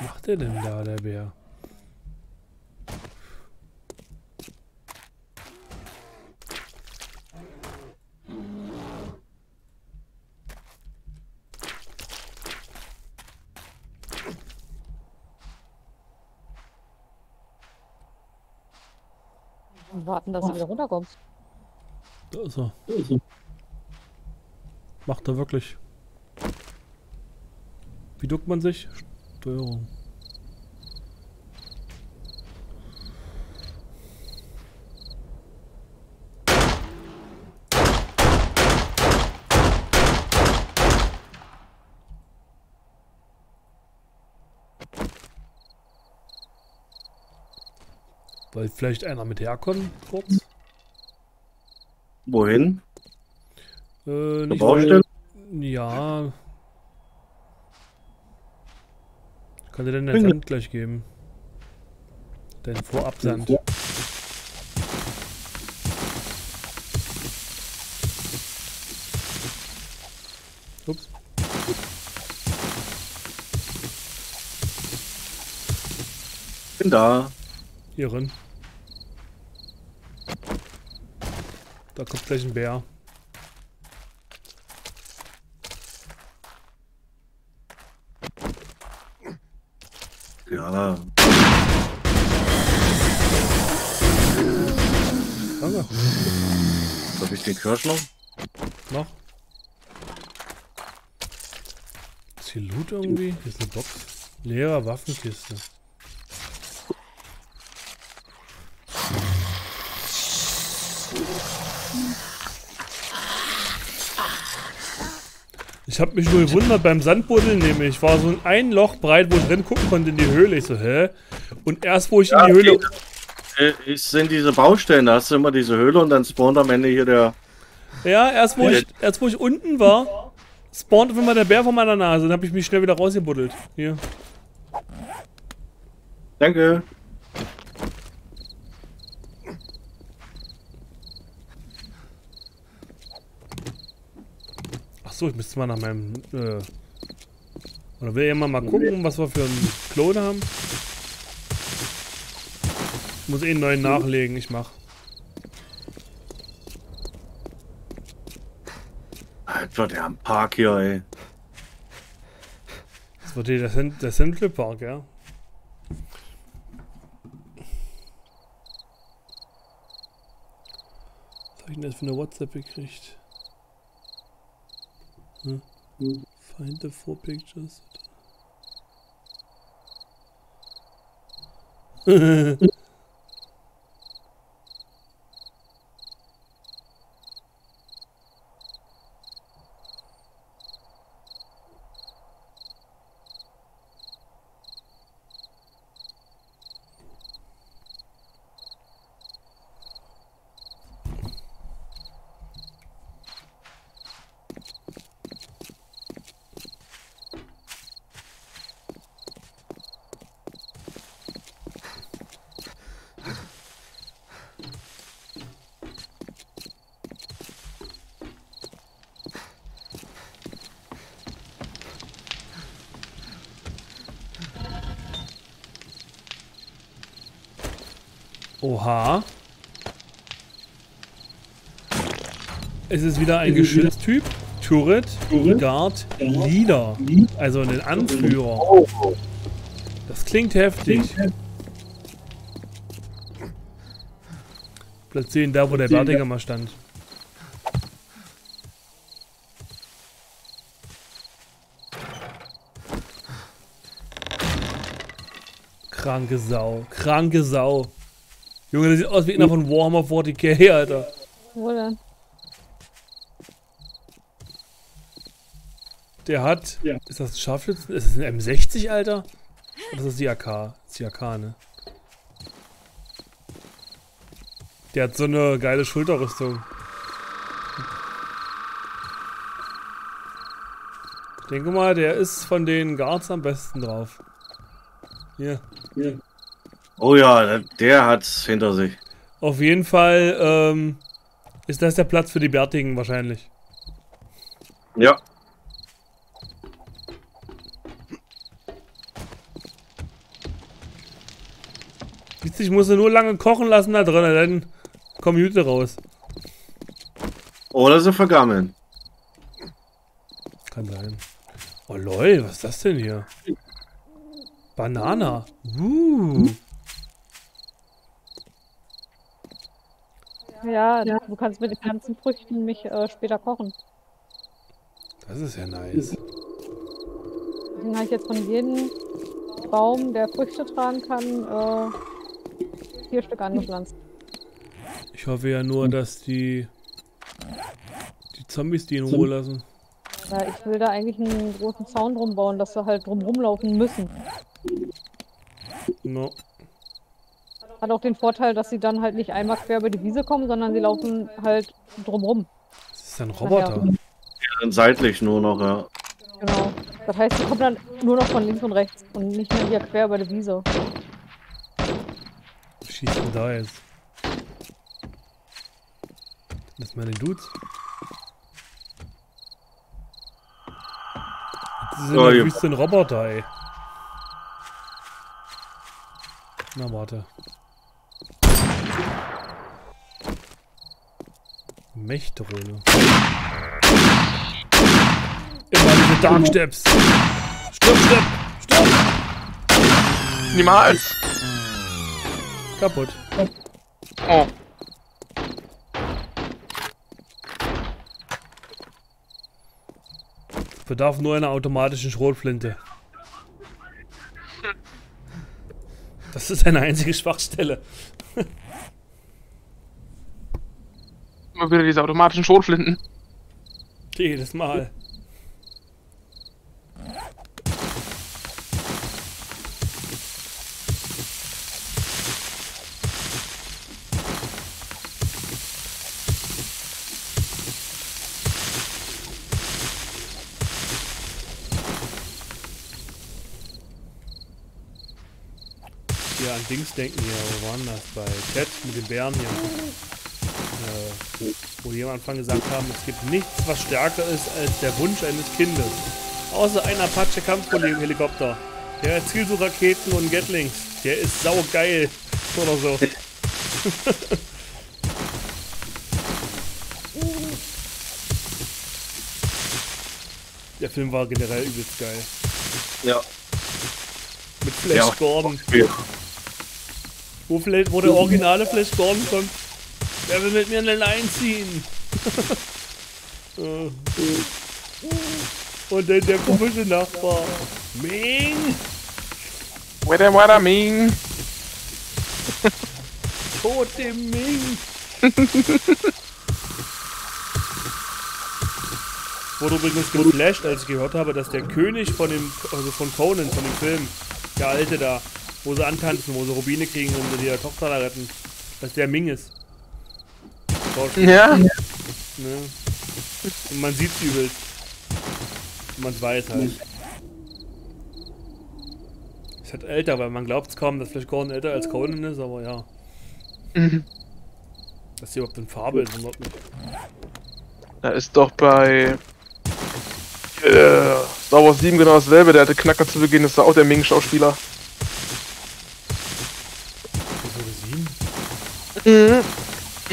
Was macht der denn da, der Bär? Und warten, dass du wieder runterkommst. Da ist er. Macht er wirklich. Wie duckt man sich? Steuerung. Vielleicht einer mit herkommen? Kurz? Wohin? Äh, nicht Baustelle? Ja. Kann dir denn den Bin- Sand gleich geben? Den Vorabsand. Ups. Bin da. Hier Da kommt gleich ein Bär. Ja. Danke. Hab ich den Kirsch noch? Noch? Ist hier Loot irgendwie? Hier ist eine Box. Leere Waffenkiste. Ich habe mich nur gewundert beim Sandbuddeln nämlich. War so ein Loch breit, wo ich drin gucken konnte in die Höhle. Ich so, hä? Und erst wo ich in die Höhle. Äh, Es sind diese Baustellen, da hast du immer diese Höhle und dann spawnt am Ende hier der Ja, erst wo, ich, erst wo ich unten war, spawnt auf einmal der Bär vor meiner Nase. Dann habe ich mich schnell wieder rausgebuddelt. Hier. Danke. Achso, ich müsste mal nach meinem. Äh, oder will jemand mal gucken, was wir für einen Klon haben? Ich muss eh einen neuen nachlegen, ich mach. Alter, der am Park hier, ey. Das wird hier der, Cent der Central Park, ja. Was hab ich denn jetzt für eine WhatsApp gekriegt? Hm? Find the four pictures. Oha. Es ist wieder ein Geschütztyp. Turret, Guard, Leader. Also ein Anführer. Das klingt heftig. Platzieren da, wo der Bärtiger mal stand. Kranke Sau. Kranke Sau. Junge, das sieht aus wie einer von Warhammer 40k, Alter. Wo denn? Der hat. Ist das ein Scharfschützen? Ist das ein M60, Alter? Oder ist das die AK? Das ist die AK, ne? Der hat so eine geile Schulterrüstung. Ich denke mal, der ist von den Guards am besten drauf. Hier. Oh ja, der- hat's hinter sich. Auf jeden Fall ähm, ist das der Platz für die Bärtigen wahrscheinlich. Ja. Witzig, musst du nur lange kochen lassen da drin, dann kommen Jute raus. Oder sie vergammeln. Kann sein. Oh lol, was ist das denn hier? Banana. Uh. Ja, du kannst mit den ganzen Früchten mich äh, später kochen. Das ist ja nice. Deswegen habe ich jetzt von jedem Baum, der Früchte tragen kann, äh, vier Stück angepflanzt. Ich hoffe ja nur, dass die die Zombies die in Ruhe lassen. Ja, ich will da eigentlich einen großen Zaun drum bauen, dass sie halt drum rumlaufen müssen. No. Hat auch den Vorteil, dass sie dann halt nicht einmal quer über die Wiese kommen, sondern sie laufen halt drumrum. Das ist ein Roboter. Dann seitlich nur noch, ja. Genau. Das heißt, sie kommen dann nur noch von links und rechts und nicht mehr hier quer über die Wiese. Schießt denn da jetzt? Das sind meine Dudes. Das sind Oh, ja. Ein Roboter, ey. Na, warte. Mechdrohne. Immer diese Dark Steps. Stirb, stirb, stirb. Niemals. Kaputt. Oh. Bedarf nur einer automatischen Schrotflinte. Das ist eine einzige Schwachstelle. immer wieder diese automatischen Schrotflinten. Jedes Mal. Hier an Dings denken hier, wo waren das? Bei Ted mit den Bären hier. Wo die am Anfang gesagt haben, es gibt nichts, was stärker ist als der Wunsch eines Kindes. Außer ein Apache Kampfhelikopter. Der erzielt so Raketen und Gatlings. Der ist saugeil. Oder so. Der Film war generell übelst geil. Ja. Mit Flash Ja. Gordon. Ja. Wo, wo der originale Flash Gordon kommt. Wer will mit mir eine Line ziehen? Und dann der komische Nachbar. Ming! What am what I mean? Tote Ming! Wurde übrigens geflasht, als ich gehört habe, dass der König von dem, also von Conan, von dem Film, der Alte da, wo sie antanzen, wo sie Rubine kriegen und sie ihre Tochter da retten, dass der Ming ist. Schauspieler. Ja. Ne? Und man sieht's übelst. Und man weiß halt. Ist halt älter, weil man glaubt es kaum, dass Flash Gordon älter als Conan ist, aber ja. Mhm. Dass die überhaupt in Farbe ist, wundert mich. Da ist doch bei äh, Star Wars 7 genau dasselbe. Der hatte Knacker zu Beginn, ist da auch der Ming-Schauspieler. Episode 7? Mhm.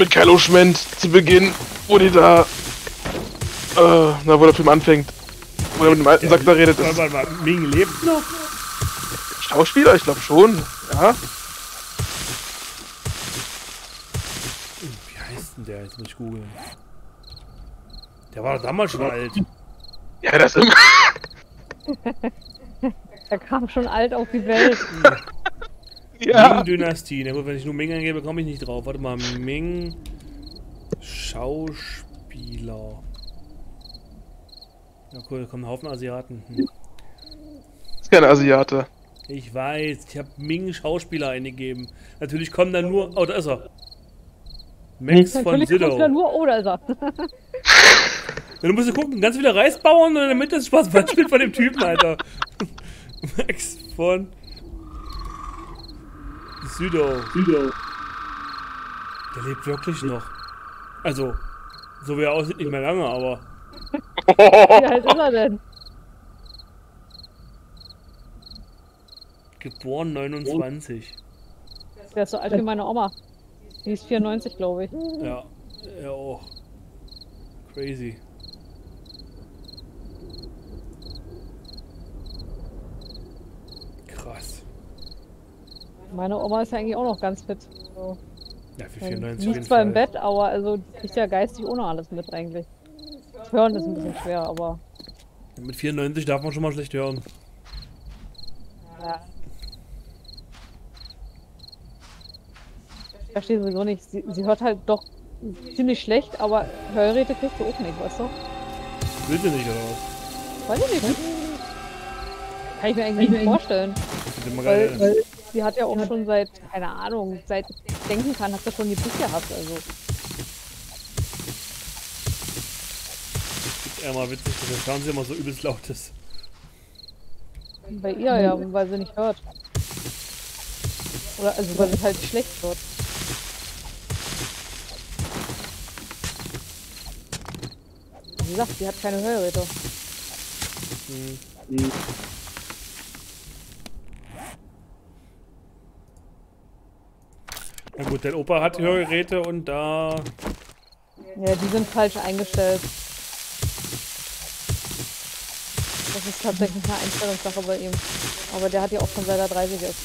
Mit Kylo Schment zu Beginn, wo die da. Äh, na, wo der Film anfängt. Wo er mit dem alten Sack da redet. Warte Ist mal, Ming lebt noch? Schauspieler? Ich glaube schon. Ja. Wie heißt denn der? Jetzt muss ich googeln. Der war damals schon alt. Ja, das immer. Er kam schon alt auf die Welt. Ja. Ming-Dynastie. Na gut, wenn ich nur Ming eingebe, komme ich nicht drauf. Warte mal, Ming. Schauspieler. Ja cool, da kommen ein Haufen Asiaten. Hm. Ist kein Asiate. Ich weiß, ich habe Ming Schauspieler eingegeben. Natürlich kommen dann nur. Oh, da ist er. Max von Natürlich kommt da Zillow. nur oder ist er. Ja, du musst ja gucken, ganz viele Reisbauern und in der Mitte ist Spaßbeispiel von dem Typen, Alter. Max von Südow. Südow. Der lebt wirklich noch. Also, so wie er aussieht, nicht mehr lange, aber. Wie alt ist er denn? Geboren 29. Der ist so alt wie meine Oma. Die ist 94, glaube ich. Ja, er auch. Crazy. Krass. Meine Oma ist ja eigentlich auch noch ganz fit. So. Ja, für Ja, 94 auf Liegt zwar im. Bett, aber also kriegt ja geistig ohne alles mit eigentlich. Hören ist ein bisschen schwer, aber Mit 94 darf man schon mal schlecht hören. ja. Ich verstehe sowieso nicht. Sie, sie hört halt doch ziemlich schlecht, aber Hörgeräte kriegt sie auch nicht, weißt du? Will sie nicht, oder was? Weiß ich nicht. Kann ich mir eigentlich nicht vorstellen. Weil, geil. weil sie hat ja auch schon seit, keine Ahnung, seit ich denken kann, hat sie schon die Buch gehabt. Also Ist eher mal witzig, dass der Fernseher immer so übelst laut ist. bei ihr ja, weil sie nicht hört. Oder also weil sie halt schlecht hört. Wie gesagt, sie hat keine Hörgeräte. Na gut, dein Opa hat Hörgeräte und da. Ja, die sind falsch eingestellt. Das ist tatsächlich eine Einstellungssache bei ihm. Aber der hat ja auch schon seit er 30 ist.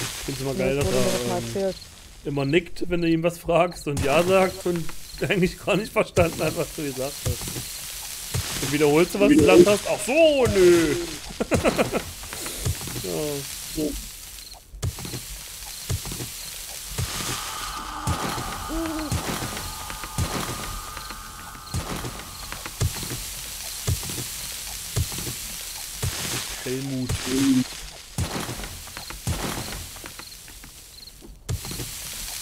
Ich finde es immer geil, das dass er ähm, immer nickt, wenn du ihm was fragst und Ja sagt und eigentlich gar nicht verstanden hat, was du gesagt hast. Dann wiederholst du, was du gesagt hast. Ach so, nö. ja. Helmut.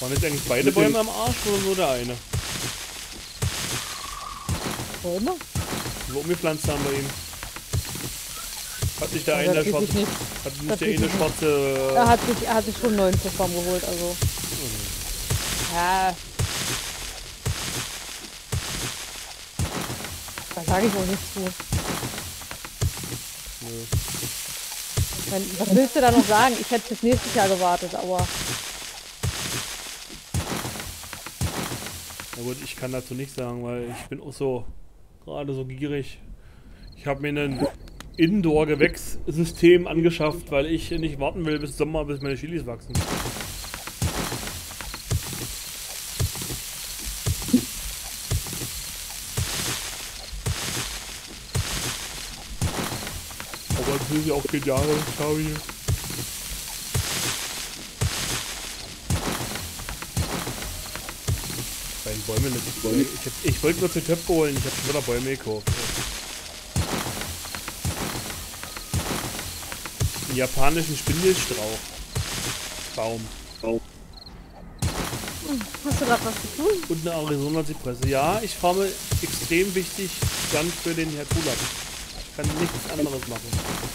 Waren jetzt eigentlich beide Bäume am Arsch oder nur der eine? Bäume? Wo umgepflanzt haben wir ihn. Hat nicht der eine das Hat nicht Das der weiß eine schwarze. Er hat sich, er hat sich schon einen neuen Fischbaum geholt, also. Ja. Da sage ich auch nichts zu. Ich mein, was willst du da noch sagen? Ich hätte bis nächstes Jahr gewartet, aber Na gut, ich kann dazu nichts sagen, weil ich bin auch so gerade so gierig. Ich habe mir ein Indoor-Gewächssystem angeschafft, weil ich nicht warten will bis Sommer, bis meine Chilis wachsen. Aber das ist ja auch genial, schau hier. Bäumen nicht. Ich, ich wollte nur zu Töpfe holen, ich habe schon wieder Bäume gekauft. Einen japanischen Spindelstrauch. Baum. hast du gerade was zu tun? Und eine Arizona-Zypresse. Ja, ich farme extrem wichtig Sand für den Herkulap. Ich kann nichts anderes machen.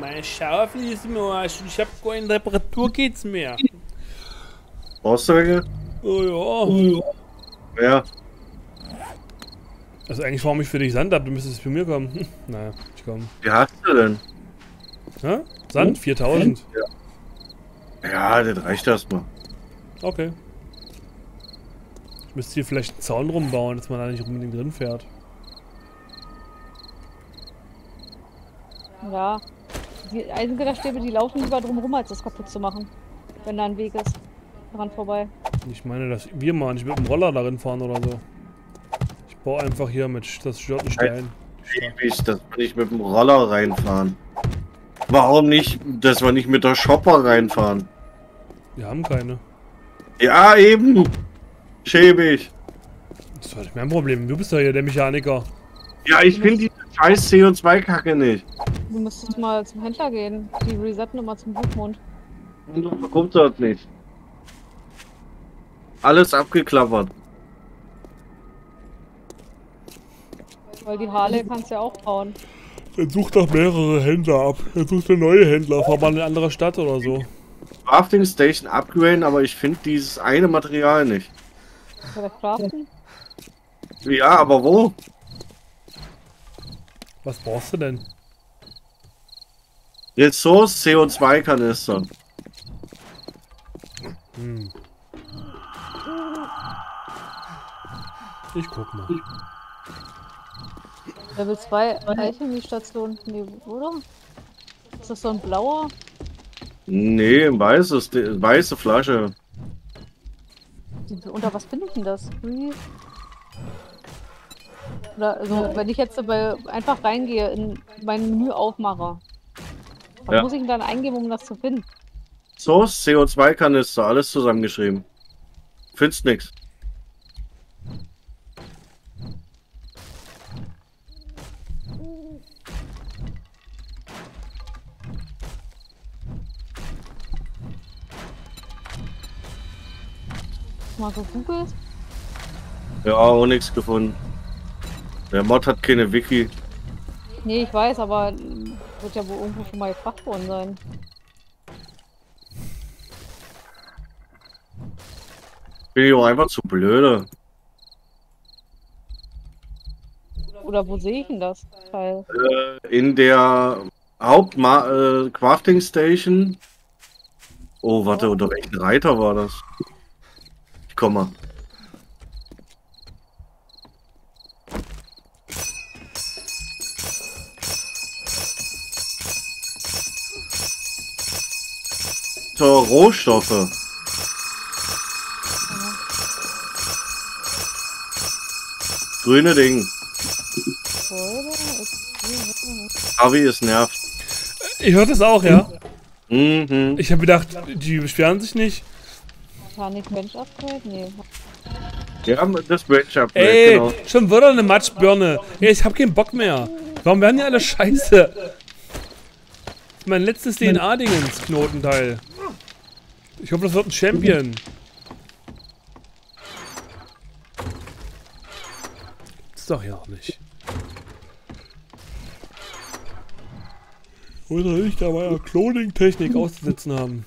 Meine Schaufel ist im Arsch ich habe keine Reparaturkits mehr. Brauchst du welche? Oh ja. Ja. Also eigentlich farm ich für dich Sand ab, du müsstest zu mir kommen. Hm, naja, ich komme. Wie hast du denn? Hä? Sand? 4000. Ja, das reicht erstmal. Okay. Ich müsste hier vielleicht einen Zaun rumbauen, dass man da nicht unbedingt drin fährt. Ja. Die Eisengitterstäbe, die laufen lieber drum rum, als das kaputt zu machen. Wenn da ein Weg ist. Dran vorbei. Ich meine, dass wir mal nicht mit dem Roller darin fahren oder so. Ich baue einfach hier mit das stört einen Stein. Ich, dass wir nicht mit dem Roller reinfahren. Warum nicht, dass wir nicht mit der Shopper reinfahren? Wir haben keine. Ja, eben. Schäbig. Das ist doch nicht mein Problem. Du bist doch hier der Mechaniker. Ja, ich finde die scheiß CO2-Kacke nicht. Du müsstest mal zum Händler gehen. Die resetten immer zum Blutmond. Und du bekommst das nicht. Alles abgeklappert. Weil die Harley kannst du ja auch bauen. Dann such doch mehrere Händler ab. Dann suchst du neue Händler. Fahr mal in eine andere Stadt oder so. Crafting Station upgraden, aber ich finde dieses eine Material nicht. Craften. Ja, aber wo? Was brauchst du denn? Ressource CO2-Kanister. Hm. Ich guck mal. Level 2 Alchemie-Station. Nee, oder? Ist das so ein blauer? Nee, ein weißes, weiße Flasche. Unter was finde ich denn das? Wie? Oder also, wenn ich jetzt dabei einfach reingehe in mein Menü aufmache, was Ja. muss ich denn dann eingeben, um das zu finden? Source CO2-Kanister, alles zusammengeschrieben. Findest nix. Mal gegoogelt? Ja, auch nichts gefunden. Der Mod hat keine Wiki. Nee, ich weiß, aber wird ja wohl irgendwo schon mal gefragt worden sein. Bin ich auch einfach zu blöde. Oder wo sehe ich denn das Teil? Äh, in der Hauptma äh, Crafting Station. Oh, warte, unter welchen Reiter war das? Ich komme mal. So, Rohstoffe. Grüne Ding. Harvey ist nervt. Ich höre das auch, ja. Mhm. Ich habe gedacht, die beschweren sich nicht. Mechanik Mensch Upgrade? Nee. Wir haben das Range-Upgrade, Ey, genau. schon wieder eine Matschbirne. Ey, ich hab keinen Bock mehr. Warum werden die alle scheiße? Mein letztes DNA-Dingens, Knotenteil. Ich hoffe, das wird ein Champion. Gibt's doch ja auch nicht. Oder nicht da meiner Cloning-Technik auszusetzen haben.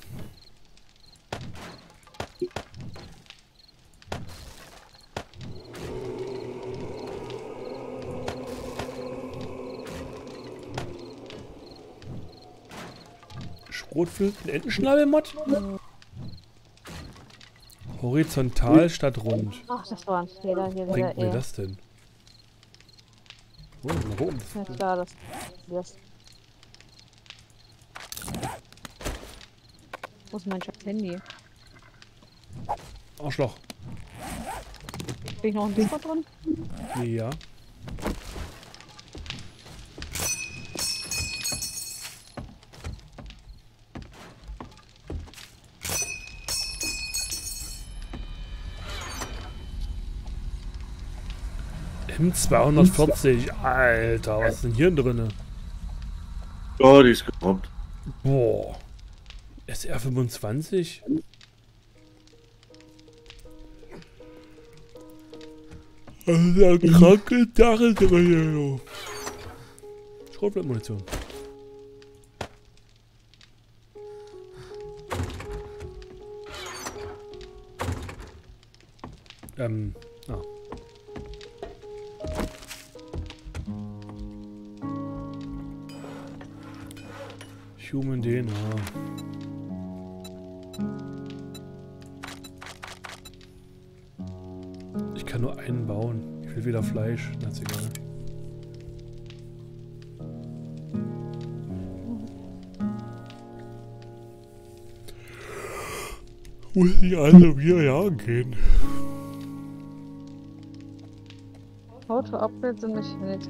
Schrotflöten Entenschnabelmod? Horizontal statt rund. Ach, das war ein Fehler hier wieder. Bringt mir das denn? Oh, mal gucken. Ja klar, das, das. Wo ist mein scheiß Handy? Arschloch. Bin ich noch ein Discord drin? Ja. M240, Alter, was ist denn hier drinne? Oh, die ist gerobbt. Boah. SR25? Das ist ja kranke Sache drin. Schrotflintenmunition. Ähm, Ich also wieder jagen gehen? Auto-Upgrade sind nicht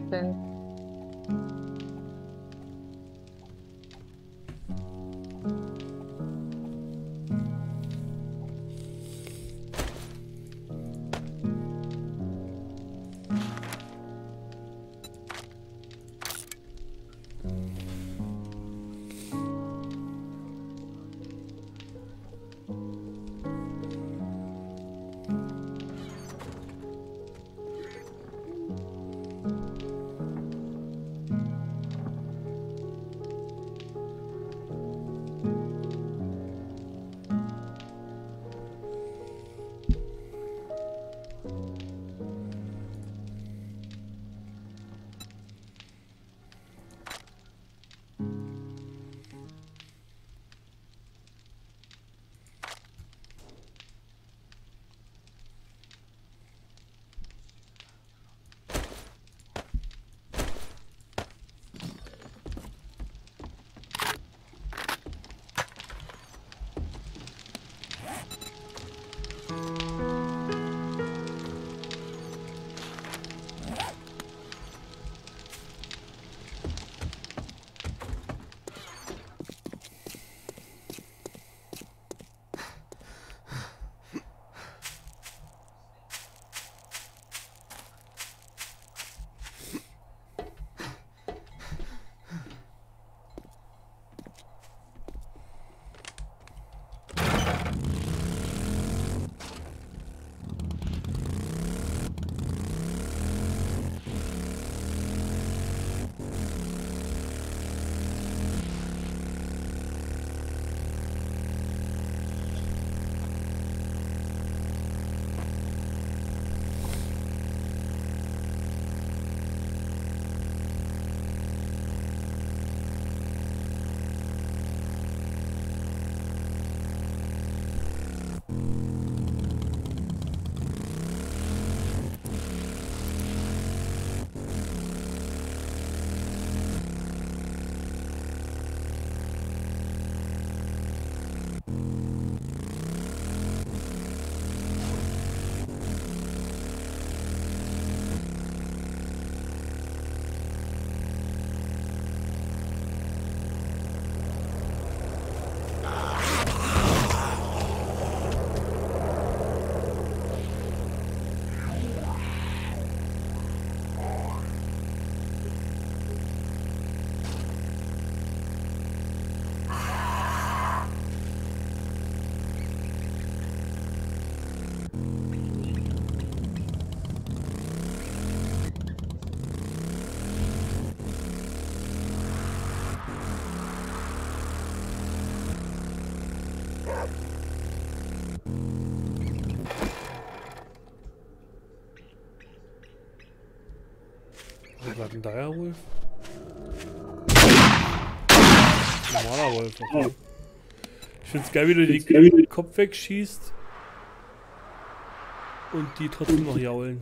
Direwolf? Normaler Wolf, okay. Ich find's geil, wie du die Kopf wegschießt und die trotzdem noch jaulen.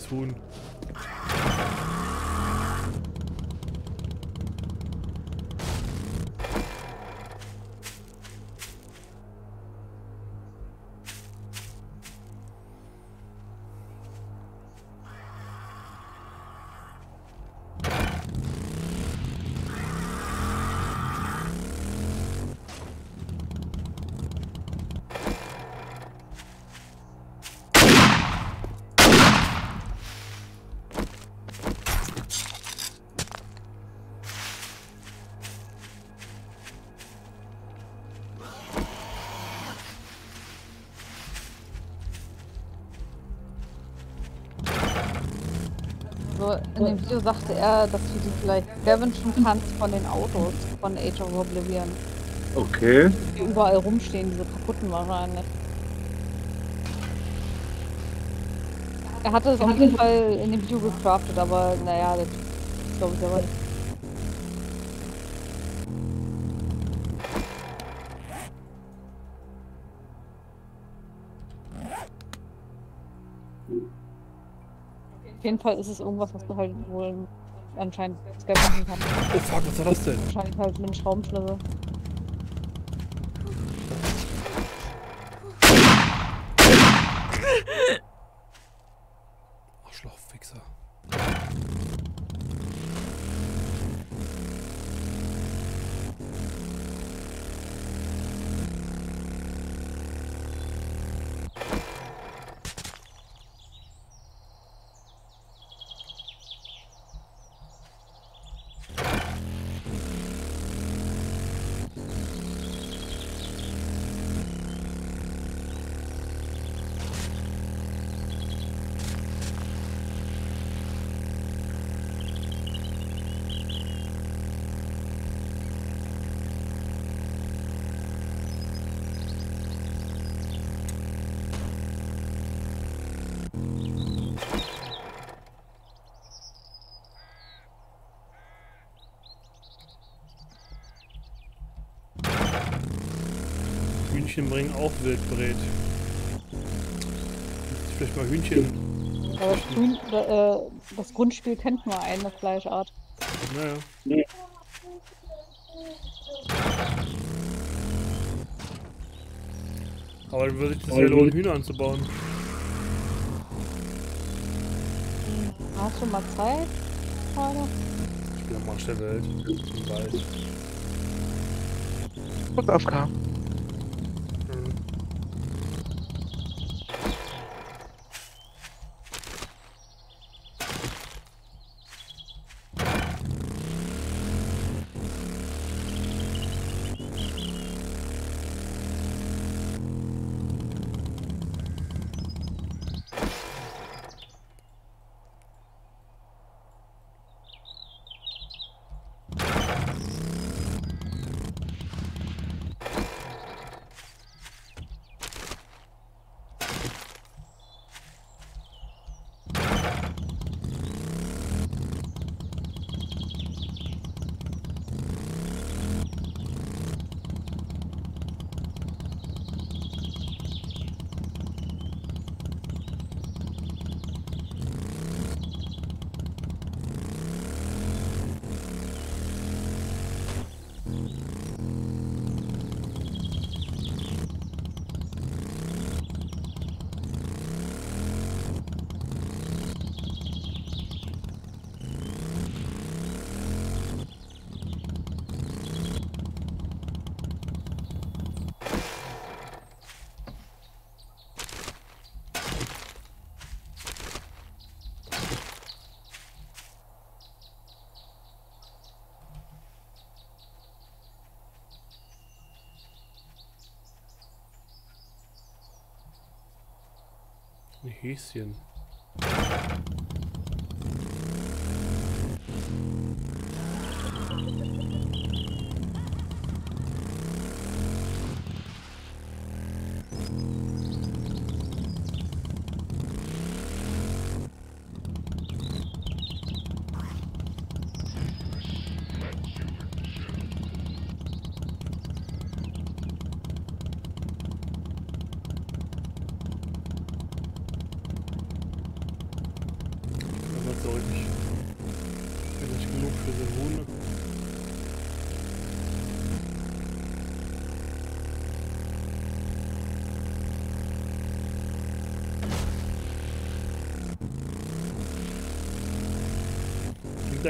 Scheiß In dem Video sagte er, dass du die vielleicht scavengen kannst von den Autos von Age of Oblivion. Okay. Die überall rumstehen, diese kaputten wahrscheinlich. Er hatte es auf jeden Fall in dem Video gecraftet, aber naja, das glaube ich aber nicht. Jeden Fall ist es irgendwas, was du halt wohl anscheinend scavengen kannst. Oh fuck, was war das denn? Wahrscheinlich halt mit einem Schraubenschlüssel. Hühnchen bringen auch Wildbret. Vielleicht mal Hühnchen. Aber das, Grün, äh, das Grundspiel kennt nur eine Fleischart. Naja. Aber dann würde ich das ja lohnen, Hühner anzubauen. Hast du mal Zeit? Gerade? Ich bin am Arsch der Welt. Im Wald. Kurz AFK. Häschen.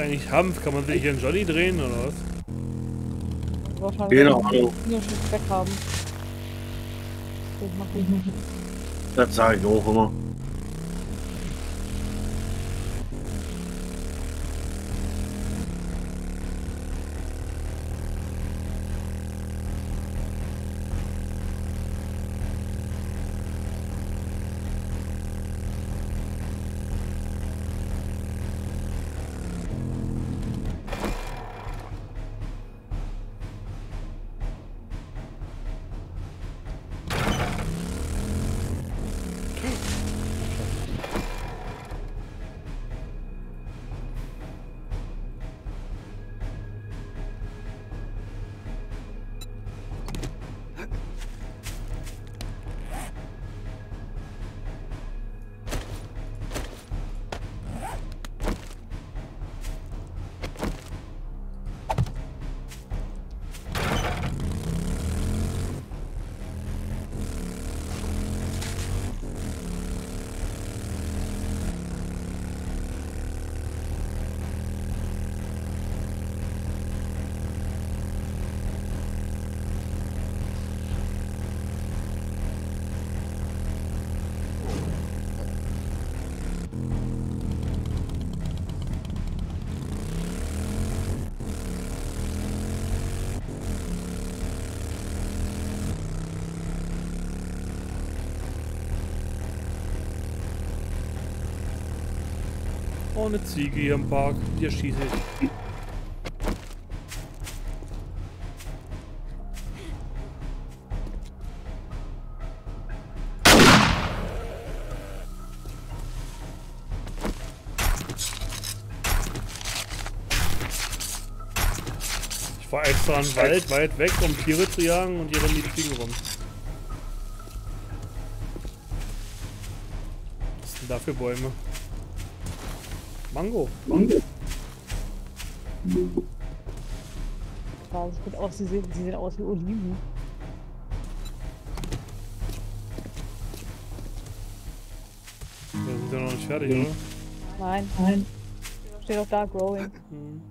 Eigentlich Hanf? Kann man sich hier einen Jolly drehen oder was? Wahrscheinlich schon Speck haben. Das sage ich auch immer. Oh, eine Ziege hier im Park. Die erschieße ich. Ich fahr extra einen Wald weit weg, um Tiere zu jagen und hier rennen die Ziegen rum. Was sind da für Bäume? Mango. Mango. Ja, das sieht aus, sie sehen, sie sehen aus wie Oliven. Wir sind ja noch nicht fertig, oder? Nein, nein. Steht doch da, growing. Hm.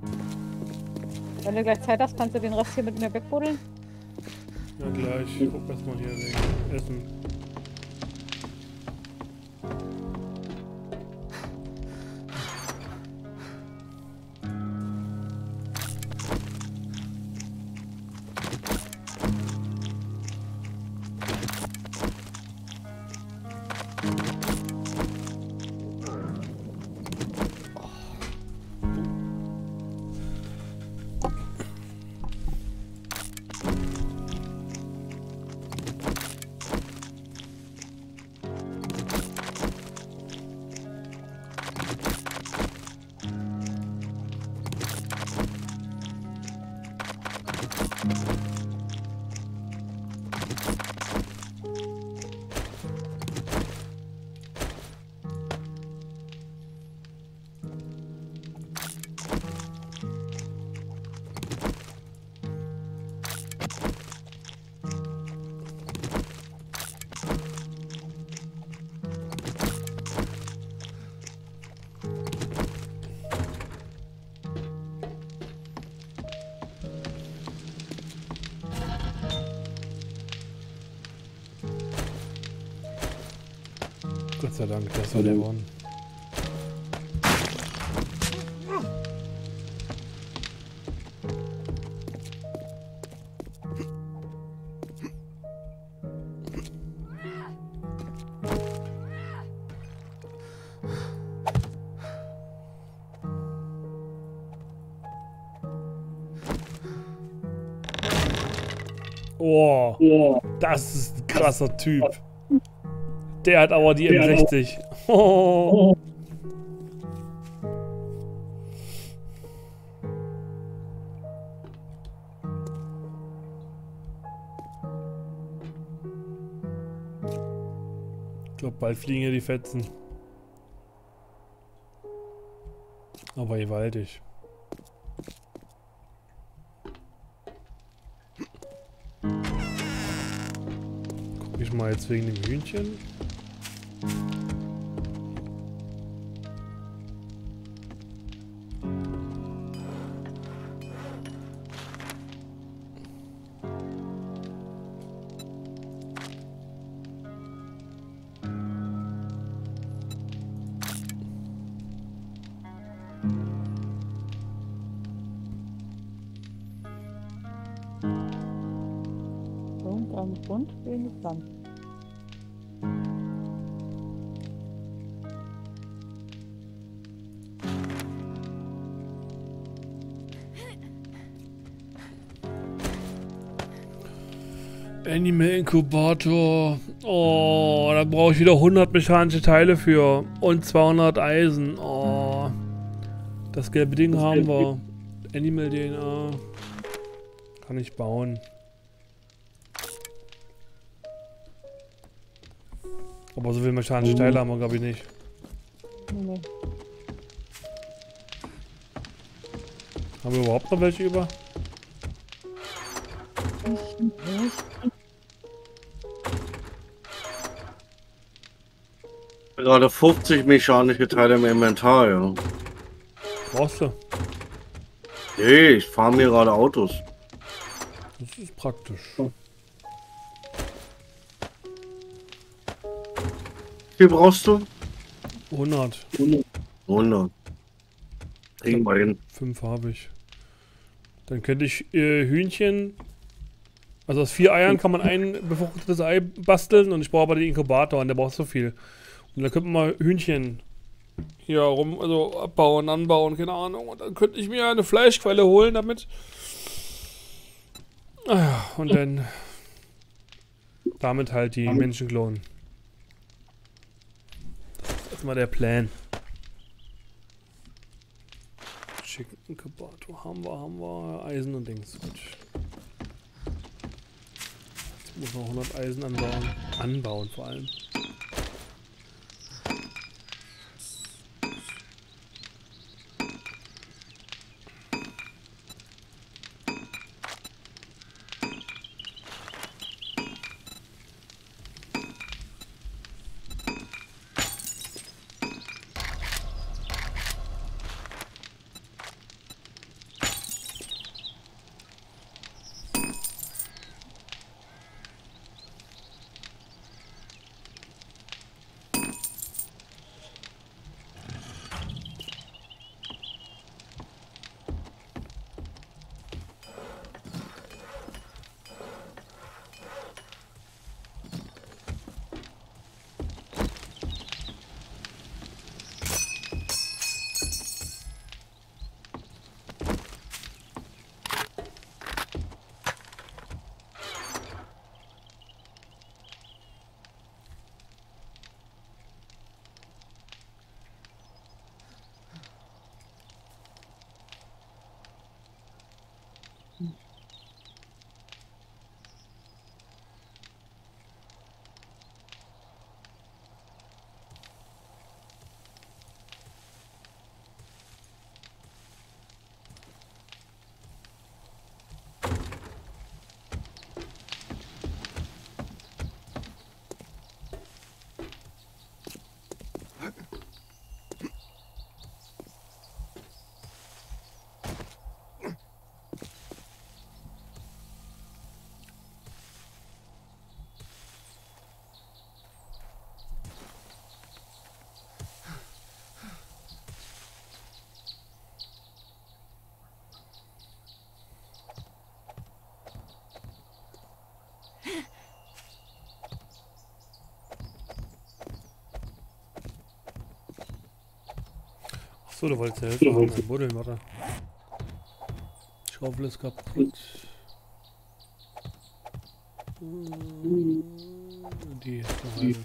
Wenn du gleich Zeit hast, kannst du den Rest hier mit mir wegbuddeln. Ja, gleich. Ich guck erstmal hier wegen Essen. das der One. Oh, das ist ein krasser Typ. Der hat aber die M60. Oh. Ich glaube, bald fliegen hier die Fetzen. Aber gewaltig. Guck ich mal jetzt wegen dem Hühnchen. Inkubator. Oh, da brauche ich wieder 100 mechanische Teile für. Und 200 Eisen. Oh. Das gelbe Ding haben wir. Animal DNA. Kann ich bauen. Aber so viele mechanische Teile haben wir, glaube ich, nicht. Haben wir überhaupt noch welche über? Gerade 50 mechanische Teile im Inventar, ja. Brauchst du? Nee, ich fahre mir gerade Autos. Das ist praktisch. Wie brauchst du? 100. 100. Kriegen wir hin. 5 habe ich. Dann könnte ich äh, Hühnchen. Also aus vier Eiern kann man ein befruchtetes Ei basteln und ich brauche aber den Inkubator und der braucht so viel. Und dann könnte man mal Hühnchen hier rum, also abbauen, anbauen, keine Ahnung. Und dann könnte ich mir eine Fleischquelle holen damit. Ah und dann damit halt die Menschen klonen. Das ist erstmal der Plan. Chicken Inkubator haben wir, haben wir Eisen und Dings. Gut. Jetzt muss man 100 Eisen anbauen. Anbauen vor allem. Achso, du wolltest helfen. Ja, mein Buddeln, warte. Schaufel ist kaputt. Die ist noch eine.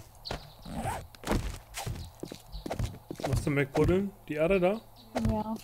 Was zum Wegbuddeln? Die Erde da? Ja.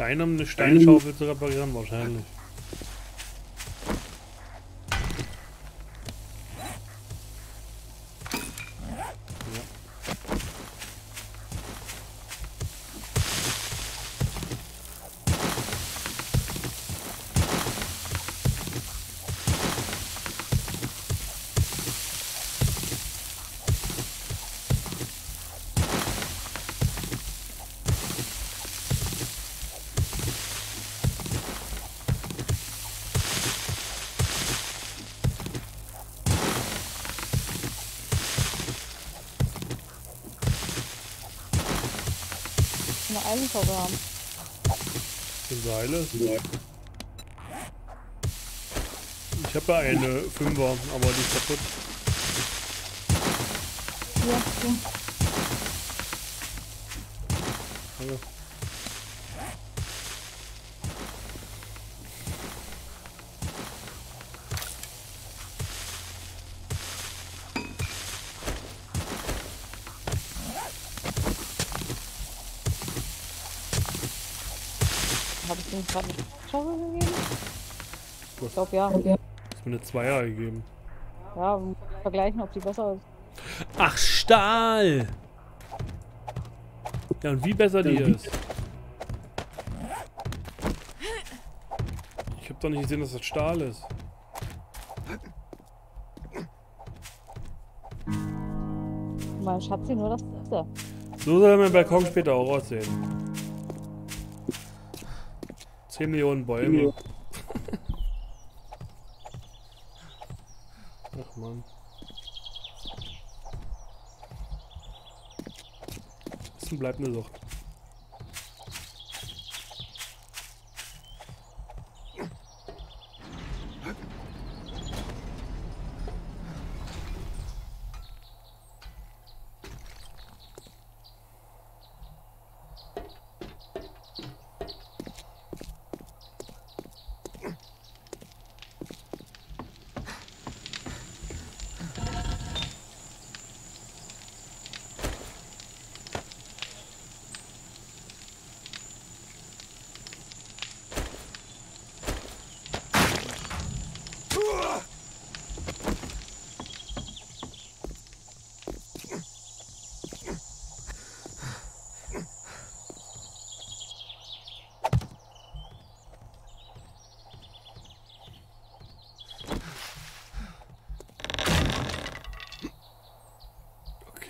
Steine, um eine Steinschaufel zu reparieren, wahrscheinlich. Eisenschraube haben. Seile. Ich habe ja eine Fünfer, aber die ist kaputt. Hier, hier. Glaube ja. hast mir eine Zweier gegeben. Ja, vergleichen, ob die besser ist. Ach, Stahl! Ja, und wie besser die ist. Ich habe doch nicht gesehen, dass das Stahl ist. Mein Schatzi, nur das Beste. So soll mein Balkon später auch aussehen. 10 Millionen Bäume. Ach man. Essen bleibt eine Sucht.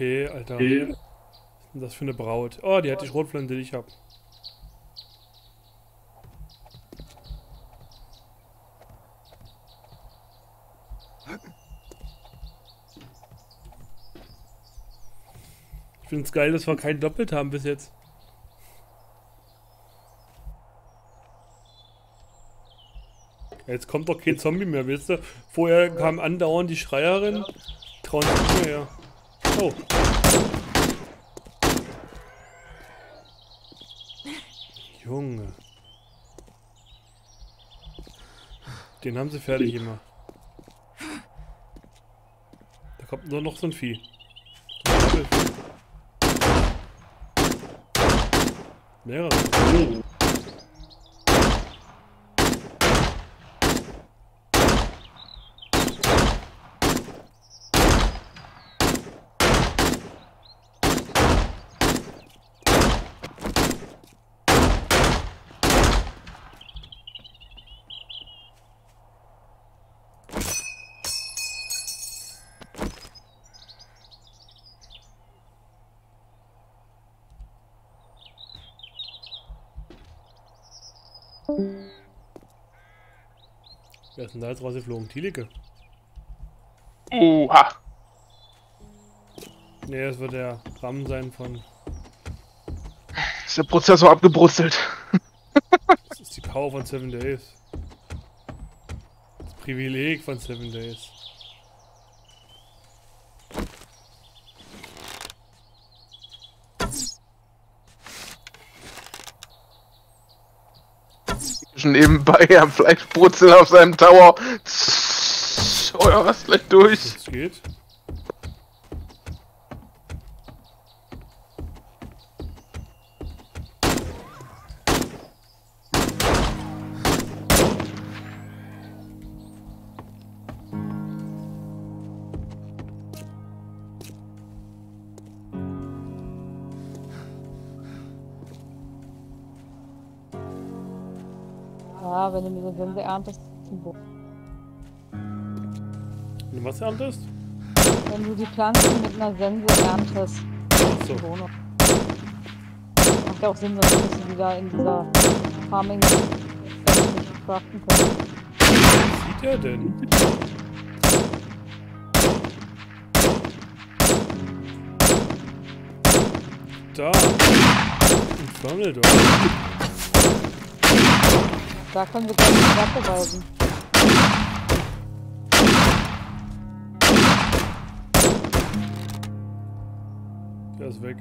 Okay, Alter. Was ist denn das für eine Braut? Oh, die hat die Schrotflinte, die ich hab. Ich find's geil, dass wir kein Doppelt haben bis jetzt. Jetzt kommt doch kein Zombie mehr, weißt du? Vorher kam andauernd die Schreierin. Trauen sich nicht mehr her. Oh. Junge. Den haben sie fertig gemacht. Da kommt nur noch so ein Vieh. Mehrere. Wer ist denn da jetzt rausgeflogen? Thielicke? Oha. Nee, das wird der Rahmen sein von. Ist der Prozessor abgebrutzelt. Das ist die Power von Seven Days. Das Privileg von Seven Days. Nebenbei am Fleischbrutzeln auf seinem Tower. Ja, was gleich durch. Das geht. Wenn du was erntest? wenn du die Pflanzen mit einer Sense erntest, So. Macht ja auch Sinn, sonst müssen die da in dieser Farming craften können. Was sieht er denn? Da. Infernal Door. Da können wir gleich die Waffe weisen. Der ist weg.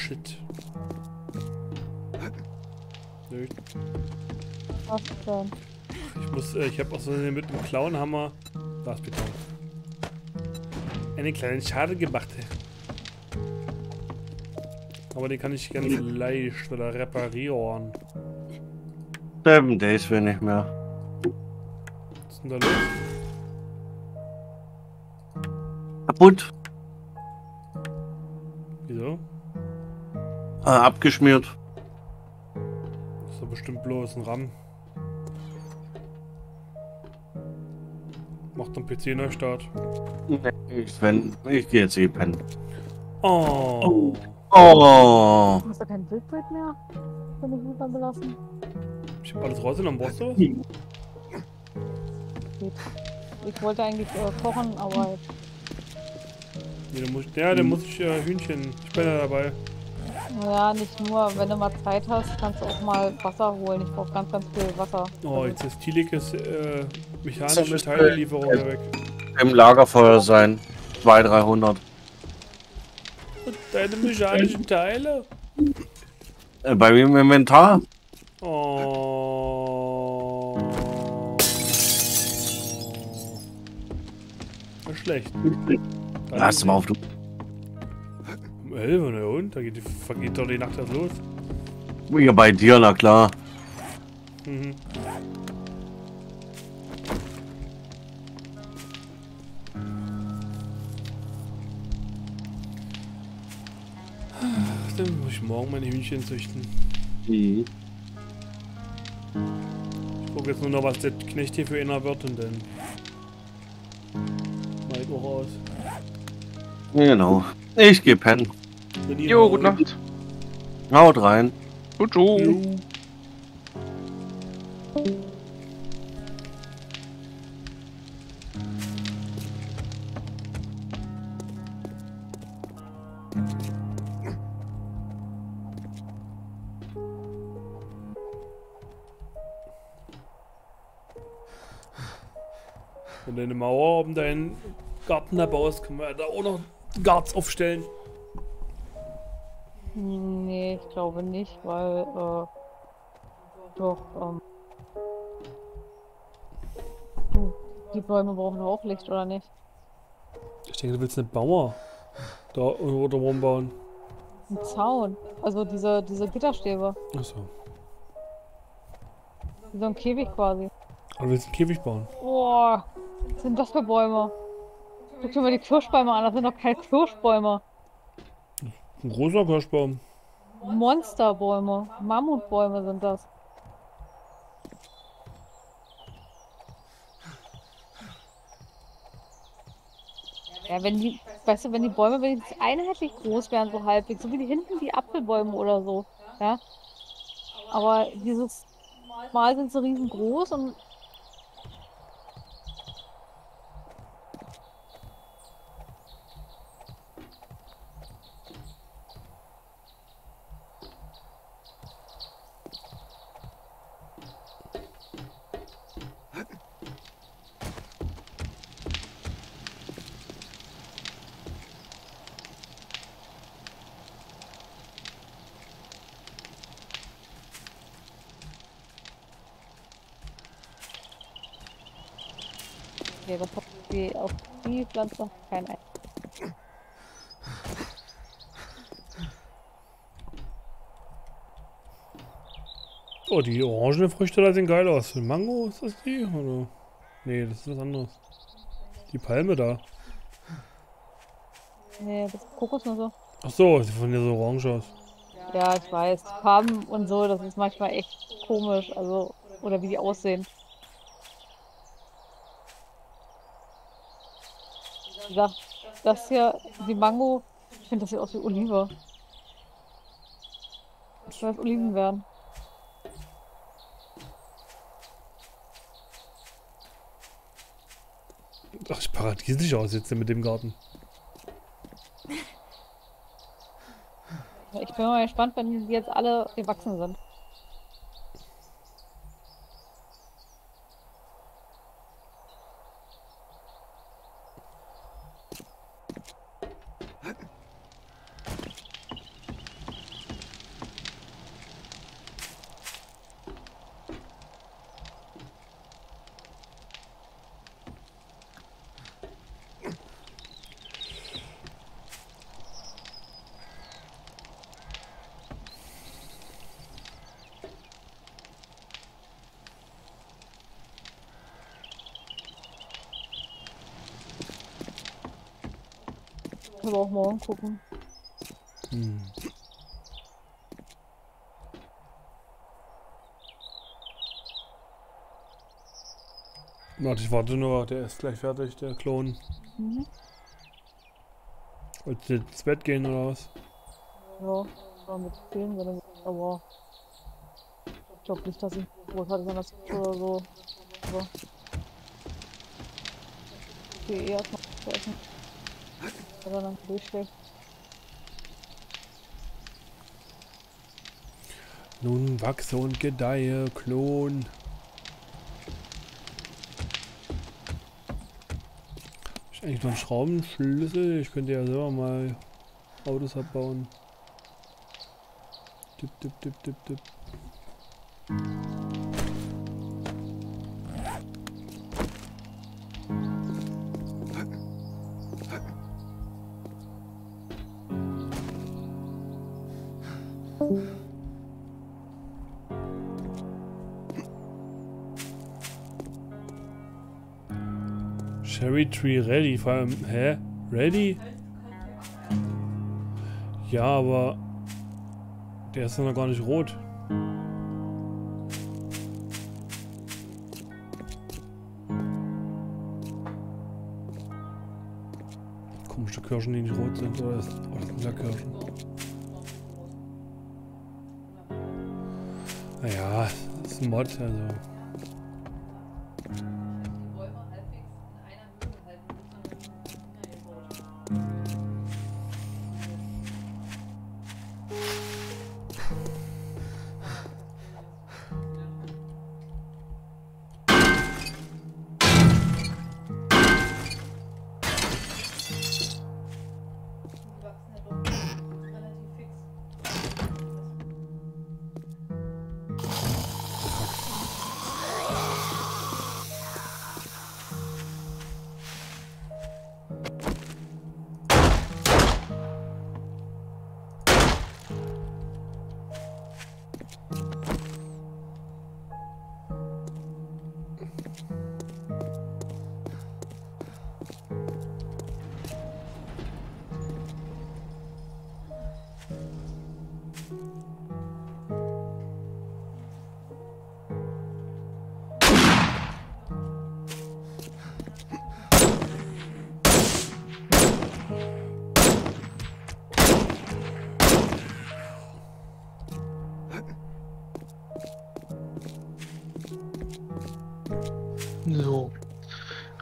Shit. Nö, Was? Ich muss, äh, ich habe auch so mit dem Clownhammer Glasbeton. Eine kleine Schade gemacht. Aber den kann ich ganz leicht wieder reparieren. Seven Days will nicht mehr. Da los? Kaputt. Wieso? Äh, abgeschmiert. Das ist doch bestimmt bloß ein RAM. Macht den PC Neustart. Ich, wenn, ich gehe jetzt eh pennen. Oh. Oh. Hast du kein Bildbild mehr? Bin ich lieber belassen? Ich hab alles rausgenommen. Brauchst du Geht. Ich wollte eigentlich äh, kochen, aber Nee, dann muss ich, ja, dann muss ich äh, Hühnchen. Ich bin ja dabei. ja, nicht nur, wenn du mal Zeit hast, kannst du auch mal Wasser holen. Ich brauche ganz, ganz viel Wasser. Oh, jetzt ist Tilikes äh, mechanische Teillieferung da weg. Im Lagerfeuer sein. 200, 300. Und deine mechanischen Teile? Äh, bei mir im Inventar. Schlecht. Lass mal auf, du. Um 11 Uhr, und? Da geht, die, vergeht doch die Nacht erst los. Hier bei dir, na klar. Mhm. Ach, Dann muss ich morgen meine Hühnchen züchten. Ich gucke jetzt nur noch, was der Knecht hier für einer wird und dann. Mach ich auch aus. Genau. Ich geh pennen. Jo, gute. Nacht. Haut rein. Gut, jo. Jo. Und deine Mauer um dein Garten da baust, können wir da auch noch Garts aufstellen. Nee, ich glaube nicht, weil, äh, doch, ähm, du, die Bäume brauchen auch Licht, oder nicht? Ich denke, du willst eine Bauer da irgendwo drum bauen. Ein Zaun. Also diese, diese Gitterstäbe. Achso. So ein Käfig quasi. Aber du willst einen Käfig bauen. Boah, was sind das für Bäume? Guck dir mal die Kirschbäume an, das sind doch keine Kirschbäume. Ein großer Kirschbaum. Monsterbäume. Mammutbäume sind das. Ja, wenn die, weißt du, wenn die Bäume wenigstens einheitlich groß wären, so halbwegs, so wie die hinten die Apfelbäume oder so, ja. Aber dieses Mal sind sie riesengroß und okay, das hat die die Pflanze kein Ein. Oh, die orangenen Früchte da sehen geil aus. Mango, ist das die? Oder? Nee, das ist was anderes. Die Palme da. Nee, das ist Kokosnüsse. Ach so, sieht von dir so orange aus. Ja, ich weiß. Die Farben und so, das ist manchmal echt komisch. Also, oder wie die aussehen. Gesagt, das hier, die Mango, ich finde das sieht aus wie Olive. Das soll Oliven werden. Ach, ich paradiesisch aus jetzt mit dem Garten. Ich bin mal gespannt, wenn die jetzt alle gewachsen sind. Morgen gucken. Hm. Warte, ich warte nur, der ist gleich fertig, der Klon. Mhm. Wolltest du ins Bett gehen oder was? Ja, war mit vielen, wenn aber ich glaube nicht, dass ich großartig an das oder so. Aber ich gehe eh erstmal essen. Oder dann durchschlägt. Nun wachse und gedeihe, Klon. Ich eigentlich noch einen Schraubenschlüssel? Ich könnte ja selber mal Autos abbauen. Tipp, tipp, tipp, tipp, tipp. Tree ready. Vor allem, hä? Ready? Ja, aber der ist noch gar nicht rot. Komische Kirschen, die nicht rot sind, oder ist, oder sind da Kirschen? Naja, das ist ein Mod, also.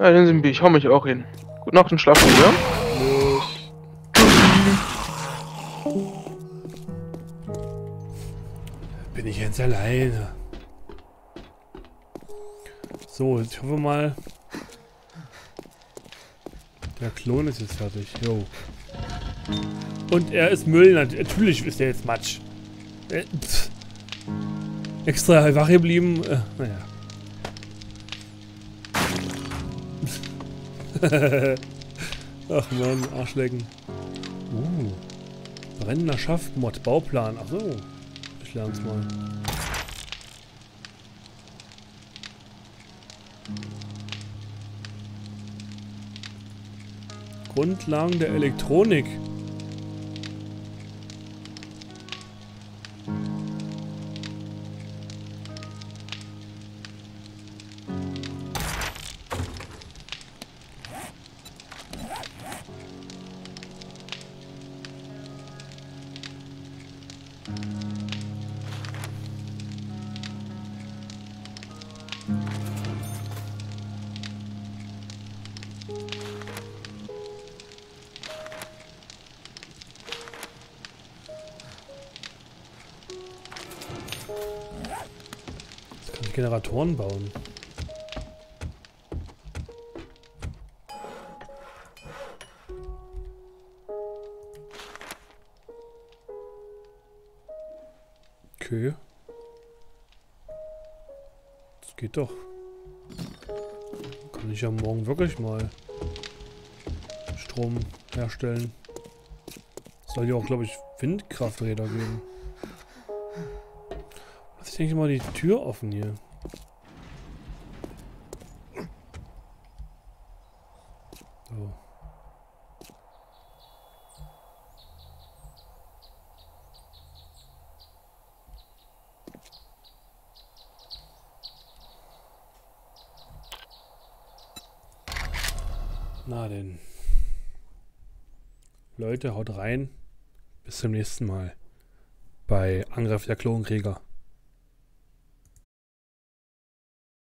Ja, sind wir. Ich hau mich auch hin. Gute Nacht und schlafen, ja? Bin ich jetzt alleine. So, ich hoffe mal. Der Klon ist jetzt fertig. Jo. Und er ist Müll. nat- Natürlich ist er jetzt Matsch. Äh. Extra wach geblieben. Äh, naja. Ach man, Arschlecken. Uh. Brennender Schaftmod, Bauplan. Ach so. Ich lern's mal. Grundlagen der Elektronik. Generatoren bauen. Okay. Das geht doch. Kann ich ja morgen wirklich mal Strom herstellen. Soll ja auch, glaube ich, Windkrafträder geben. Lass ich denke mal die Tür offen hier. So. Na denn. Leute, haut rein. Bis zum nächsten Mal bei Angriff der Klonkrieger.